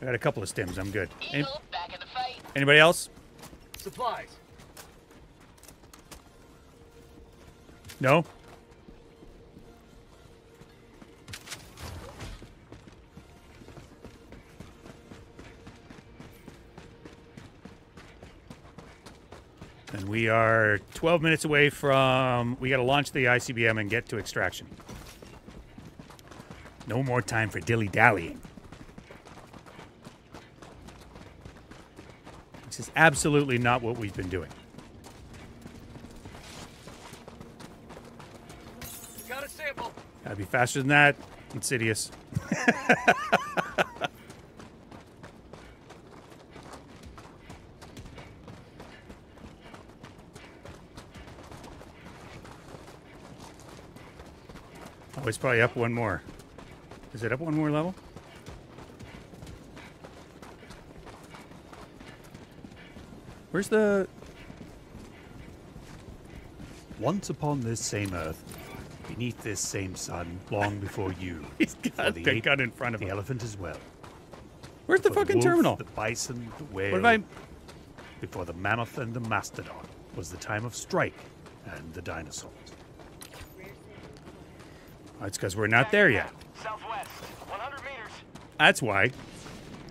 B: I got a couple of stims. I'm good. Any-
L: Eagle, back in the fight.
B: anybody else?
J: Supplies.
B: No? And we We are 12 minutes away from. We got to launch the ICBM and get to extraction. No more time for dilly dallying. This is absolutely not what we've been doing.
J: Got a sample.
B: Gotta be faster than that. Insidious. oh, it's probably up one more. Is it up one more level? Where's the. Once upon this same earth, beneath this same sun, long before you. He's got the the ape, gun in front of the him. elephant as well. Where's the fucking wolf, terminal? The bison, the whale. What have I? Before the mammoth and the mastodon was the time of strike and the dinosaurs. That's because we're not there yet.
K: Southwest, 100 meters.
B: That's why.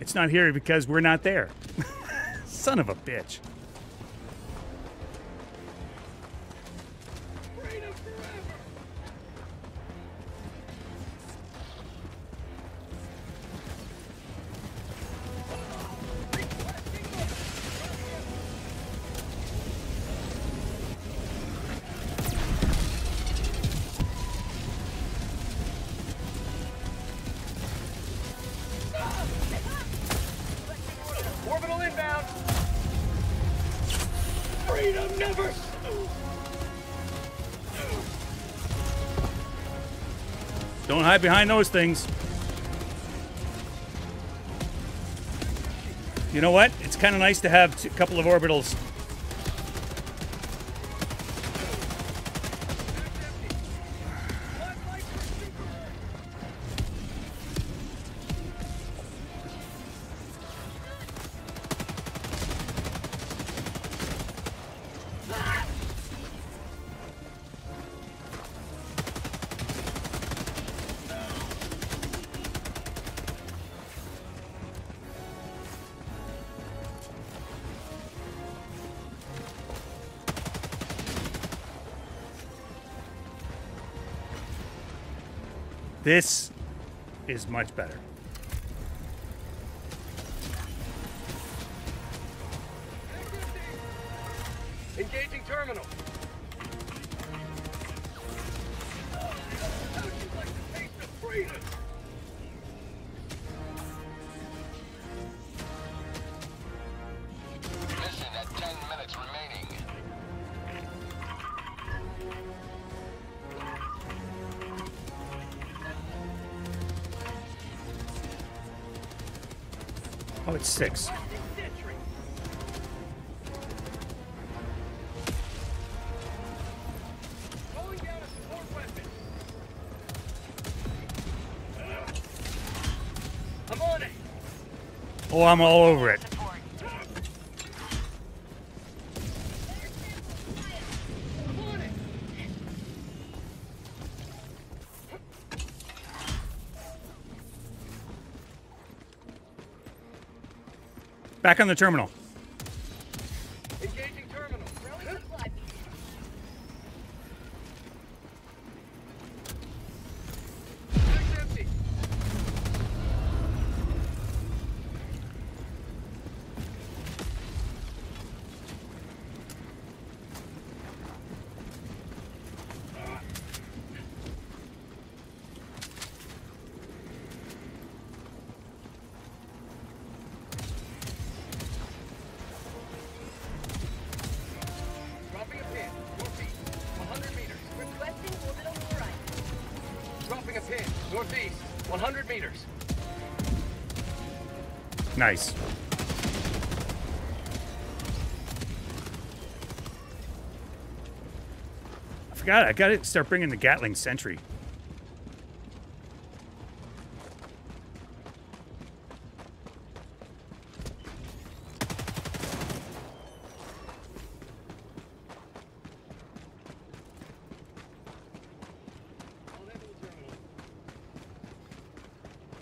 B: It's not here because we're not there. Son of a bitch. Hide behind those things. You know what? It's kind of nice to have a couple of orbitals. This is much better.
J: Engaging terminal.
B: Six. Oh, I'm all over it. Back on the terminal. Forgot. I got to start bringing the Gatling Sentry.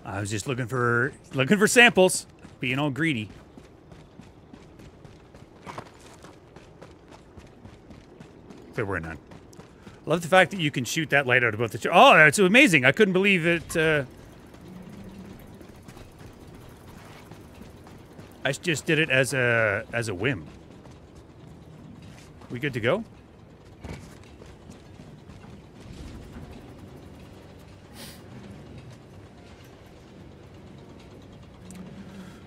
B: I was just looking for looking for samples, being all greedy. There were none. Love the fact that you can shoot that light out about the. Ch- oh, that's amazing! I couldn't believe it. Uh... I just did it as a as a whim. We good to go?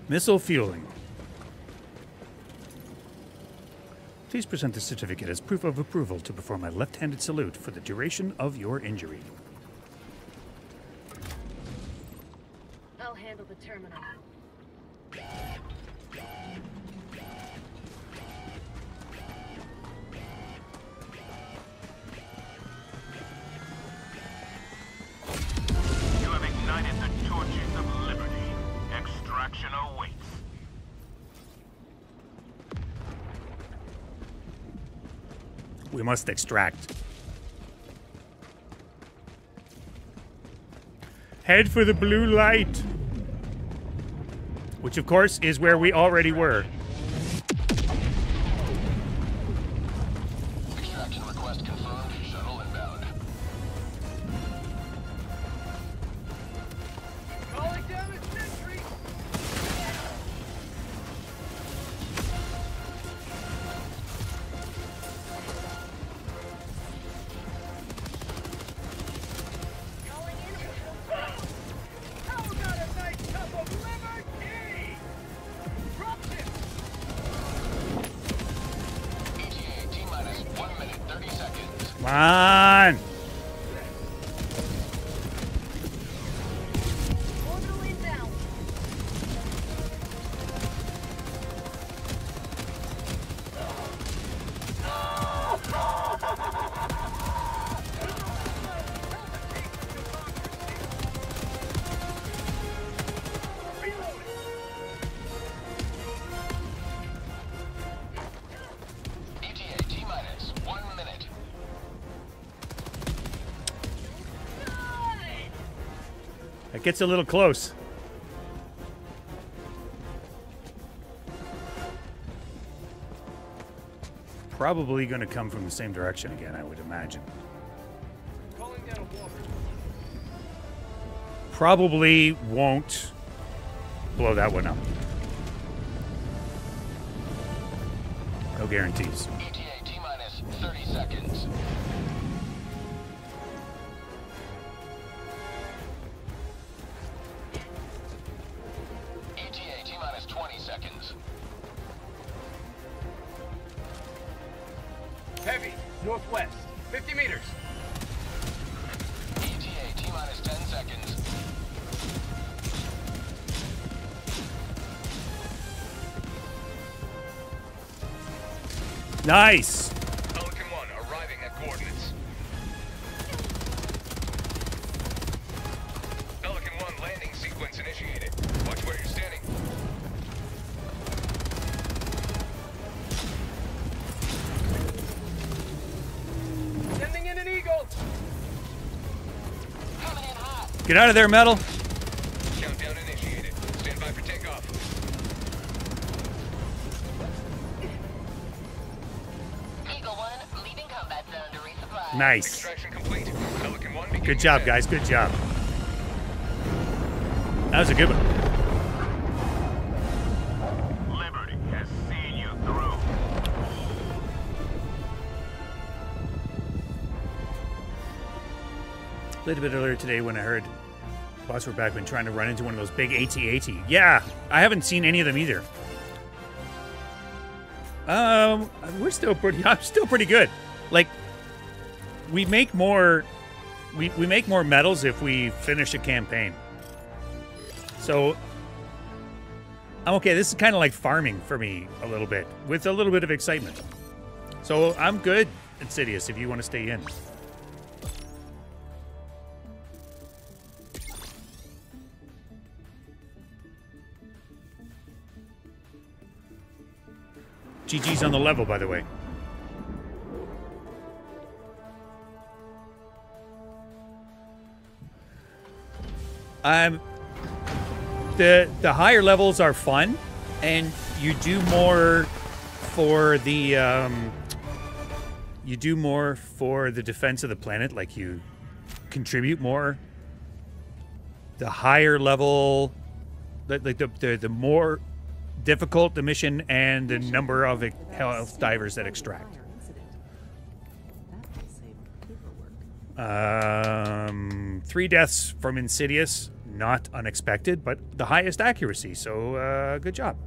B: Missile fueling. Please present the certificate as proof of approval to perform a left-handed salute for the duration of your injury. Must extract. Head for the blue light. Which, of course, is where we already were. Gets a little close. Probably going to come from the same direction again, I would imagine. Probably won't blow that one up. No guarantees. Nice.
K: Pelican 1 arriving at coordinates. Pelican 1 landing sequence initiated. Watch where you're standing.
J: Sending in an eagle.
B: Get out of there, metal. Nice.
K: Extraction complete. Pelican 1 beginning
B: Good job, guys. Good job. That was a good one.
K: Liberty has seen you through.
B: A little bit earlier today when I heard Boss were back when trying to run into one of those big AT-AT. Yeah, I haven't seen any of them either. Um, we're still pretty. I'm still pretty good. Like, we make more. We we make more medals if we finish a campaign. So I'm okay. This is kind of like farming for me a little bit, with a little bit of excitement. So I'm good, Insidious. If you want to stay in. GG's on the level, by the way. Um, the the higher levels are fun, and you do more for the um, you do more for the defense of the planet, like you contribute more. The higher level, the like the, the the more difficult the mission and the number of Helldivers that extract. Um, three deaths from Insidious, not unexpected, but the highest accuracy. So uh, good job.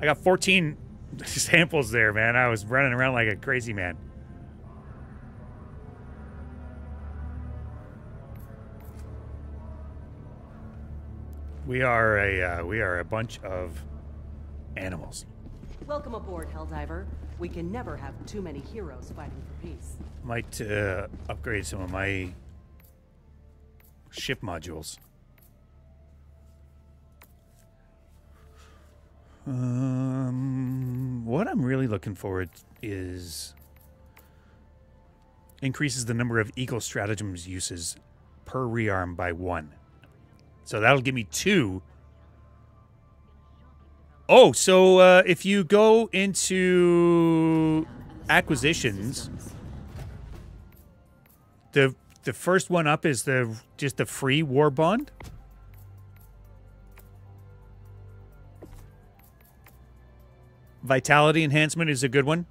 B: I got 14 samples there, man. I was running around like a crazy man. We are a uh, we are a bunch of animals.
N: Welcome aboard, Helldiver. We can never have too many heroes fighting for peace.
B: Might uh, upgrade some of my ship modules. Um, what I'm really looking forward is increases the number of Eagle stratagems uses per rearm by one. So that'll give me two. Oh, so uh, if you go into acquisitions, the the first one up is the just the free war bond. Vitality enhancement is a good one.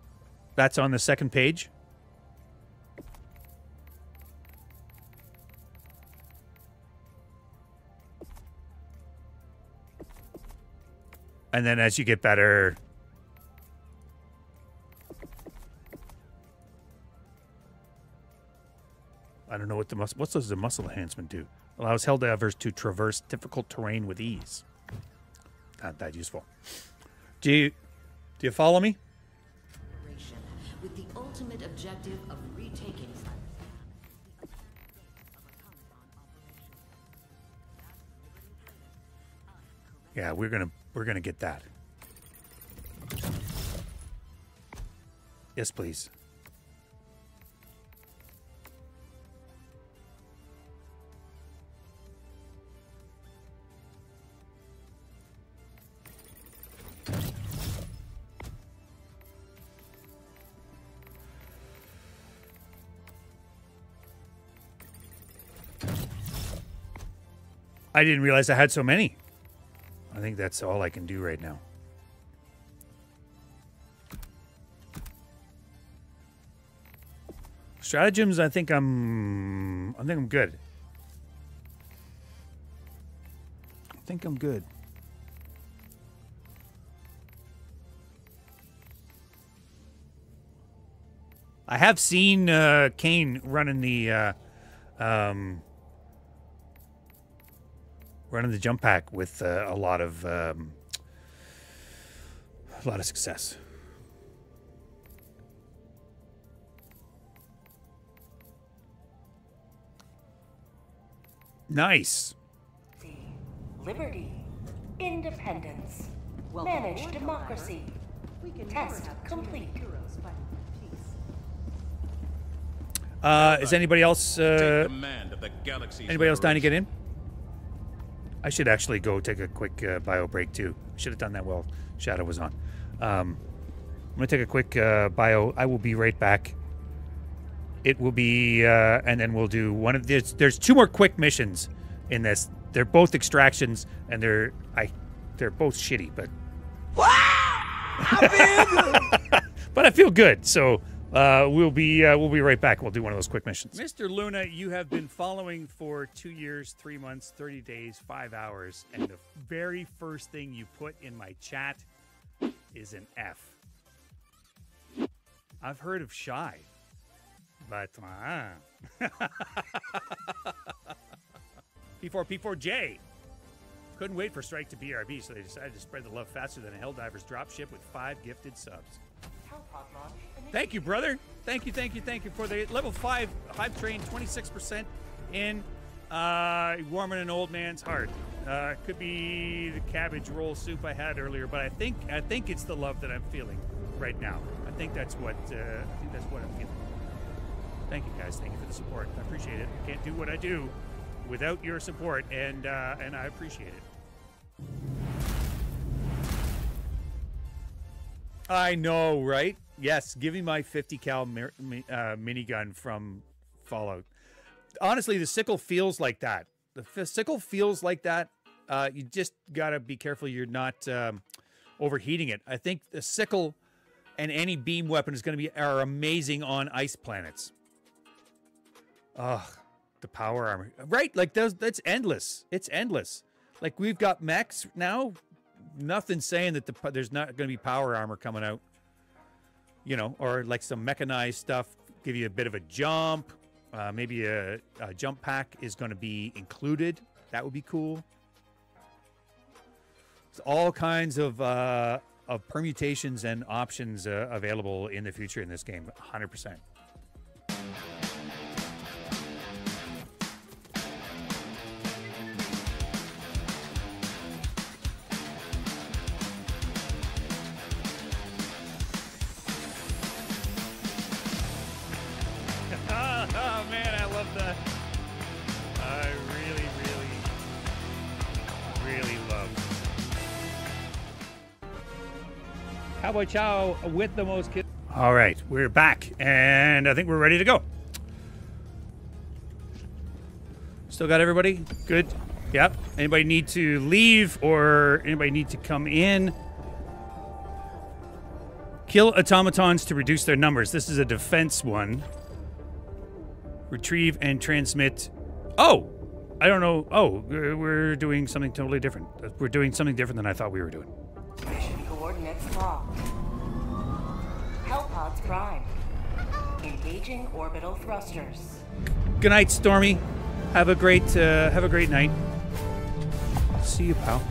B: That's on the second page. And then as you get better, I don't know what the muscle. What does the muscle enhancement do? Allows Helldivers to traverse difficult terrain with ease. Not that useful. Do you do you follow me?
O: With the ultimate objective of retaking
B: Yeah, we're gonna we're gonna get that. Yes, please. I didn't realize I had so many. I think that's all I can do right now. Stratagems, I think I'm I think I'm good. I think I'm good. I have seen uh, Kane running the uh, um, running the jump pack with uh, a lot of um, a lot of success. Nice.
H: Liberty. Independence.
N: Welcome
H: Manage democracy.
N: We can
H: Test
N: never have too many
H: complete.
B: Uh, is anybody else? Uh,
A: command of the galaxy's
B: anybody else dying to get in? I should actually go take a quick uh, bio break too. Should have done that while Shadow was on. Um, I'm gonna take a quick uh, bio. I will be right back. It will be, uh, and then we'll do one of there's there's two more quick missions in this. They're both extractions, and they're I, they're both shitty, but but I feel good. So uh, we'll be uh, we'll be right back. We'll do one of those quick missions. Mr. Luna, you have been following for two years, three months, thirty days, five hours, and the very first thing you put in my chat is an F. I've heard of shy, but uh, P4 P4J. Couldn't wait for Stryke to BRB, so they decided to spread the love faster than a hell Helldivers dropship with five gifted subs. Thank you, brother. Thank you, thank you, thank you for the level five hype train, 26% in uh, warming an old man's heart. Uh, could be the cabbage roll soup I had earlier, but I think I think it's the love that I'm feeling right now. I think that's what uh, I think that's what I'm feeling. Thank you guys. Thank you for the support. I appreciate it. I can't do what I do without your support, and uh, and I appreciate it. I know, right? Yes, give me my 50 cal mir- mi- uh, minigun from Fallout. Honestly, the sickle feels like that. The f- sickle feels like that. Uh, you just gotta be careful you're not um, overheating it. I think the sickle and any beam weapon is going to be are amazing on ice planets. Ugh, the power armor, right? Like those, that's endless. It's endless. Like we've got mechs now. Nothing saying that the there's not going to be power armor coming out. You know, or like some mechanized stuff, give you a bit of a jump. Uh, maybe a, a jump pack is going to be included. That would be cool. It's all kinds of uh, of permutations and options uh, available in the future in this game. 100%. Cowboy Chow with the most kids. All right, we're back, and I think we're ready to go. Still got everybody? Good. Yep. Anybody need to leave or anybody need to come in? Kill automatons to reduce their numbers. This is a defense one. Retrieve and transmit. Oh, I don't know. Oh, we're we're doing something totally different. We're doing something different than I thought we were doing.
H: Mission coordinates locked. Prime. Engaging orbital thrusters.
B: Good night, Stormy. Have a great uh, have a great night. See you, pal.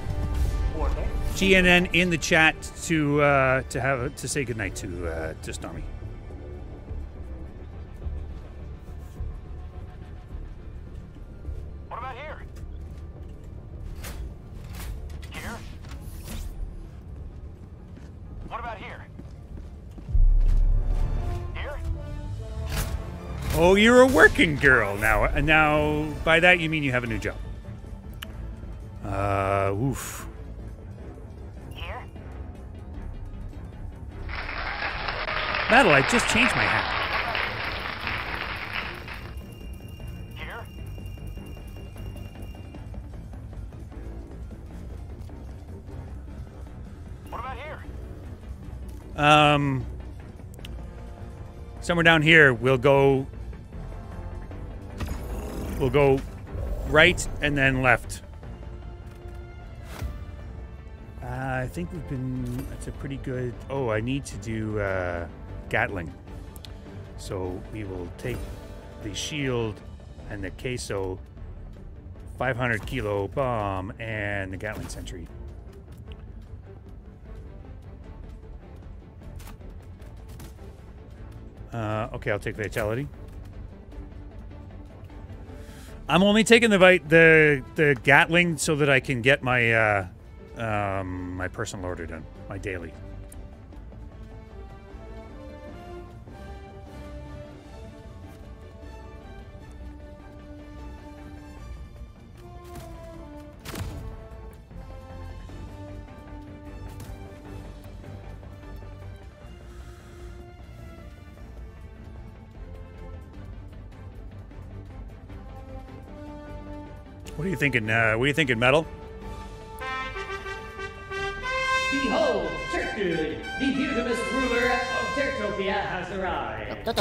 H: Orbit.
B: GNN in the chat to uh, to have to say goodnight to uh, to Stormy. Oh, you're a working girl now. And now, by that you mean you have a new job. Uh, oof.
K: Here?
B: Metal, I just changed my hat.
K: Here? What about here?
B: Um, somewhere down here, we'll go. We'll go right and then left. Uh, I think we've been. That's a pretty good. Oh, I need to do uh, Gatling. So we will take the shield and the queso 500 kilo bomb and the Gatling sentry. Uh, okay, I'll take vitality. I'm only taking the vit- the the Gatling so that I can get my uh, um, my personal order done, my daily. Thinking? Uh, what are you thinking, metal?
P: Behold, Turkud, the beautiful ruler of Tertopia has arrived.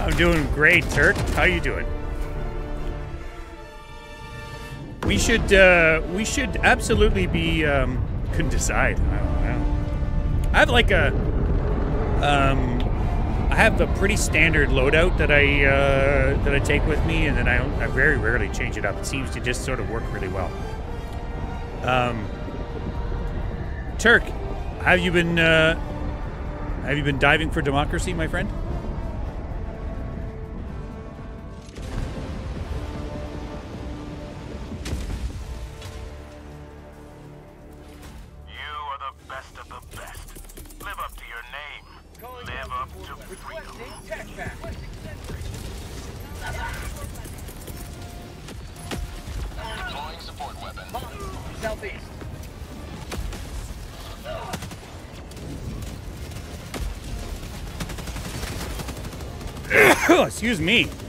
B: I'm doing great, Turk. How you doing? We should uh, we should absolutely be um, couldn't decide. I don't know. I have like a um, I have a pretty standard loadout that I uh, that I take with me, and then I, I very rarely change it up. It seems to just sort of work really well. Um, Turk, have you been uh, have you been diving for democracy, my friend? Me.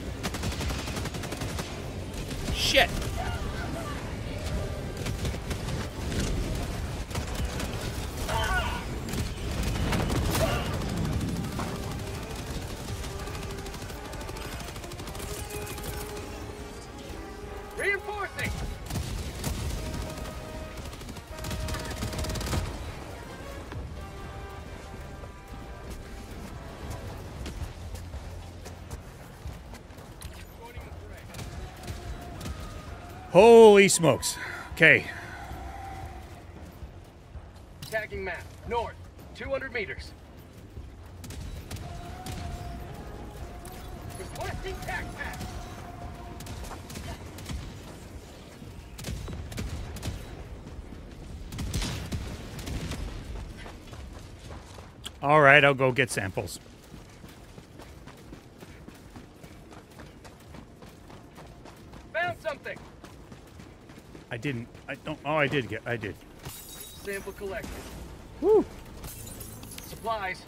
B: Holy smokes. Okay.
J: Tagging map. North. 200 meters. Requesting map.
B: All right, I'll go get samples.
J: Found something.
B: I didn't. I don't. Oh, I did get. I did.
J: Sample collected.
B: Woo.
J: Supplies.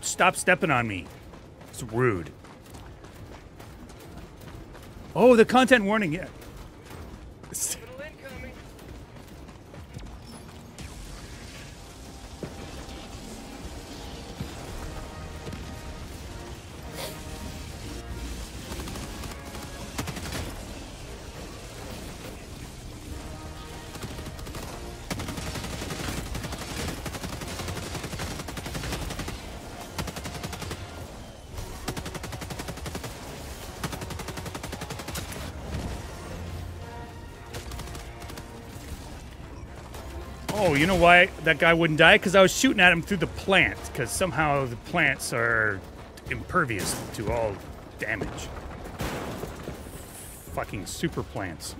B: Stop stepping on me. It's rude. Oh, the content warning. Yeah. You know why that guy wouldn't die? Because I was shooting at him through the plant. Because somehow the plants are impervious to all damage. Fucking super plants.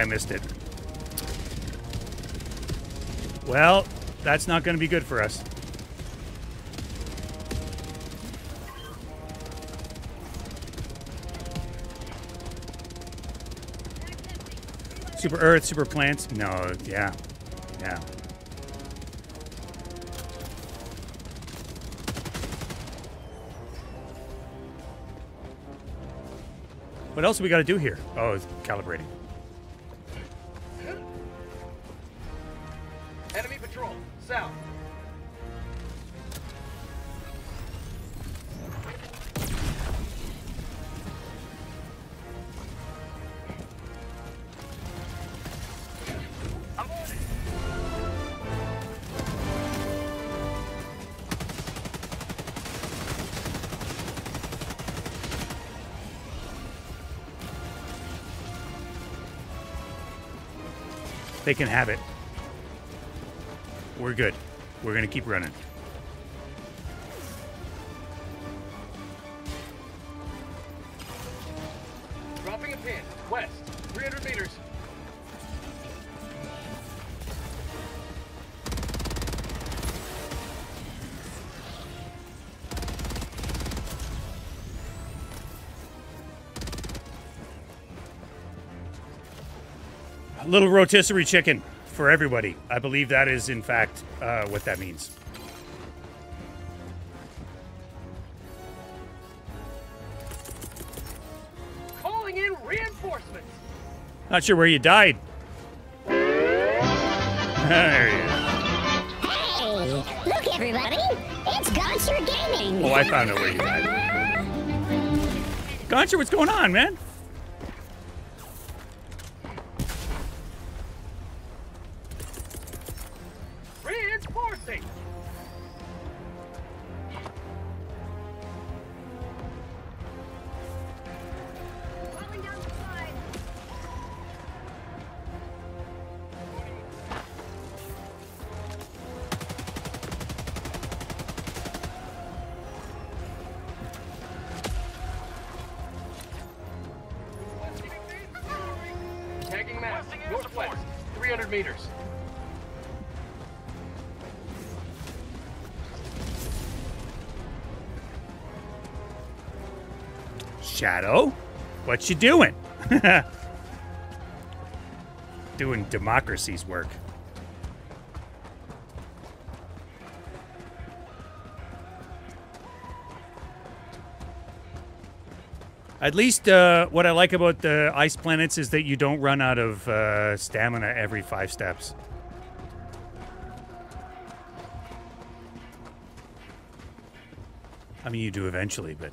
B: I missed it. Well, that's not going to be good for us. Super Earth, Super Plants? No, yeah. Yeah. What else we got to do here? Oh, it's calibrating. They can have it. We're good. We're going to keep running. rotisserie chicken for everybody. I believe that is, in fact, uh, what that means. Calling in reinforcements. Not sure where you died. there he is.
Q: Hey, look everybody, it's Goncher Gaming.
B: Oh, I found out where you died. What's going on, man?
J: Tagging map, northwest, 300 meters.
B: Shadow, what you doing? doing democracy's work. At least uh, what I like about the ice planets is that you don't run out of uh, stamina every five steps. I mean, you do eventually, but.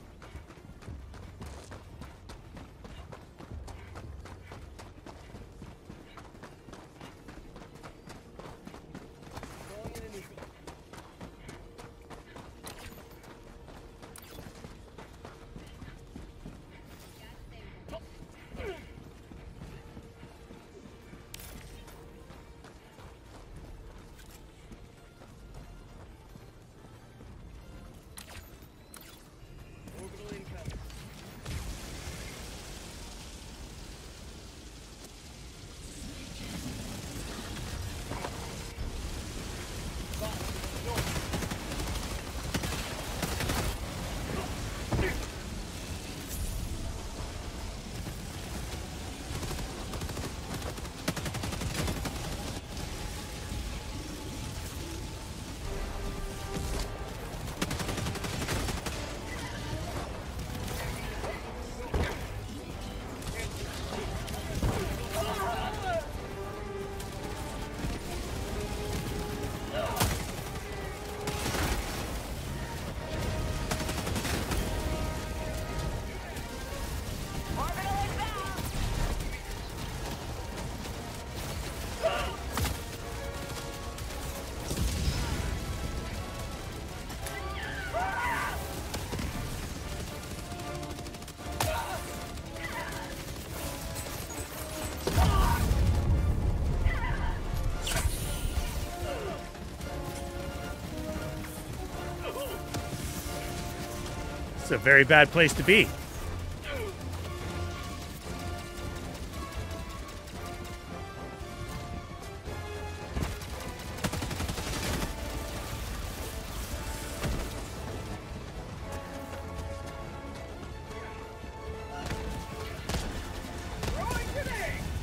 B: Very bad place to be.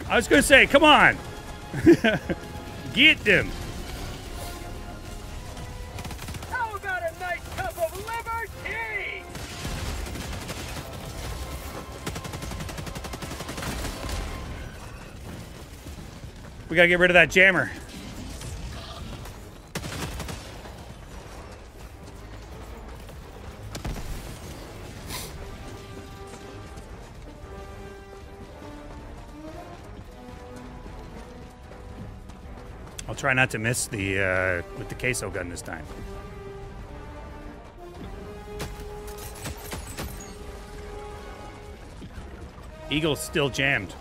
B: I was going to say, come on. Get them. We got to get rid of that jammer. I'll try not to miss the uh, with the Quasar gun this time. Eagle's still jammed.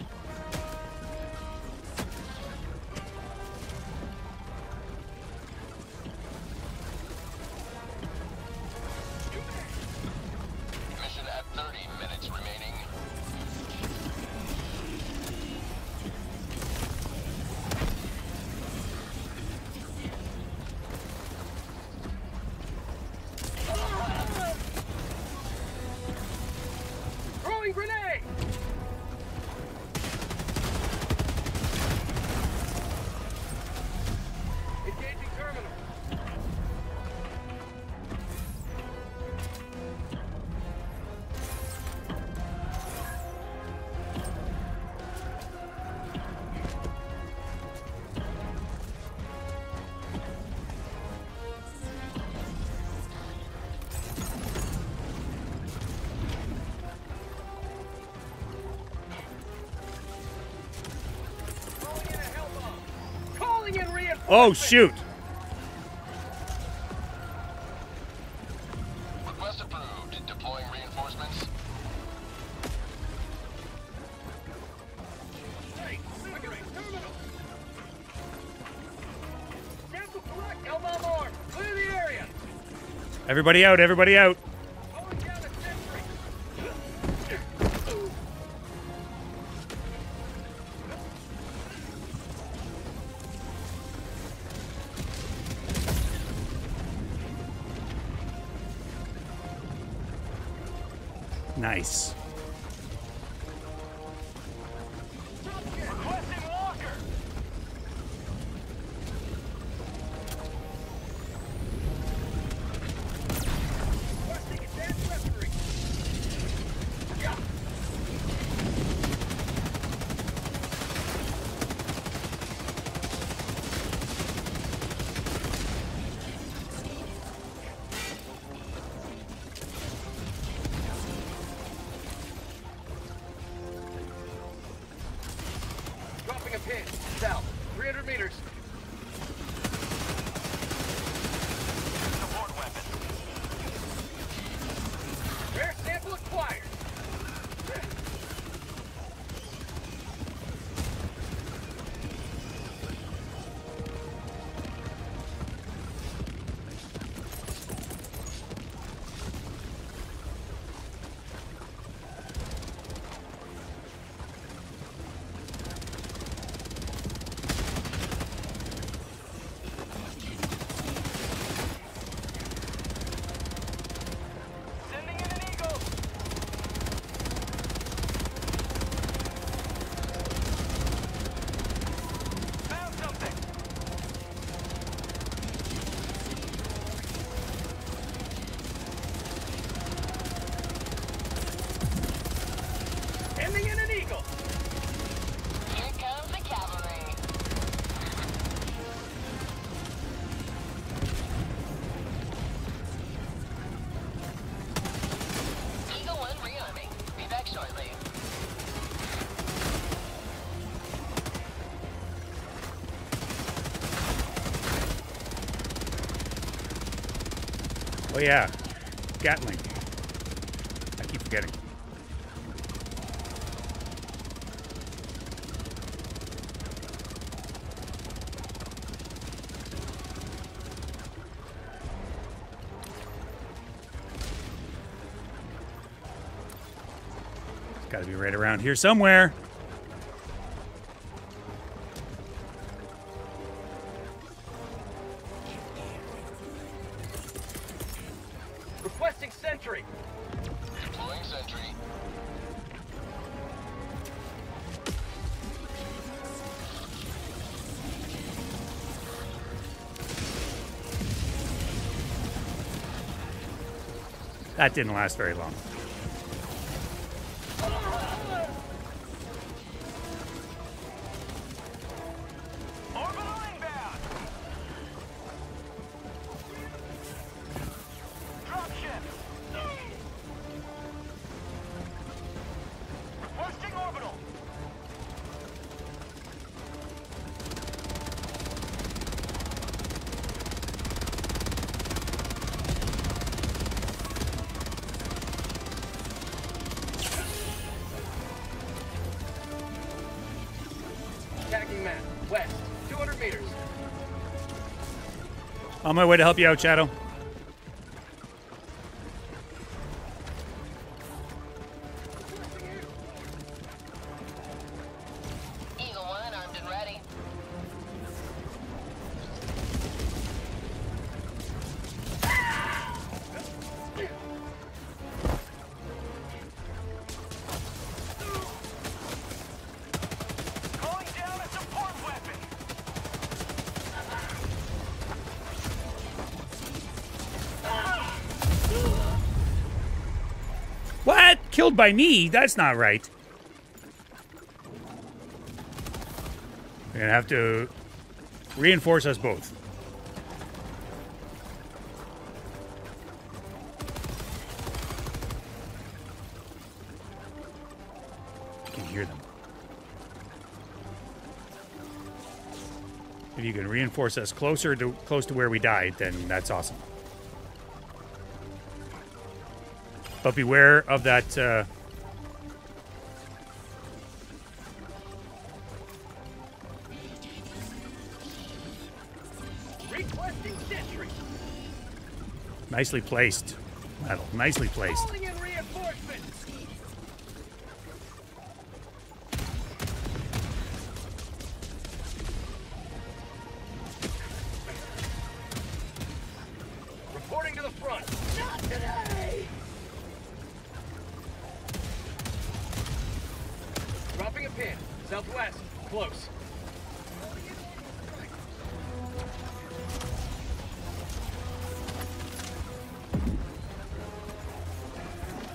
B: Oh, shoot.
L: Request approved. Deploying reinforcements.
J: Hey, secondary, terminal. Sample correct. Hellbomb armed. Clear the area.
B: Everybody out, everybody out.
J: Yeah.
B: Gatling. I keep forgetting. It's got to be right around here somewhere. That didn't last very long. On my way to help you out, Shadow. Killed by me? That's not right. We're gonna have to reinforce us both. I can hear them. If you can reinforce us closer to close to where we died, then that's awesome. But beware of that. Uh, nicely placed. Metal. Nicely placed.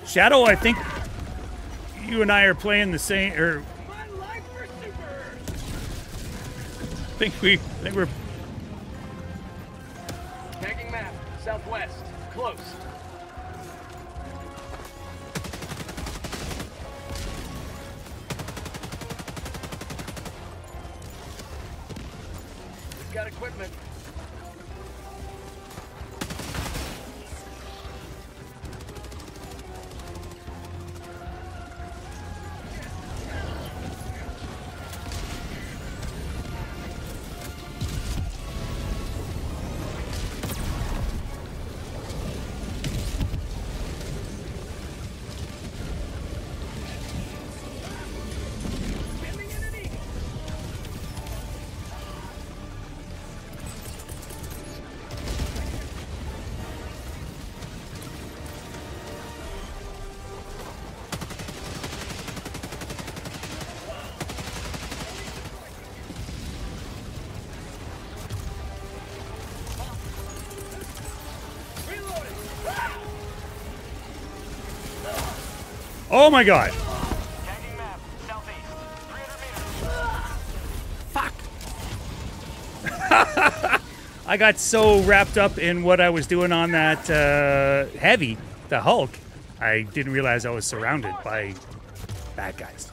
B: Shadow, I think you and I are playing the same. Or I think we. I think we're. Oh my god! Fuck I got so wrapped up in what I was doing on that uh, heavy, the Hulk, I didn't realize I was surrounded by bad guys.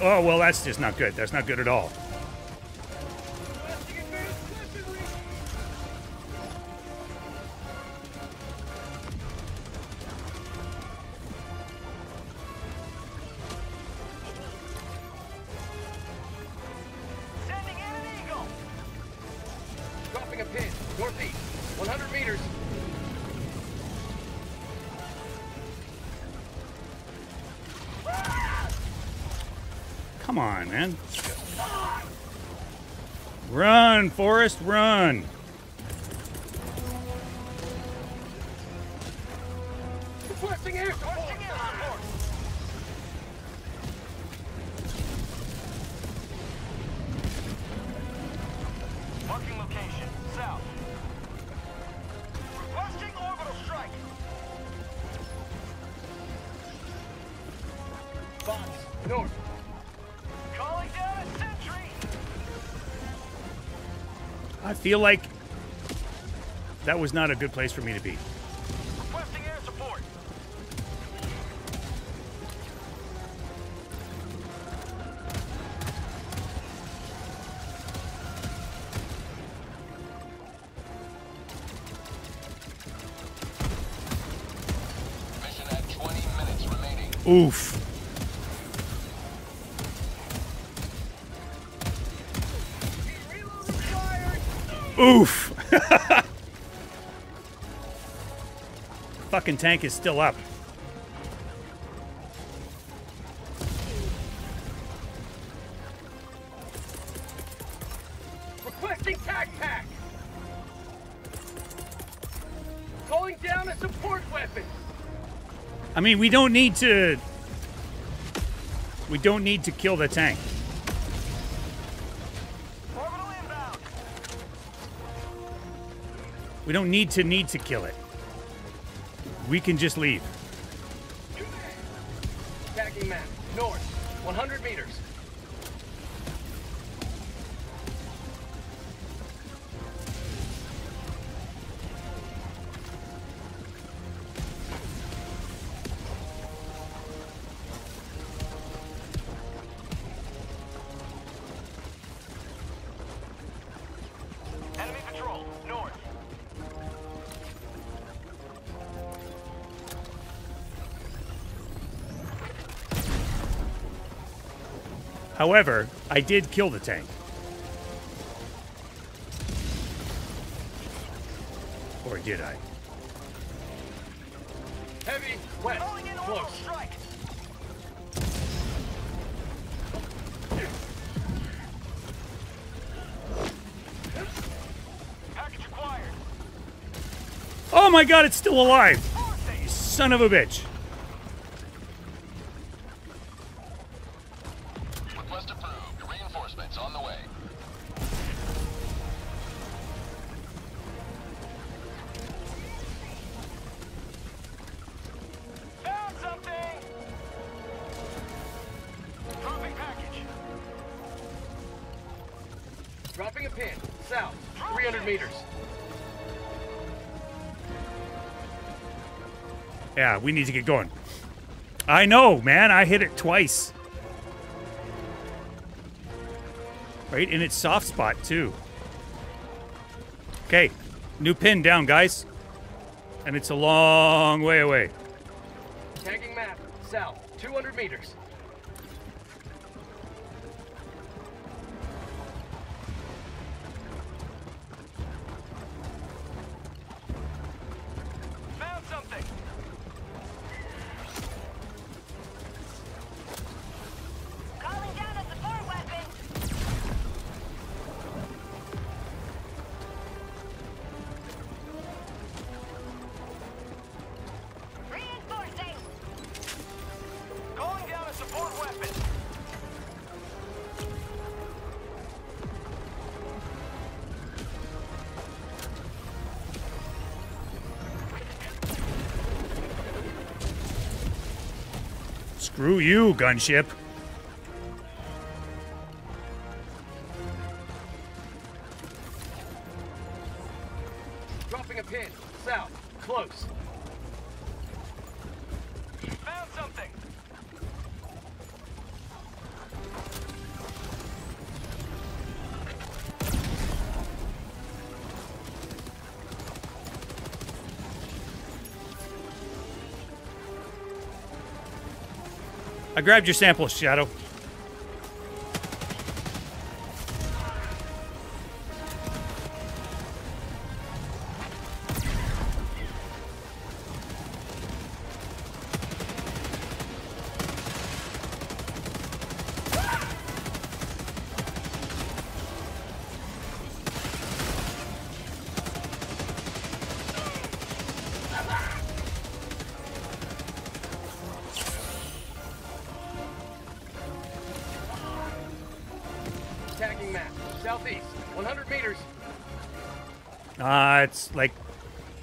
B: Oh, well, that's just not good. That's not good at all. Feel like that was not a good place for me to be. Fucking tank is still up.
J: Requesting tac pack. Calling down a support weapon.
B: I mean, we don't need to. We don't need to kill the tank. We don't need to need to kill it. We can just leave. However, I did kill the tank. Or did I?
J: Heavy, west, close.
B: Oh my god, it's still alive! You son of a bitch. We need to get going. I know, man. I hit it twice. Right in its soft spot, too. Okay, new pin down, guys. And it's a long way away.
J: Tagging map. South. 200 meters.
B: Screw you, gunship. Grabbed your sample, Shadow.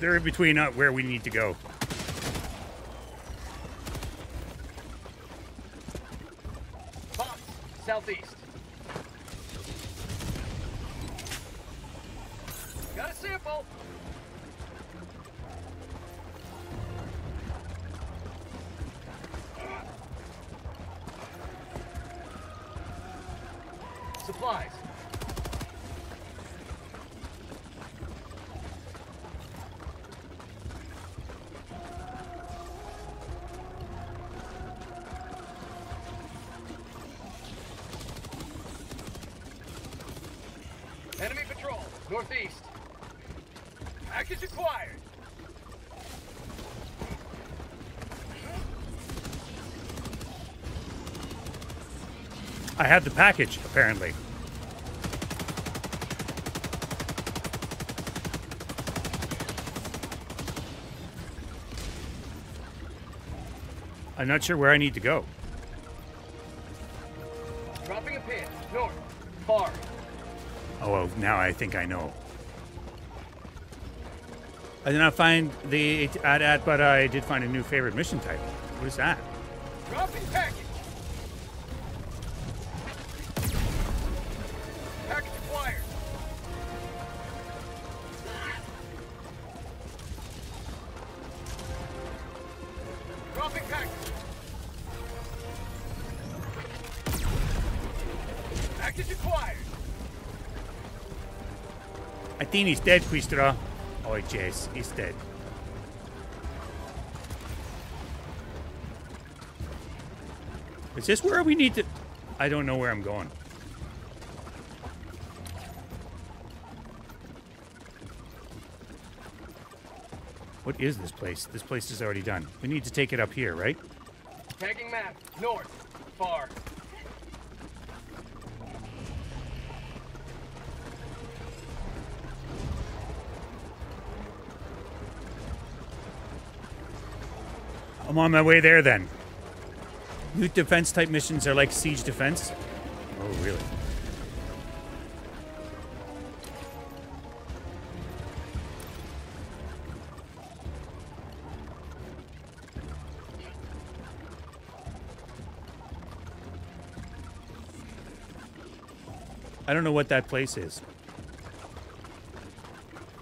B: They're in between uh, where we need to go. Have the package, apparently. I'm not sure where I need to go.
J: Dropping a pin, north, far.
B: Oh, well, now I think I know. I did not find the ad ad, but I did find a new favorite mission type. What is that? I think he's dead, Quistra. Oh, yes, he's dead. Is this where we need to... I don't know where I'm going. What is this place? This place is already done. We need to take it up here, right?
J: Tagging map. North. Far.
B: I'm on my way there then. Loot defense type missions are like siege defense. Oh, really? I don't know what that place is.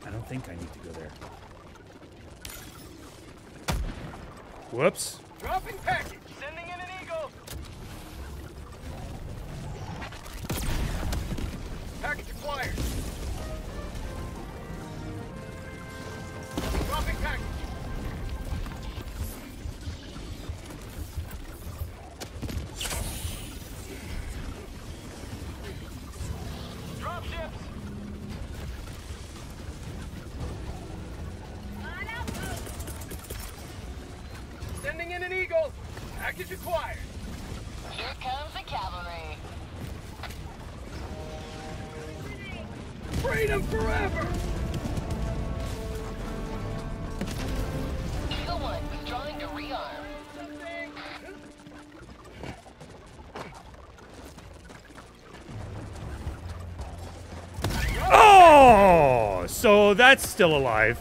B: I don't think I need to go there. Whoops.
J: Dropping package.
B: That's still alive.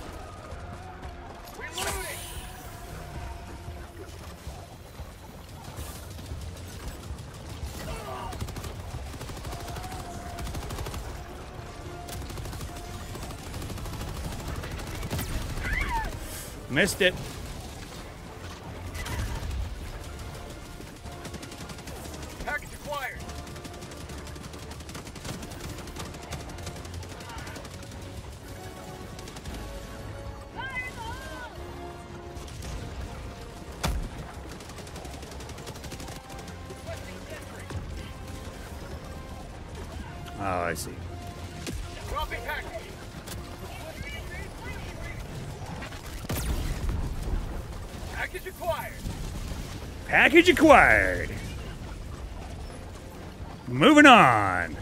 B: Missed it.
J: Package acquired.
B: Moving on.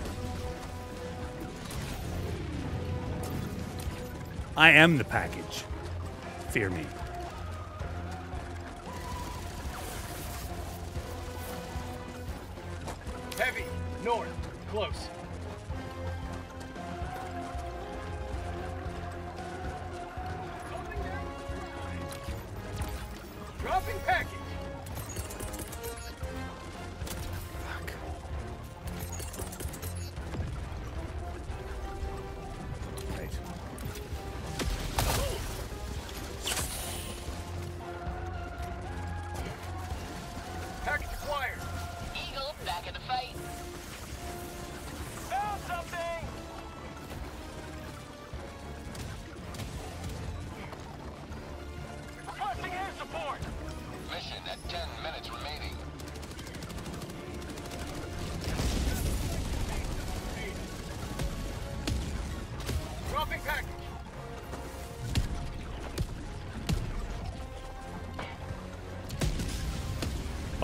B: I am the package. Fear me.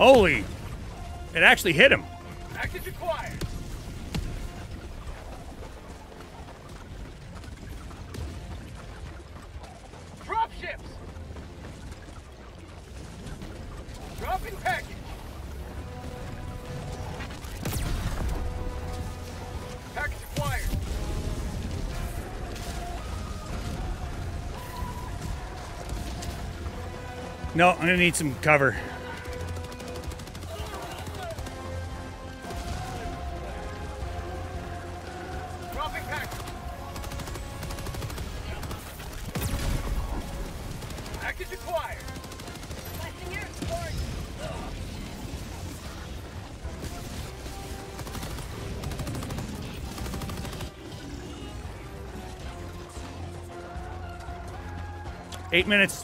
B: Holy! It actually hit him.
J: Package acquired. Drop ships. Dropping package. Package acquired.
B: No, I'm gonna need some cover. Eight minutes.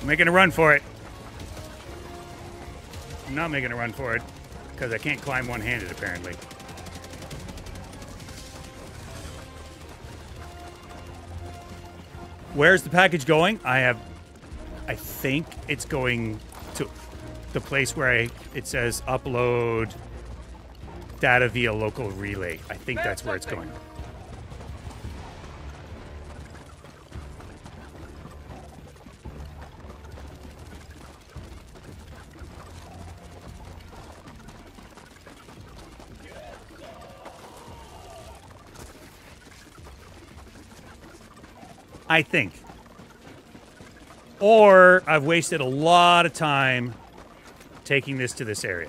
B: I'm making a run for it. I'm not making a run for it because I can't climb one-handed apparently. Where's the package going? I have I think it's going to the place where I, it says upload data via local relay. I think that's where it's going. I think. Or I've wasted a lot of time taking this to this area.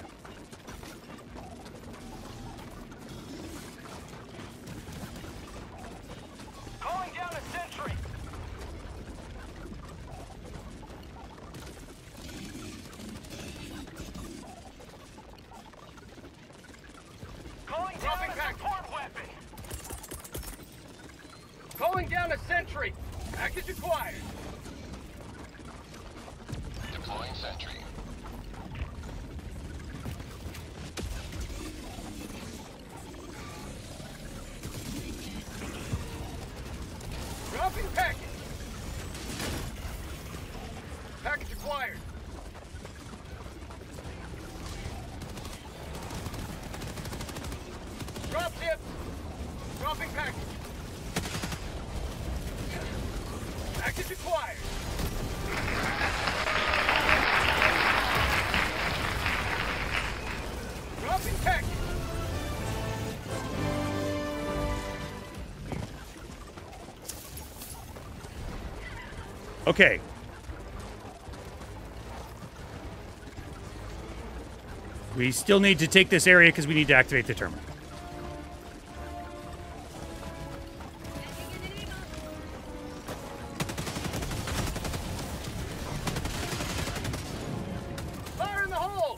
B: We still need to take this area because we need to activate the terminal.
J: Fire in the hole.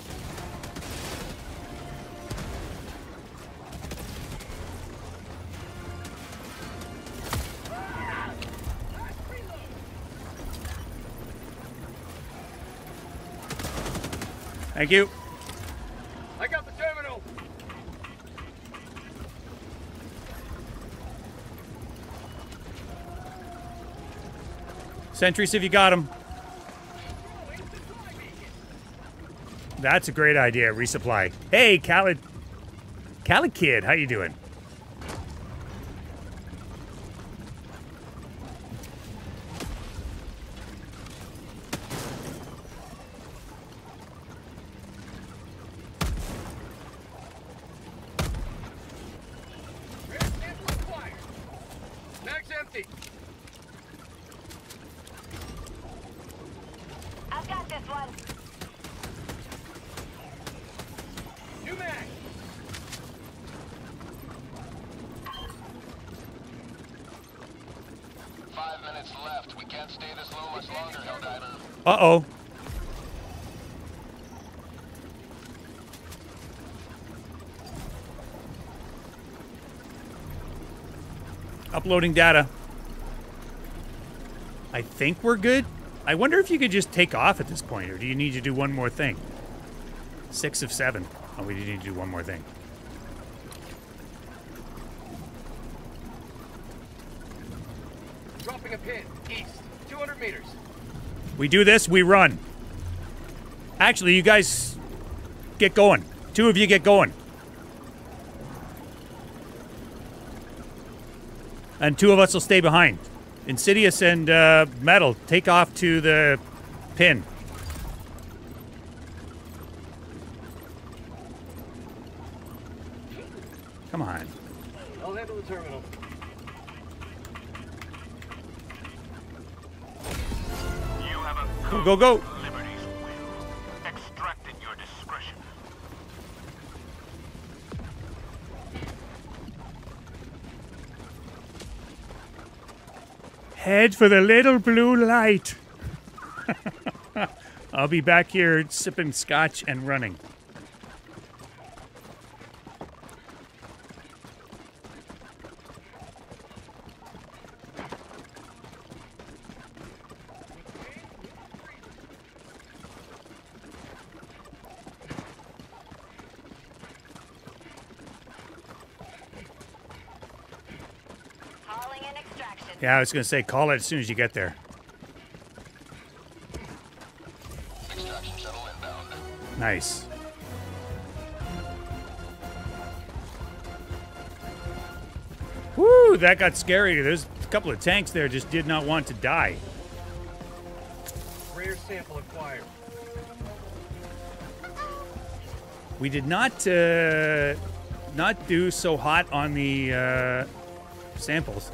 B: Thank you.
J: I got the terminal.
B: Sentries, if you got them. That's a great idea. Resupply. Hey, Khaled. Khaled Kid, how you doing?
J: Mag's empty.
E: I've got this one.
J: New mag.
L: Five minutes left. We can't stay this low much longer, Helldiver.
B: Uh oh. Uploading data. I think we're good. I wonder if you could just take off at this point, or do you need to do one more thing? Six of seven. Oh, we need to do one more thing.
J: Dropping a pin. East. 200 meters.
B: We do this, we run. Actually, you guys get going. Two of you get going. And two of us will stay behind. Insidious and uh, Metal, take off to the pin. Come on.
J: I'll handle the terminal.
K: You have a
B: Go, go, go. For the little blue light. I'll be back here sipping scotch and running. Yeah, I was going to say, call it as soon as you get there. Nice. Woo, that got scary. There's a couple of tanks there just did not want to die.
J: Rare sample acquired.
B: We did not uh, not do so hot on the uh, samples.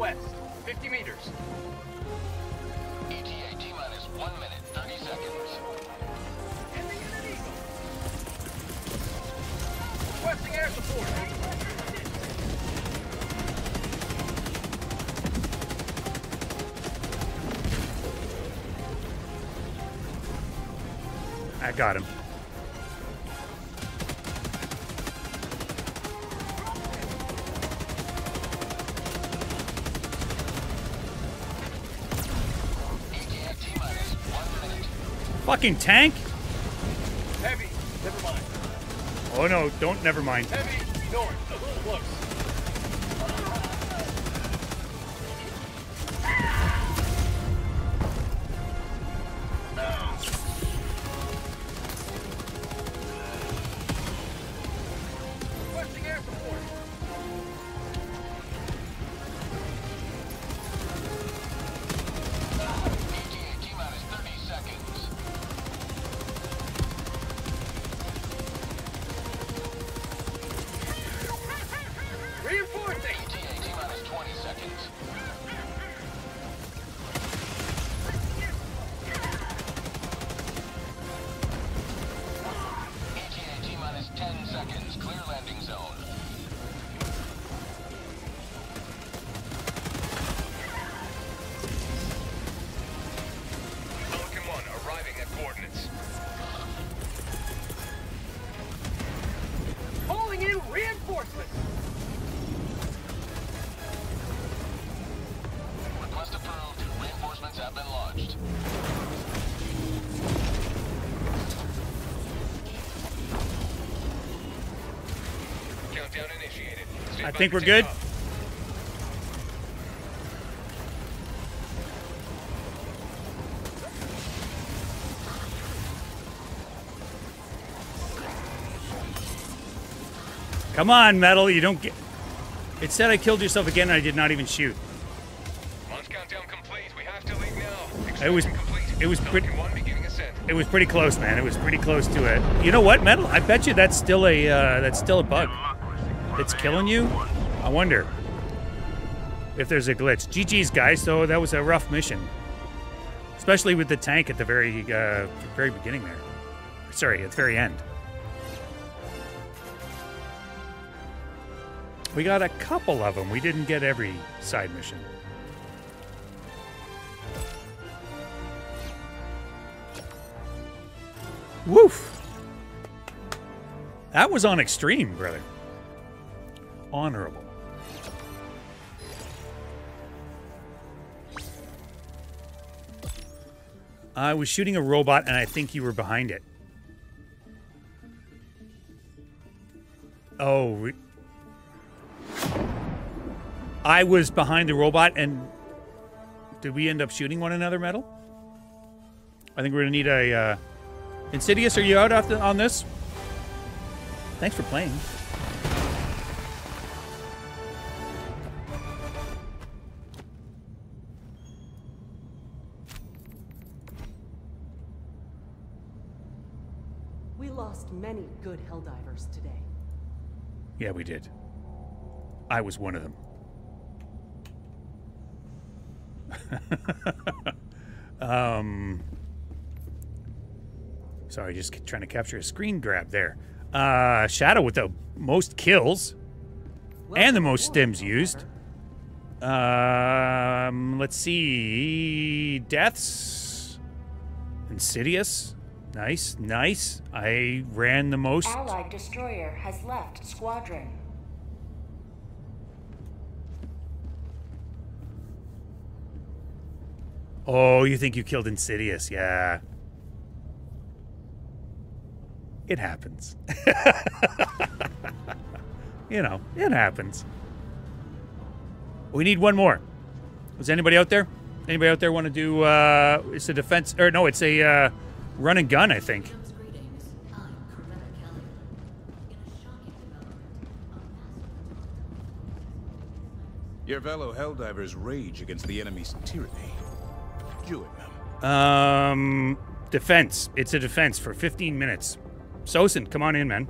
J: Heavy, 50 meters.
L: ETA T minus 1 minute, 30 seconds.
J: Requesting air support.
B: I got him. Fucking tank?
J: Heavy, never mind.
B: Oh no, don't never mind.
J: Heavy, north, a little close.
B: Think we're good. Come on, metal. You don't get. It said I killed yourself again, and I did not even shoot.
K: Launch countdown complete. We have to leave now.
B: It was. It was pretty.
K: Pelican 1 beginning ascent.
B: It was pretty close, man. It was pretty close to it. You know what, metal? I bet you that's still a uh, that's still a bug. It's killing you. I wonder if there's a glitch. GG's, guys. So that was a rough mission, especially with the tank at the very uh, very beginning there. Sorry, at the very end. We got a couple of them. We didn't get every side mission. Woof. That was on extreme, brother. Honorable. I was shooting a robot and I think you were behind it. Oh. I was behind the robot and did we end up shooting one another, Metal? I think we're gonna need a uh, Insidious. Are you out on this? Thanks for playing.
N: Good Helldivers today.
B: Yeah, we did. I was one of them. um, sorry, just trying to capture a screen grab there. Uh, Shadow with the most kills and the most stims used. Um, let's see. Deaths. Insidious. Nice, nice. I ran the most.
H: Allied destroyer has left squadron.
B: Oh, you think you killed Insidious? Yeah. It happens. you know, it happens. We need one more. Is anybody out there? Anybody out there want to do? Uh, it's a defense, or no? It's a uh, run and gun, I think.
A: Your fellow Helldivers rage against the enemy's tyranny.
B: Um, defense. It's a defense for 15 minutes. Sosin, come on in, man.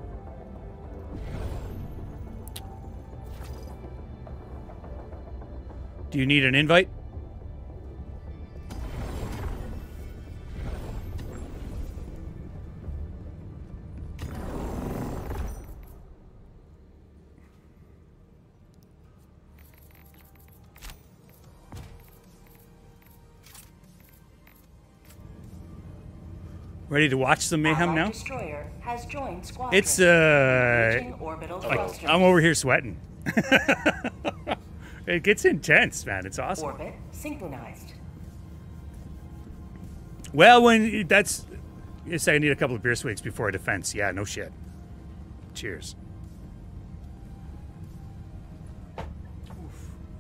B: Do you need an invite? Ready to watch some mayhem now?
H: destroyer has joined.
B: It's uh, like. I'm over here sweating. it gets intense, man. It's awesome.
H: Orbit synchronized.
B: Well, when that's, you say I need a couple of beer swigs before a defense. Yeah, no shit. Cheers.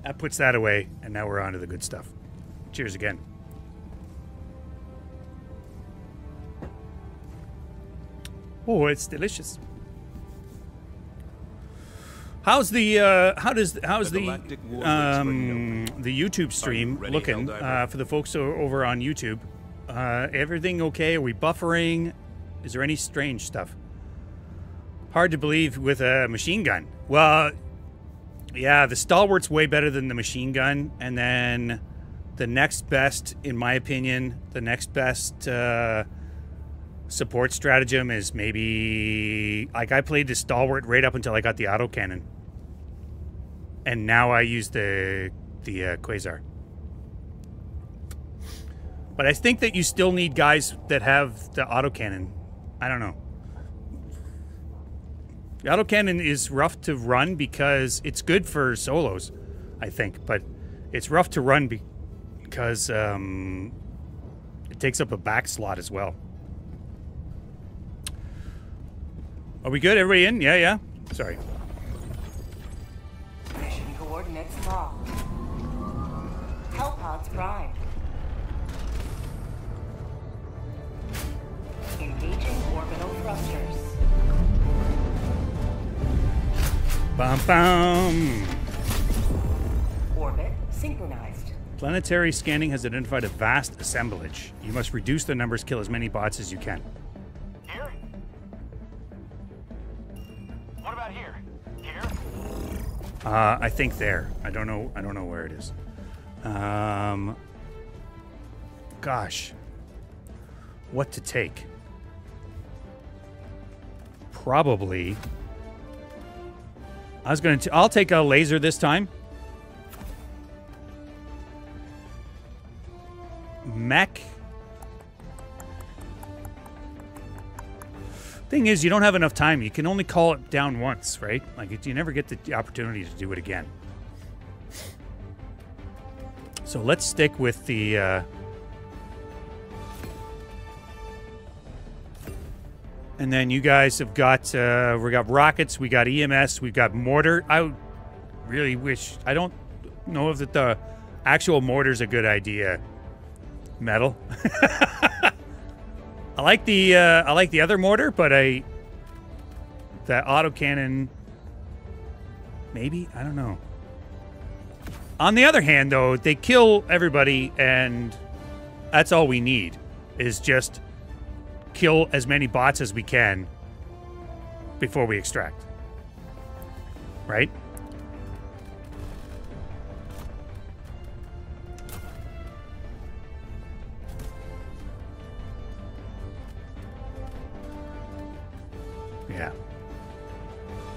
B: That puts that away, and now we're on to the good stuff. Cheers again. Oh, it's delicious. How's the uh, how does how's
A: The
B: the um, the YouTube stream looking uh, for the folks over on YouTube? Uh, everything okay? Are we buffering? Is there any strange stuff? Hard to believe with a machine gun. Well, yeah, the stalwart's way better than the machine gun, and then the next best, in my opinion, the next best uh, support stratagem is maybe like I played the stalwart right up until I got the autocannon, and now I use the the uh, quasar. But I think that you still need guys that have the autocannon. I don't know. The autocannon is rough to run because it's good for solos, I think, but it's rough to run be- because um, it takes up a back slot as well. Are we good? Everybody in? Yeah, yeah. Sorry.
H: Mission coordinates locked. Hellpods primed. Engaging orbital thrusters.
B: Bum bum.
H: Orbit synchronized.
B: Planetary scanning has identified a vast assemblage. You must reduce the numbers, kill as many bots as you can. Uh, I think there. I don't know. I don't know where it is. Um, gosh, what to take? Probably. I was going to. I'll take a laser this time. Mech. Thing is, you don't have enough time. You can only call it down once, right? Like, you never get the opportunity to do it again. So let's stick with the. Uh, and then you guys have got. Uh, we got rockets. We got EMS. We got mortar. I really wish. I don't know if that the actual mortar's a good idea. Metal. I like the uh, I like the other mortar, but I that autocannon maybe I don't know. On the other hand, though, they kill everybody, and that's all we need is just kill as many bots as we can before we extract. Right?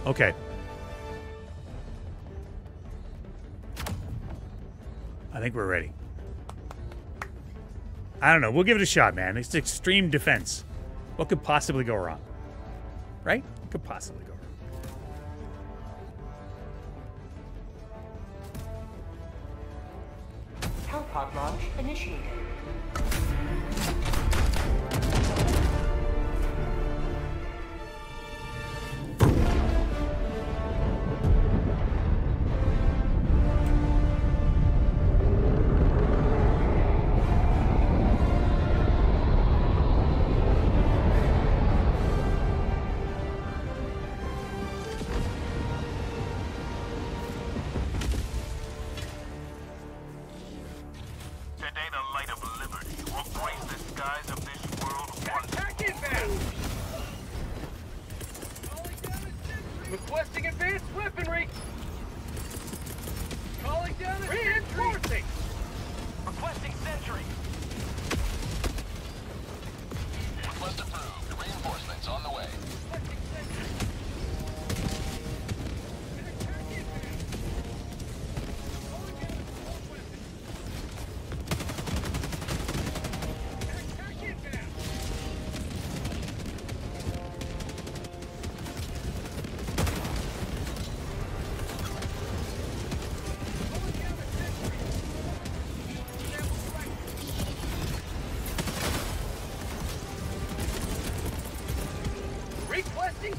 B: Okay. I think we're ready. I don't know. We'll give it a shot, man. It's extreme defense. What could possibly go wrong? Right? What could possibly go wrong?
H: Hellpod launch initiated.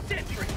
H: sentry.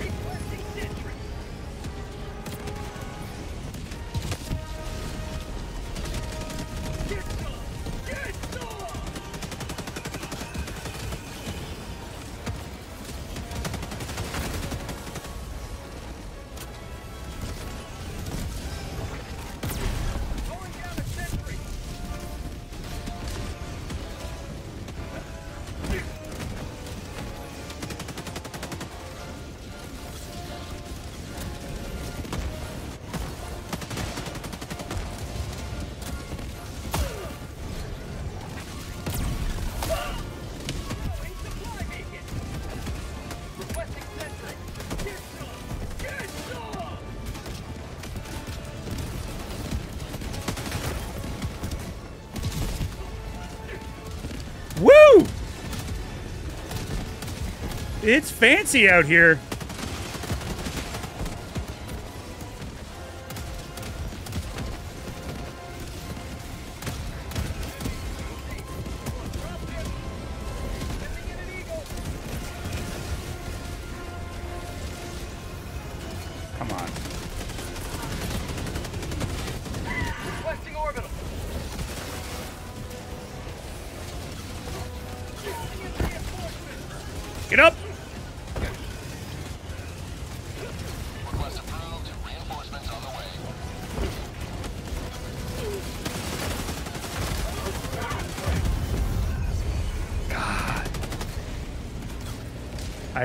B: It's fancy out here.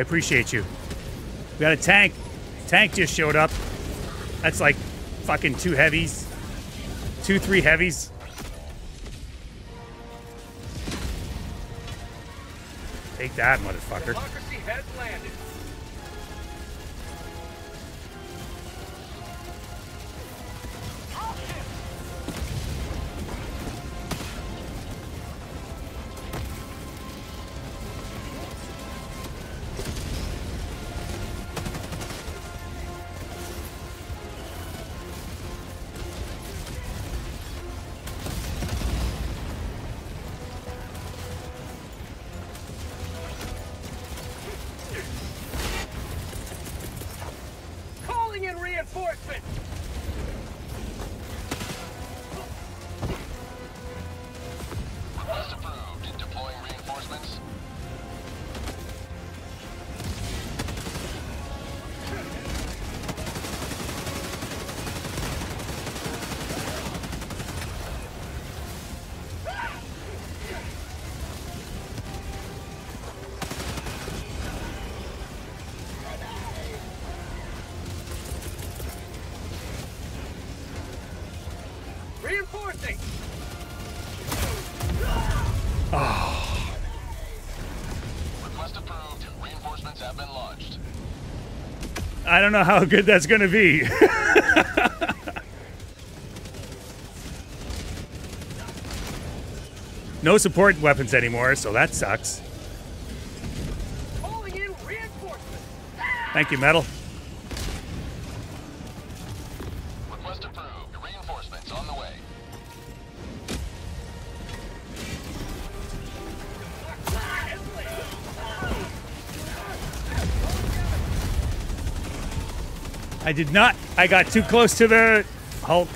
B: Appreciate you. We got a tank. Tank just showed up. That's like fucking two heavies. Two, three heavies. Take that, motherfucker. I don't know how good that's gonna be. no support weapons anymore, so that sucks.
J: Calling in reinforcements.
B: Thank you, Metal. I did not. I got too close to the Hulk.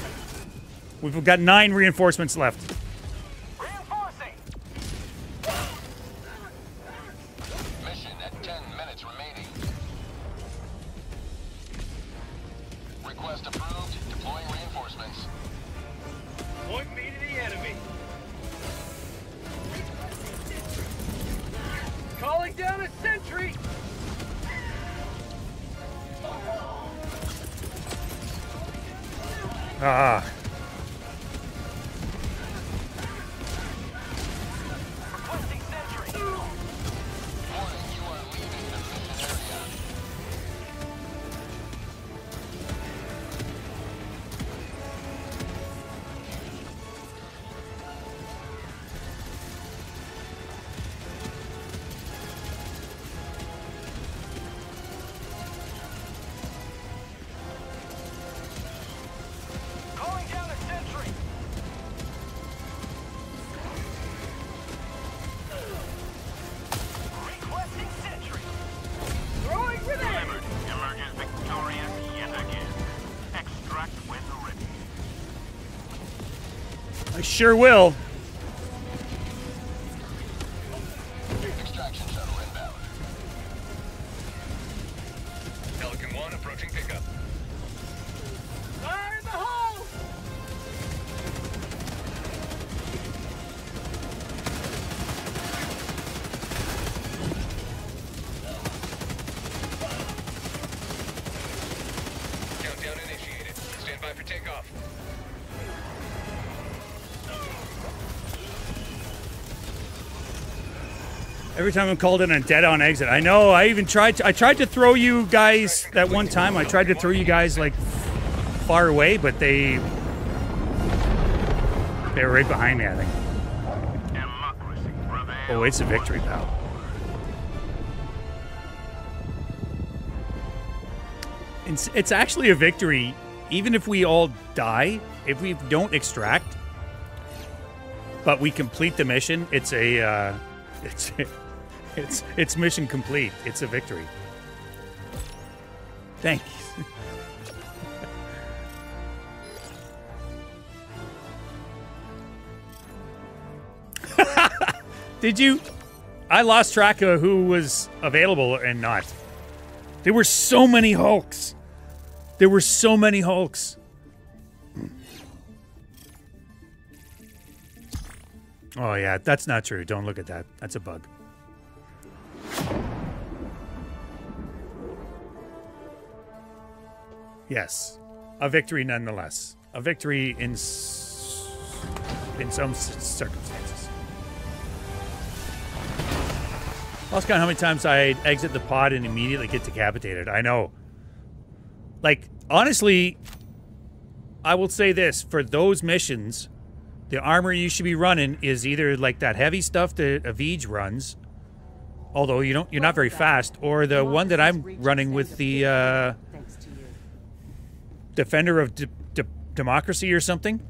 B: We've got nine reinforcements left. Sure will. Every time I'm called in a dead on exit. I know. I even tried. To, I tried to throw you guys that one time. I tried to throw you guys like far away, but they they were right behind me. I think. Oh, it's a victory, pal. It's, it's actually a victory, even if we all die. If we don't extract, but we complete the mission, it's a, uh, it's, it's, it's mission complete. It's a victory. Thank you. Did you? I lost track of who was available and not. There were so many Hulks. There were so many Hulks. Oh, yeah, that's not true. Don't look at that. That's a bug. Yes, a victory nonetheless. A victory in in some circumstances. Lost count how many times I exit the pod and immediately get decapitated. I know. Like honestly, I will say this: for those missions, the armor you should be running is either like that heavy stuff that Avij runs, although you don't, you're not very fast, or the one that I'm running with the uh, Defender of D- D- Democracy or something.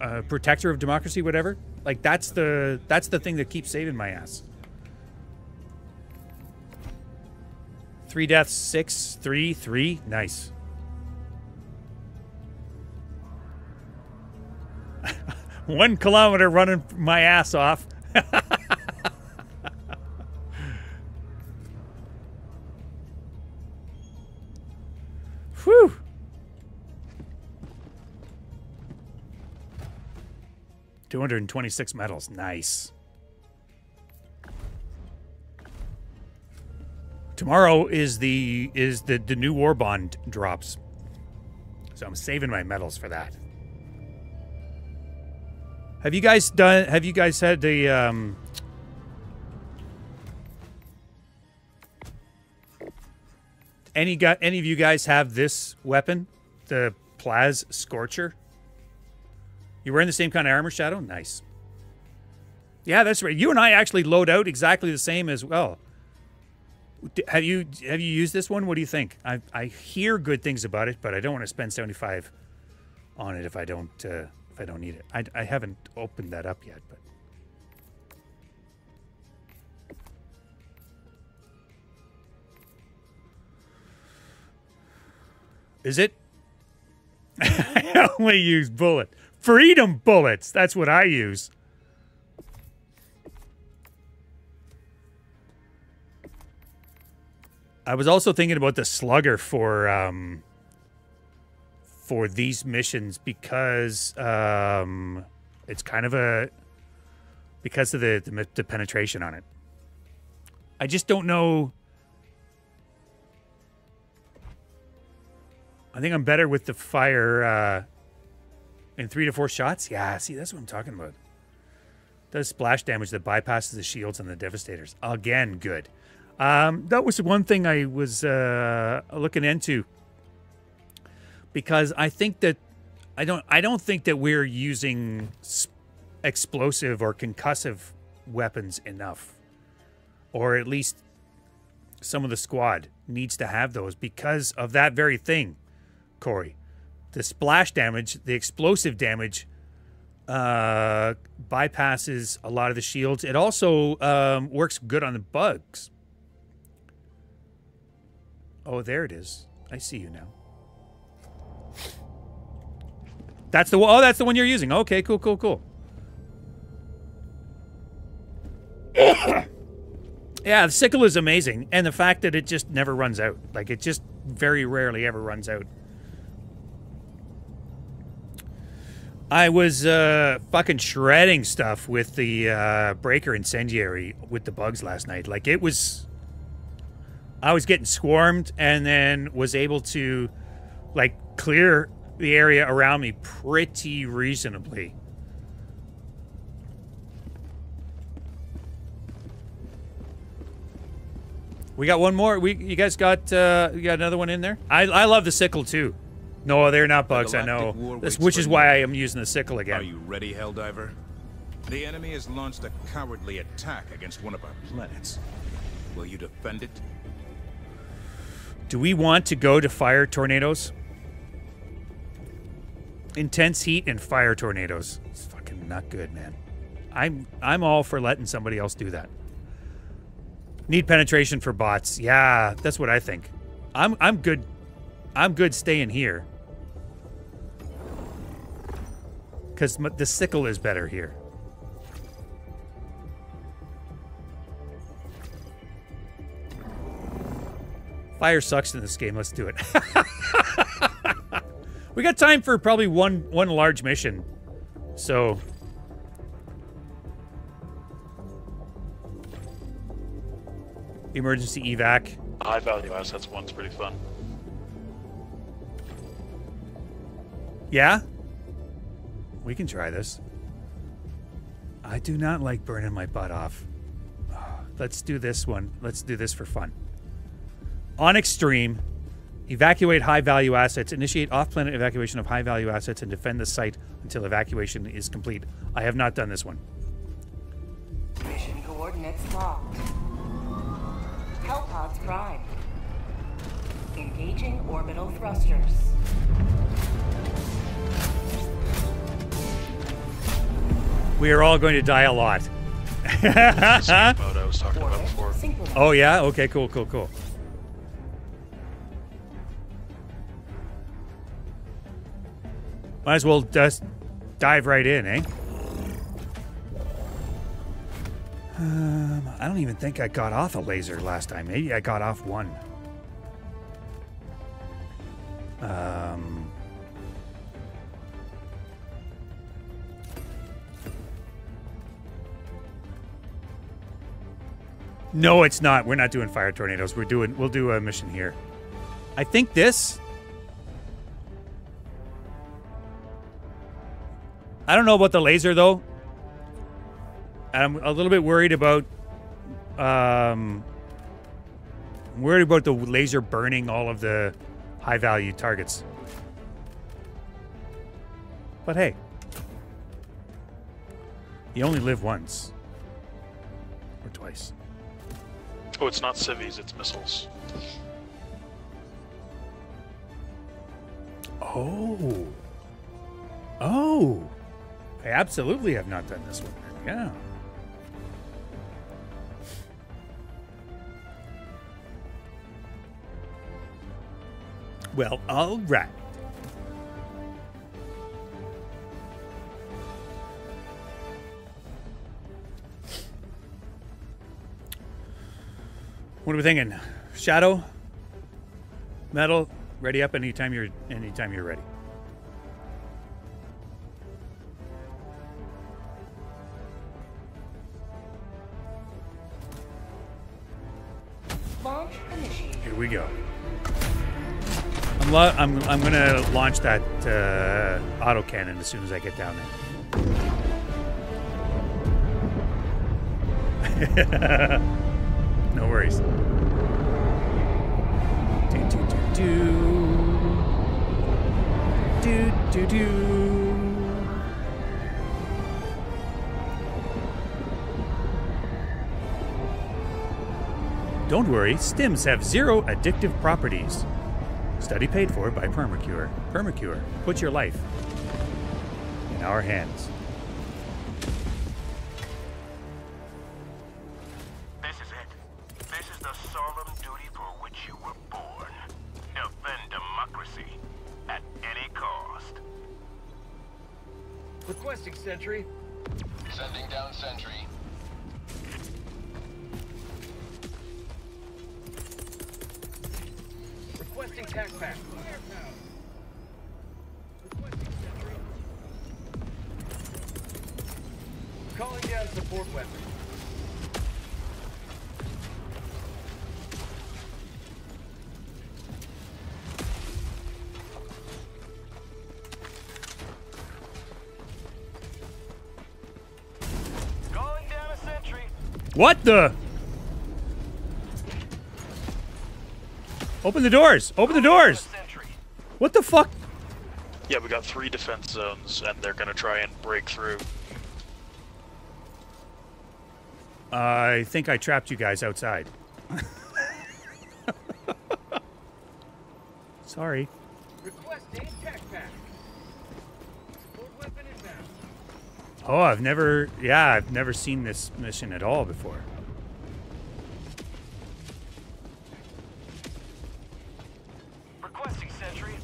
B: Uh, protector of democracy, whatever. Like that's the that's the thing that keeps saving my ass. Three deaths, six, three, three. Nice. One kilometer running my ass off. 226 medals. Nice. Tomorrow is the is the, the new war bond drops. So I'm saving my medals for that. Have you guys done have you guys had the um any got any of you guys have this weapon? The Plaz Scorcher? You wearing the same kind of armor, Shadow? Nice. Yeah, that's right. You and I actually load out exactly the same as well. Have you have you used this one? What do you think? I I hear good things about it, but I don't want to spend seventy five on it if I don't uh, if I don't need it. I I haven't opened that up yet, but is it? I only use bullet freedom bullets. That's what I use. I was also thinking about the slugger for um, for these missions because um, it's kind of a because of the, the the penetration on it. I just don't know. I think I'm better with the fire uh, in three to four shots. Yeah, see, that's what I'm talking about. Does splash damage that bypasses the shields and the devastators. Again, good. Um, that was one thing I was uh, looking into because I think that I don't I don't think that we're using explosive or concussive weapons enough, or at least some of the squad needs to have those because of that very thing, Corey. The splash damage, the explosive damage, uh, bypasses a lot of the shields. It also um, works good on the bugs. Oh, there it is. I see you now. That's the. Oh, that's the one you're using. Okay, cool, cool, cool. yeah, the sickle is amazing, and the fact that it just never runs out. Like it just very rarely ever runs out. I was uh, fucking shredding stuff with the uh, breaker incendiary with the bugs last night. Like it was, I was getting swarmed, and then was able to, like, clear the area around me pretty reasonably. We got one more. We you guys got uh, you got another one in there. I I love the sickle too. No, they're not bugs. I know. This, which is why I am using the sickle again.
A: Are you ready, Helldiver? The enemy has launched a cowardly attack against one of our planets. Will you defend it?
B: Do we want to go to fire tornadoes? Intense heat and fire tornadoes. It's fucking not good, man. I'm I'm all for letting somebody else do that. Need penetration for bots. Yeah, that's what I think. I'm I'm good. I'm good staying here. Cuz the sickle is better here. Fire sucks in this game. Let's do it. we got time for probably one one large mission. So emergency evac.
R: High value assets one's pretty fun.
B: Yeah? We can try this. I do not like burning my butt off. Let's do this one. Let's do this for fun. On extreme, evacuate high value assets, initiate off planet evacuation of high value assets, and defend the site until evacuation is complete. I have not done this one.
H: Mission coordinates locked. Hellpods prime. Engaging orbital thrusters.
B: We are all going to die a lot. oh yeah? Okay, cool, cool, cool. Might as well just dive right in, eh? Um, I don't even think I got off a laser last time. Maybe I got off one. Um, no, it's not. We're not doing fire tornadoes. We're doing. We'll do a mission here. I think this. I don't know about the laser though. I'm a little bit worried about um I'm worried about the laser burning all of the high value targets. But hey. You only live once.
R: Oh, it's not civvies, it's missiles.
B: Oh. Oh. I absolutely have not done this one. Yeah. Well, all right. What are we thinking? Shadow? Metal? Ready up anytime you're anytime you're ready.
H: Launch initiated.
B: Here we go. I'm I'm I'm gonna launch that uh, autocannon as soon as I get down there. no worries. Do do do do do do do. Don't worry, stims have zero addictive properties. Study paid for by Permacure. Permacure, put your life in our hands.
J: Requesting sentry.
L: Sending down sentry.
J: Requesting tac pack. Calling down support weapon.
B: What the? Open the doors! Open the doors! What the fuck?
R: Yeah, we got three defense zones, and they're gonna try and break through.
B: I think I trapped you guys outside. Sorry.
J: Requesting tech pack. Support weapon inbound.
B: Oh, I've never, yeah, I've never seen this mission at all before.
J: Requesting sentry.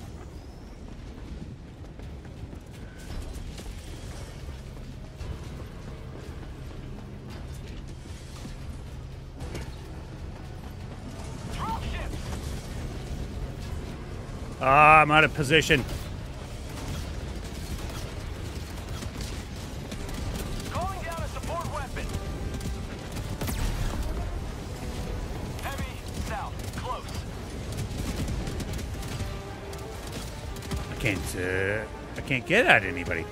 B: Ah, I'm out of position. Can't get at anybody.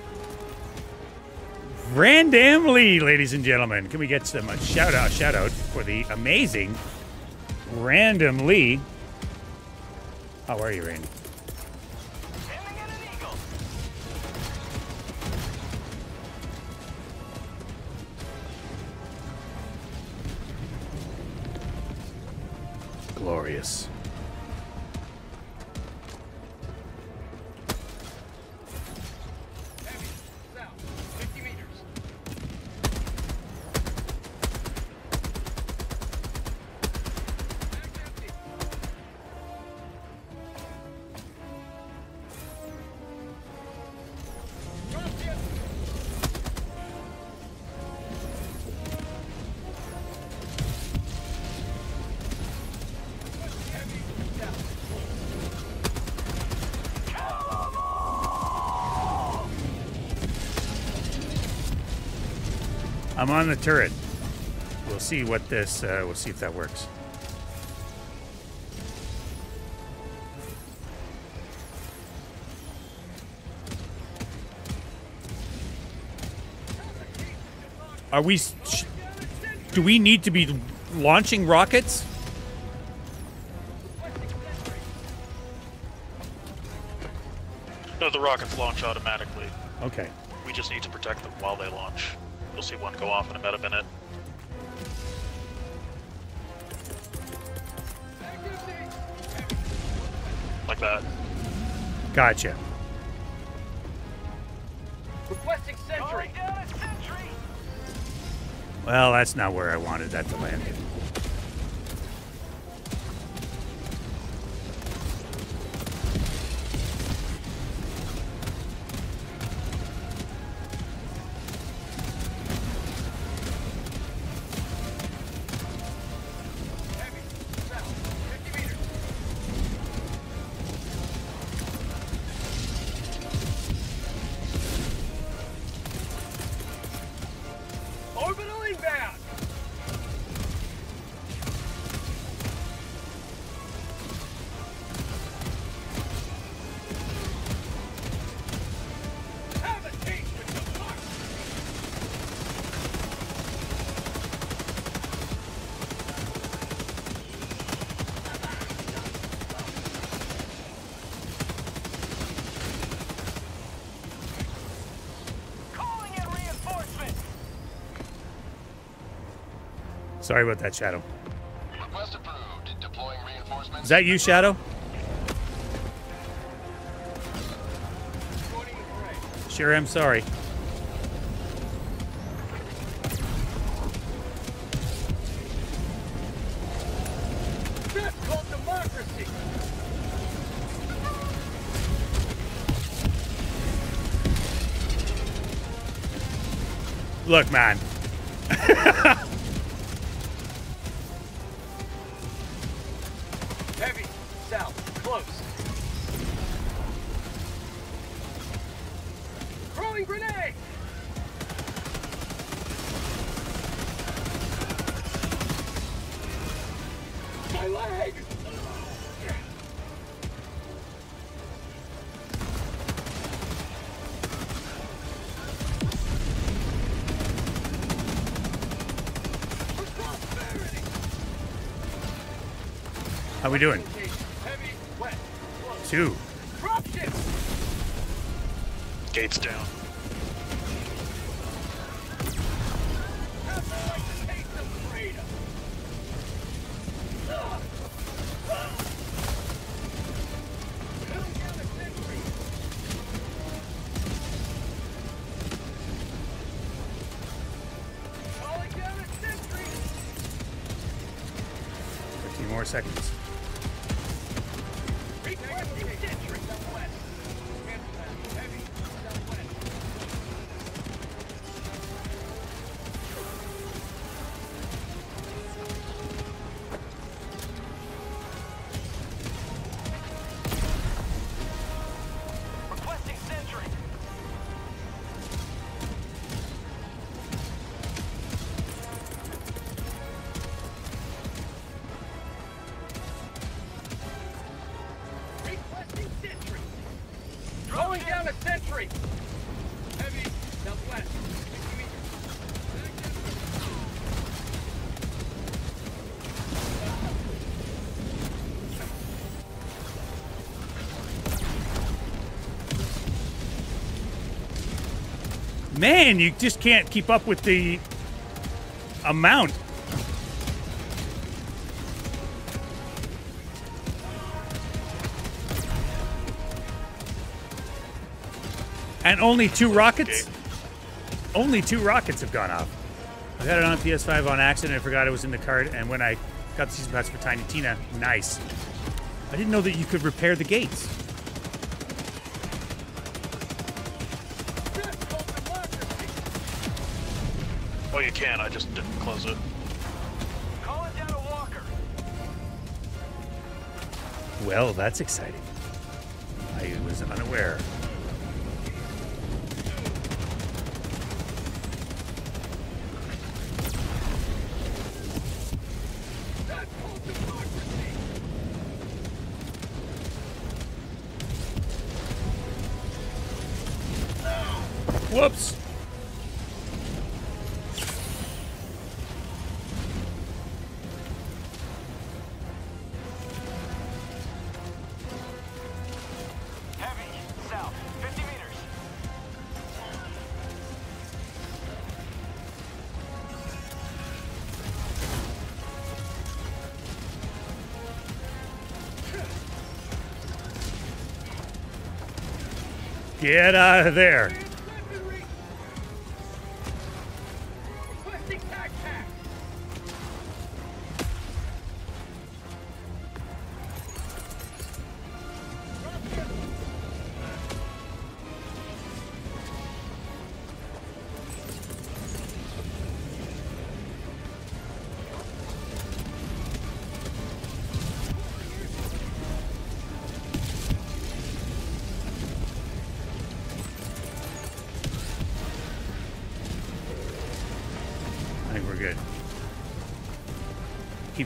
B: Randomly, ladies and gentlemen, can we get some uh, shout out, shout out for the amazing randomly? How are you, Randy? I'm on the turret. We'll see what this. Uh, we'll see if that works. Are we? sh- Do we need to be launching rockets?
R: No, the rockets launch automatically.
B: Okay.
R: We just need to protect them while they launch. You'll see one go off in about a minute. Like that.
B: Gotcha.
J: Requesting sentry.
B: Well, that's not where I wanted that to land. Sorry about that, Shadow.
L: Request approved. Deploying reinforcements.
B: Is that you, Shadow? Sure am sorry.
J: That's called democracy.
B: Look, man. How we doing? Man, you just can't keep up with the amount. And only two rockets? Only two rockets have gone off. I got it on PS5 on accident. I forgot it was in the cart. And when I got the season pass for Tiny Tina, nice. I didn't know that you could repair the gates.
R: Oh, you can. I just didn't close it.
J: Calling down a walker.
B: Well, that's exciting. I was unaware. Get out of there.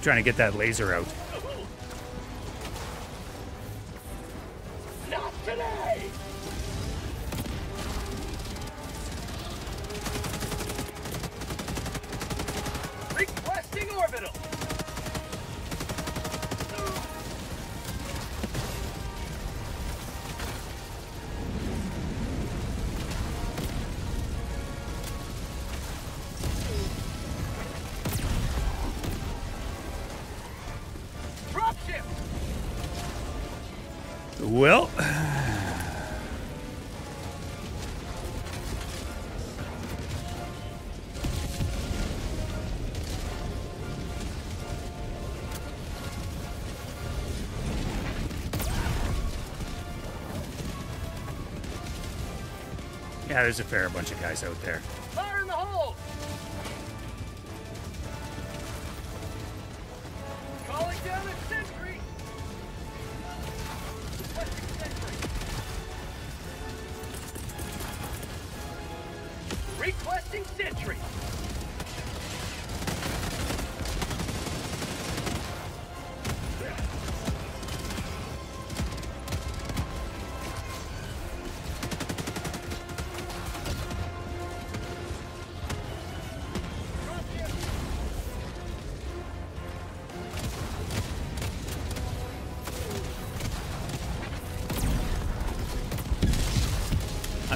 B: Trying to get that laser out. Yeah, there's a fair bunch of guys out there.
J: Fire in the hole.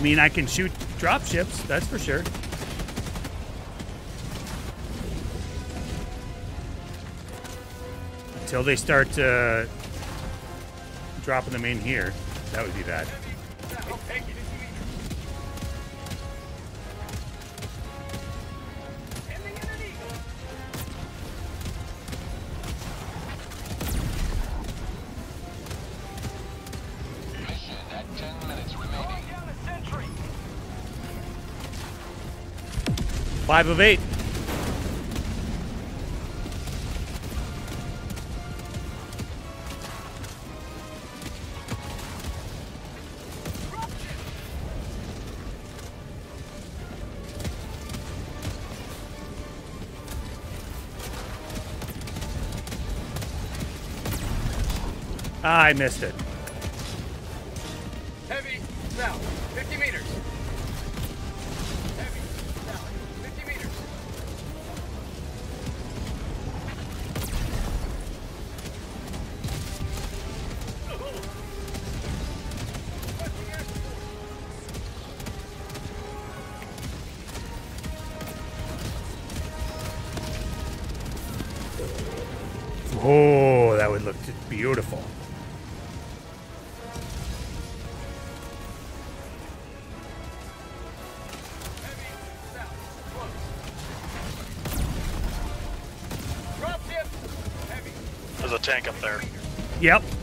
B: Mean, I can shoot drop ships, that's for sure. Until they start uh, dropping them in here, that would be bad.
J: Five of eight. I missed it. Yep.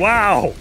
J: Wow!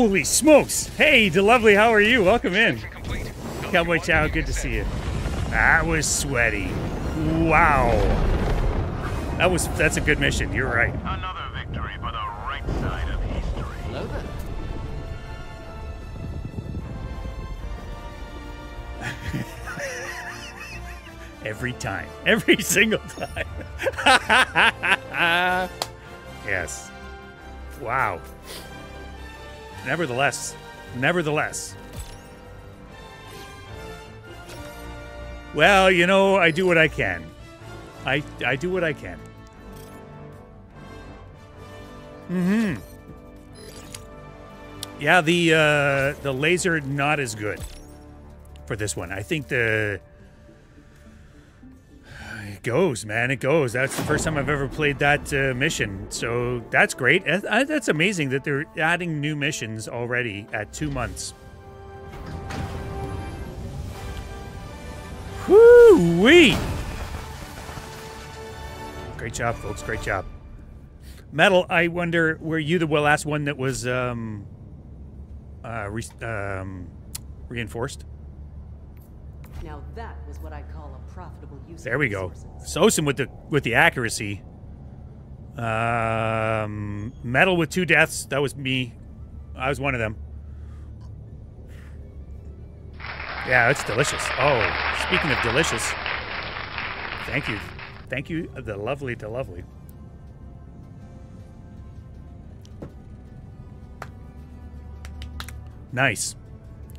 B: Holy smokes! Hey, DeLovely, how are you? Welcome in. Cowboy Chow, good to see you. That was sweaty. Wow. That was that's a good mission. You're right.
K: Another victory for the right side of history.
J: Hello there.
B: Every time. Every single time. Nevertheless, nevertheless. Well, you know, I do what I can. I I do what I can. Mm-hmm. Yeah, the uh the laser not as good for this one. I think the it goes, man. It goes. That's the first time I've ever played that uh, mission, so that's great. That's amazing that they're adding new missions already at two months. Woo wee! Great job, folks. Great job. Metal, I wonder, were you the last one that was um, uh, re- um, reinforced?
N: Now that was what I call a profitable use.
B: There we go. Sosin with the with the accuracy. Um, metal with two deaths. That was me. I was one of them. Yeah, it's delicious. Oh, speaking of delicious, thank you, thank you, the lovely, the lovely. Nice.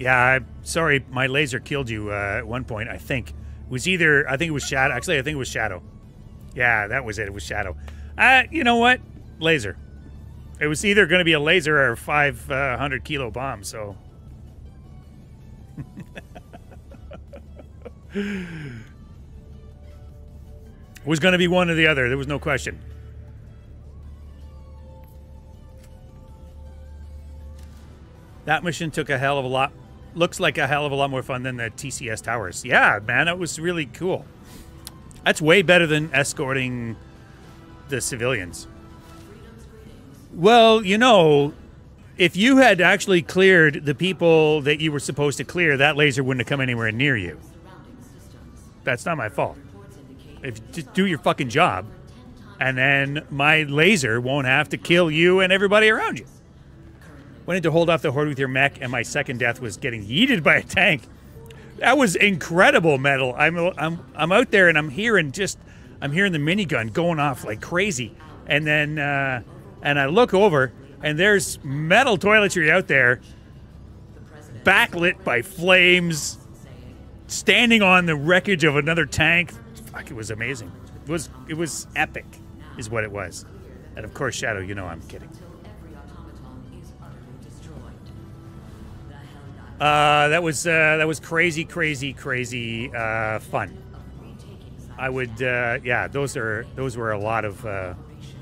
B: Yeah, I'm sorry, my laser killed you uh, at one point. I think it was either. I think it was Shadow. Actually, I think it was Shadow. Yeah, that was it. It was Shadow. Uh, you know what? Laser. It was either going to be a laser or a 500 kilo bomb. So. It was going to be one or the other. There was no question. That mission took a hell of a lot. Looks like a hell of a lot more fun than the TCS towers. Yeah, man, it was really cool. That's way better than escorting the civilians. Well, you know, if you had actually cleared the people that you were supposed to clear, that laser wouldn't have come anywhere near you. That's not my fault. If just do your fucking job, and then my laser won't have to kill you and everybody around you. Went in to hold off the horde with your mech, and my second death was getting yeeted by a tank. That was incredible, metal. I'm I'm I'm out there and I'm hearing just I'm hearing the minigun going off like crazy, and then uh, and I look over and there's metal toiletry out there, backlit by flames, standing on the wreckage of another tank. Fuck, it was amazing. It was it was epic, is what it was. And of course, Shadow, you know I'm kidding. Uh, that was uh, that was crazy, crazy, crazy uh, fun. I would, uh, yeah, those are those were a lot of. Uh,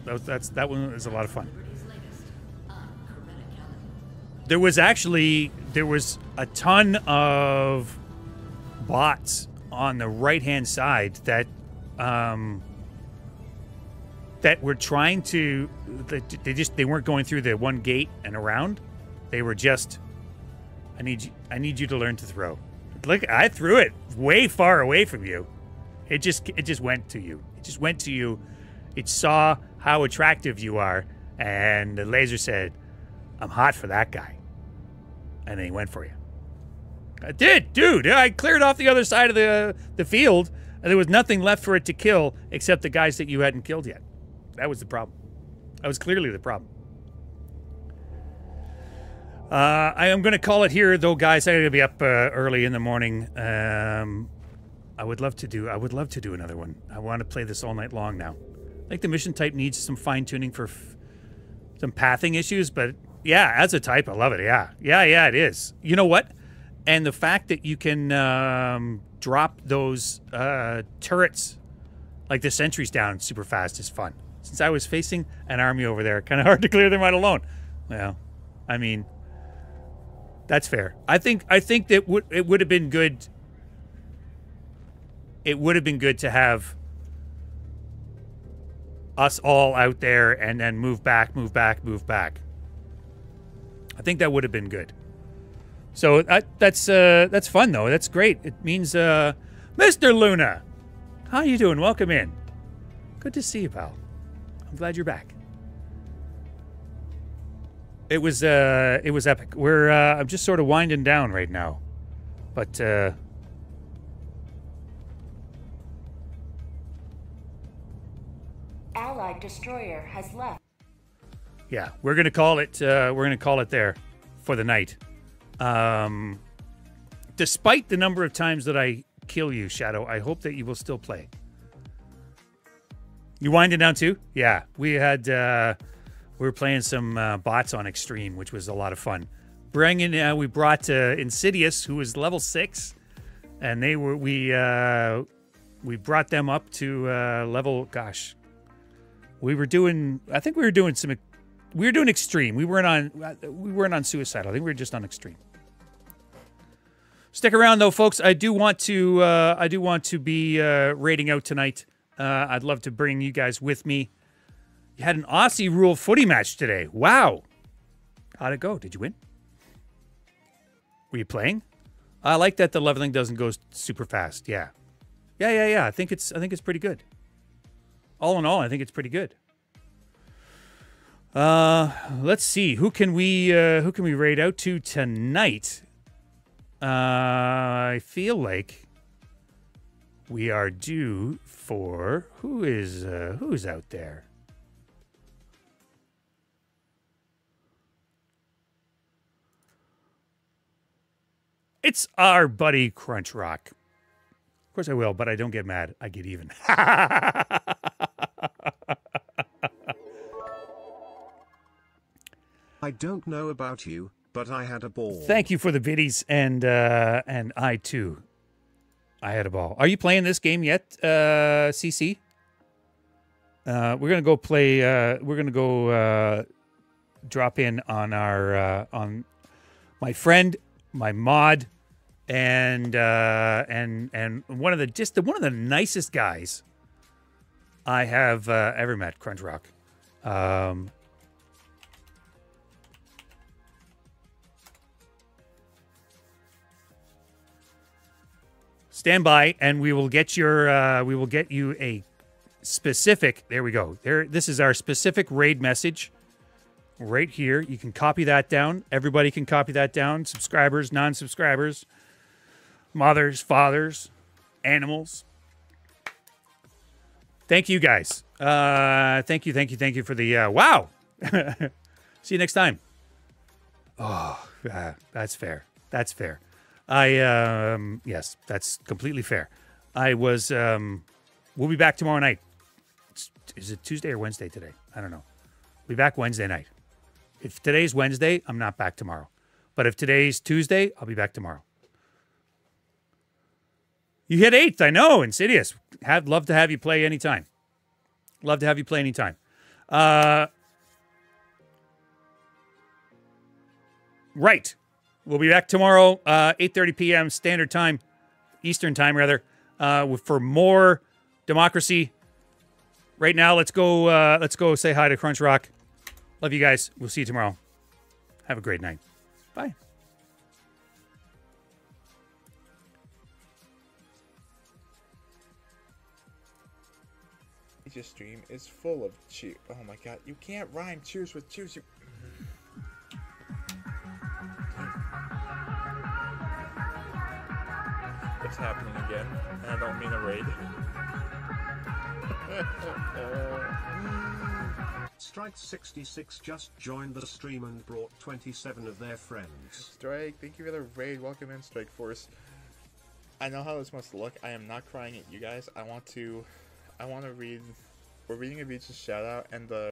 B: that's that one was a lot of fun. There was actually there was a ton of bots on the right hand side that um, that were trying to. They just they weren't going through the one gate and around. They were just I need you. I need you to learn to throw. Look, I threw it way far away from you. It just it just went to you. It just went to you. It saw how attractive you are, and the laser said, "I'm hot for that guy," and then he went for you. I did, dude. I cleared off the other side of the the field, and there was nothing left for it to kill except the guys that you hadn't killed yet. That was the problem. That was clearly the problem. Uh, I am going to call it here, though, guys. I got to be up uh, early in the morning. Um, I would love to do. I would love to do another one. I want to play this all night long now. I think the mission type needs some fine tuning for some pathing issues, but yeah, as a type, I love it. Yeah, yeah, yeah, it is. You know what? And the fact that you can um, drop those uh, turrets, like the sentries, down super fast is fun. Since I was facing an army over there, kind of hard to clear them out alone. Well, I mean, that's fair. I think I think that it would have been good. It would have been good to have us all out there and then move back, move back, move back. I think that would have been good. So that, that's uh, that's fun though. That's great. It means uh, Mr. Luna, how you doing? Welcome in. Good to see you, pal. I'm glad you're back. It was uh, it was epic. We're uh, I'm just sort of winding down right now, but uh,
H: Allied destroyer has left.
B: yeah, we're gonna call it. Uh, we're gonna call it there for the night. Um, despite the number of times that I kill you, Shadow, I hope that you will still play. You winding down too? Yeah, we had uh, we were playing some uh, bots on Extreme, which was a lot of fun. Bringing uh, we brought uh, Insidious, who was level six, and they were we uh, we brought them up to uh, level. Gosh, we were doing. I think we were doing some. We were doing Extreme. We weren't on. We weren't on Suicidal. I think we were just on Extreme. Stick around though, folks. I do want to. Uh, I do want to be uh, raiding out tonight. Uh, I'd love to bring you guys with me. You had an Aussie rule footy match today. Wow. How'd it go? Did you win? Were you playing? I like that the leveling doesn't go super fast. Yeah. Yeah, yeah, yeah. I think it's I think it's pretty good. All in all, I think it's pretty good. Uh let's see. Who can we uh who can we raid out to tonight? Uh I feel like we are due for who is uh who's out there? It's our buddy Crunch Rock. Of course I will, but I don't get mad. I get even.
C: I don't know about you, but I had a ball.
B: Thank you for the biddies, and uh, and I too. I had a ball. Are you playing this game yet, uh, CC? Uh, we're gonna go play. Uh, we're gonna go uh, drop in on our uh, on my friend, my mod, and uh, and and one of the just the, one of the nicest guys I have uh, ever met, Crunch Rock. Um, stand by, and we will get your uh, we will get you a specific. There we go. There. This is our specific raid message right here. You can copy that down. Everybody can copy that down. Subscribers, non-subscribers, mothers, fathers, animals. Thank you guys. Uh, thank you, thank you, thank you for the uh, wow. See you next time. Oh, uh, that's fair. That's fair. I um yes, that's completely fair. I was um we'll be back tomorrow night. It's, is it Tuesday or Wednesday today? I don't know. We'll be back Wednesday night. If today's Wednesday, I'm not back tomorrow. But if today's Tuesday, I'll be back tomorrow. You hit eighth, I know, Insidious. Have love to have you play anytime. Love to have you play anytime. Uh Right. We'll be back tomorrow, uh, 8.30 p.m. Standard Time, Eastern Time, rather, uh, for more democracy. Right now, let's go. Uh, let's go say hi to Crunch Rock. Love you guys. We'll see you tomorrow. Have a great night. Bye.
S: Your stream is full of cheer. Oh my god, you can't rhyme cheers with cheers. You. It's happening again, and I don't mean a raid.
C: Stryke 66 just joined the stream and brought 27 of their friends.
S: Stryke, thank you for the raid. Welcome in, Strike Force. I know how this must look. I am not crying at you guys. I want to, I want to read. We're reading a beach's shout out, and the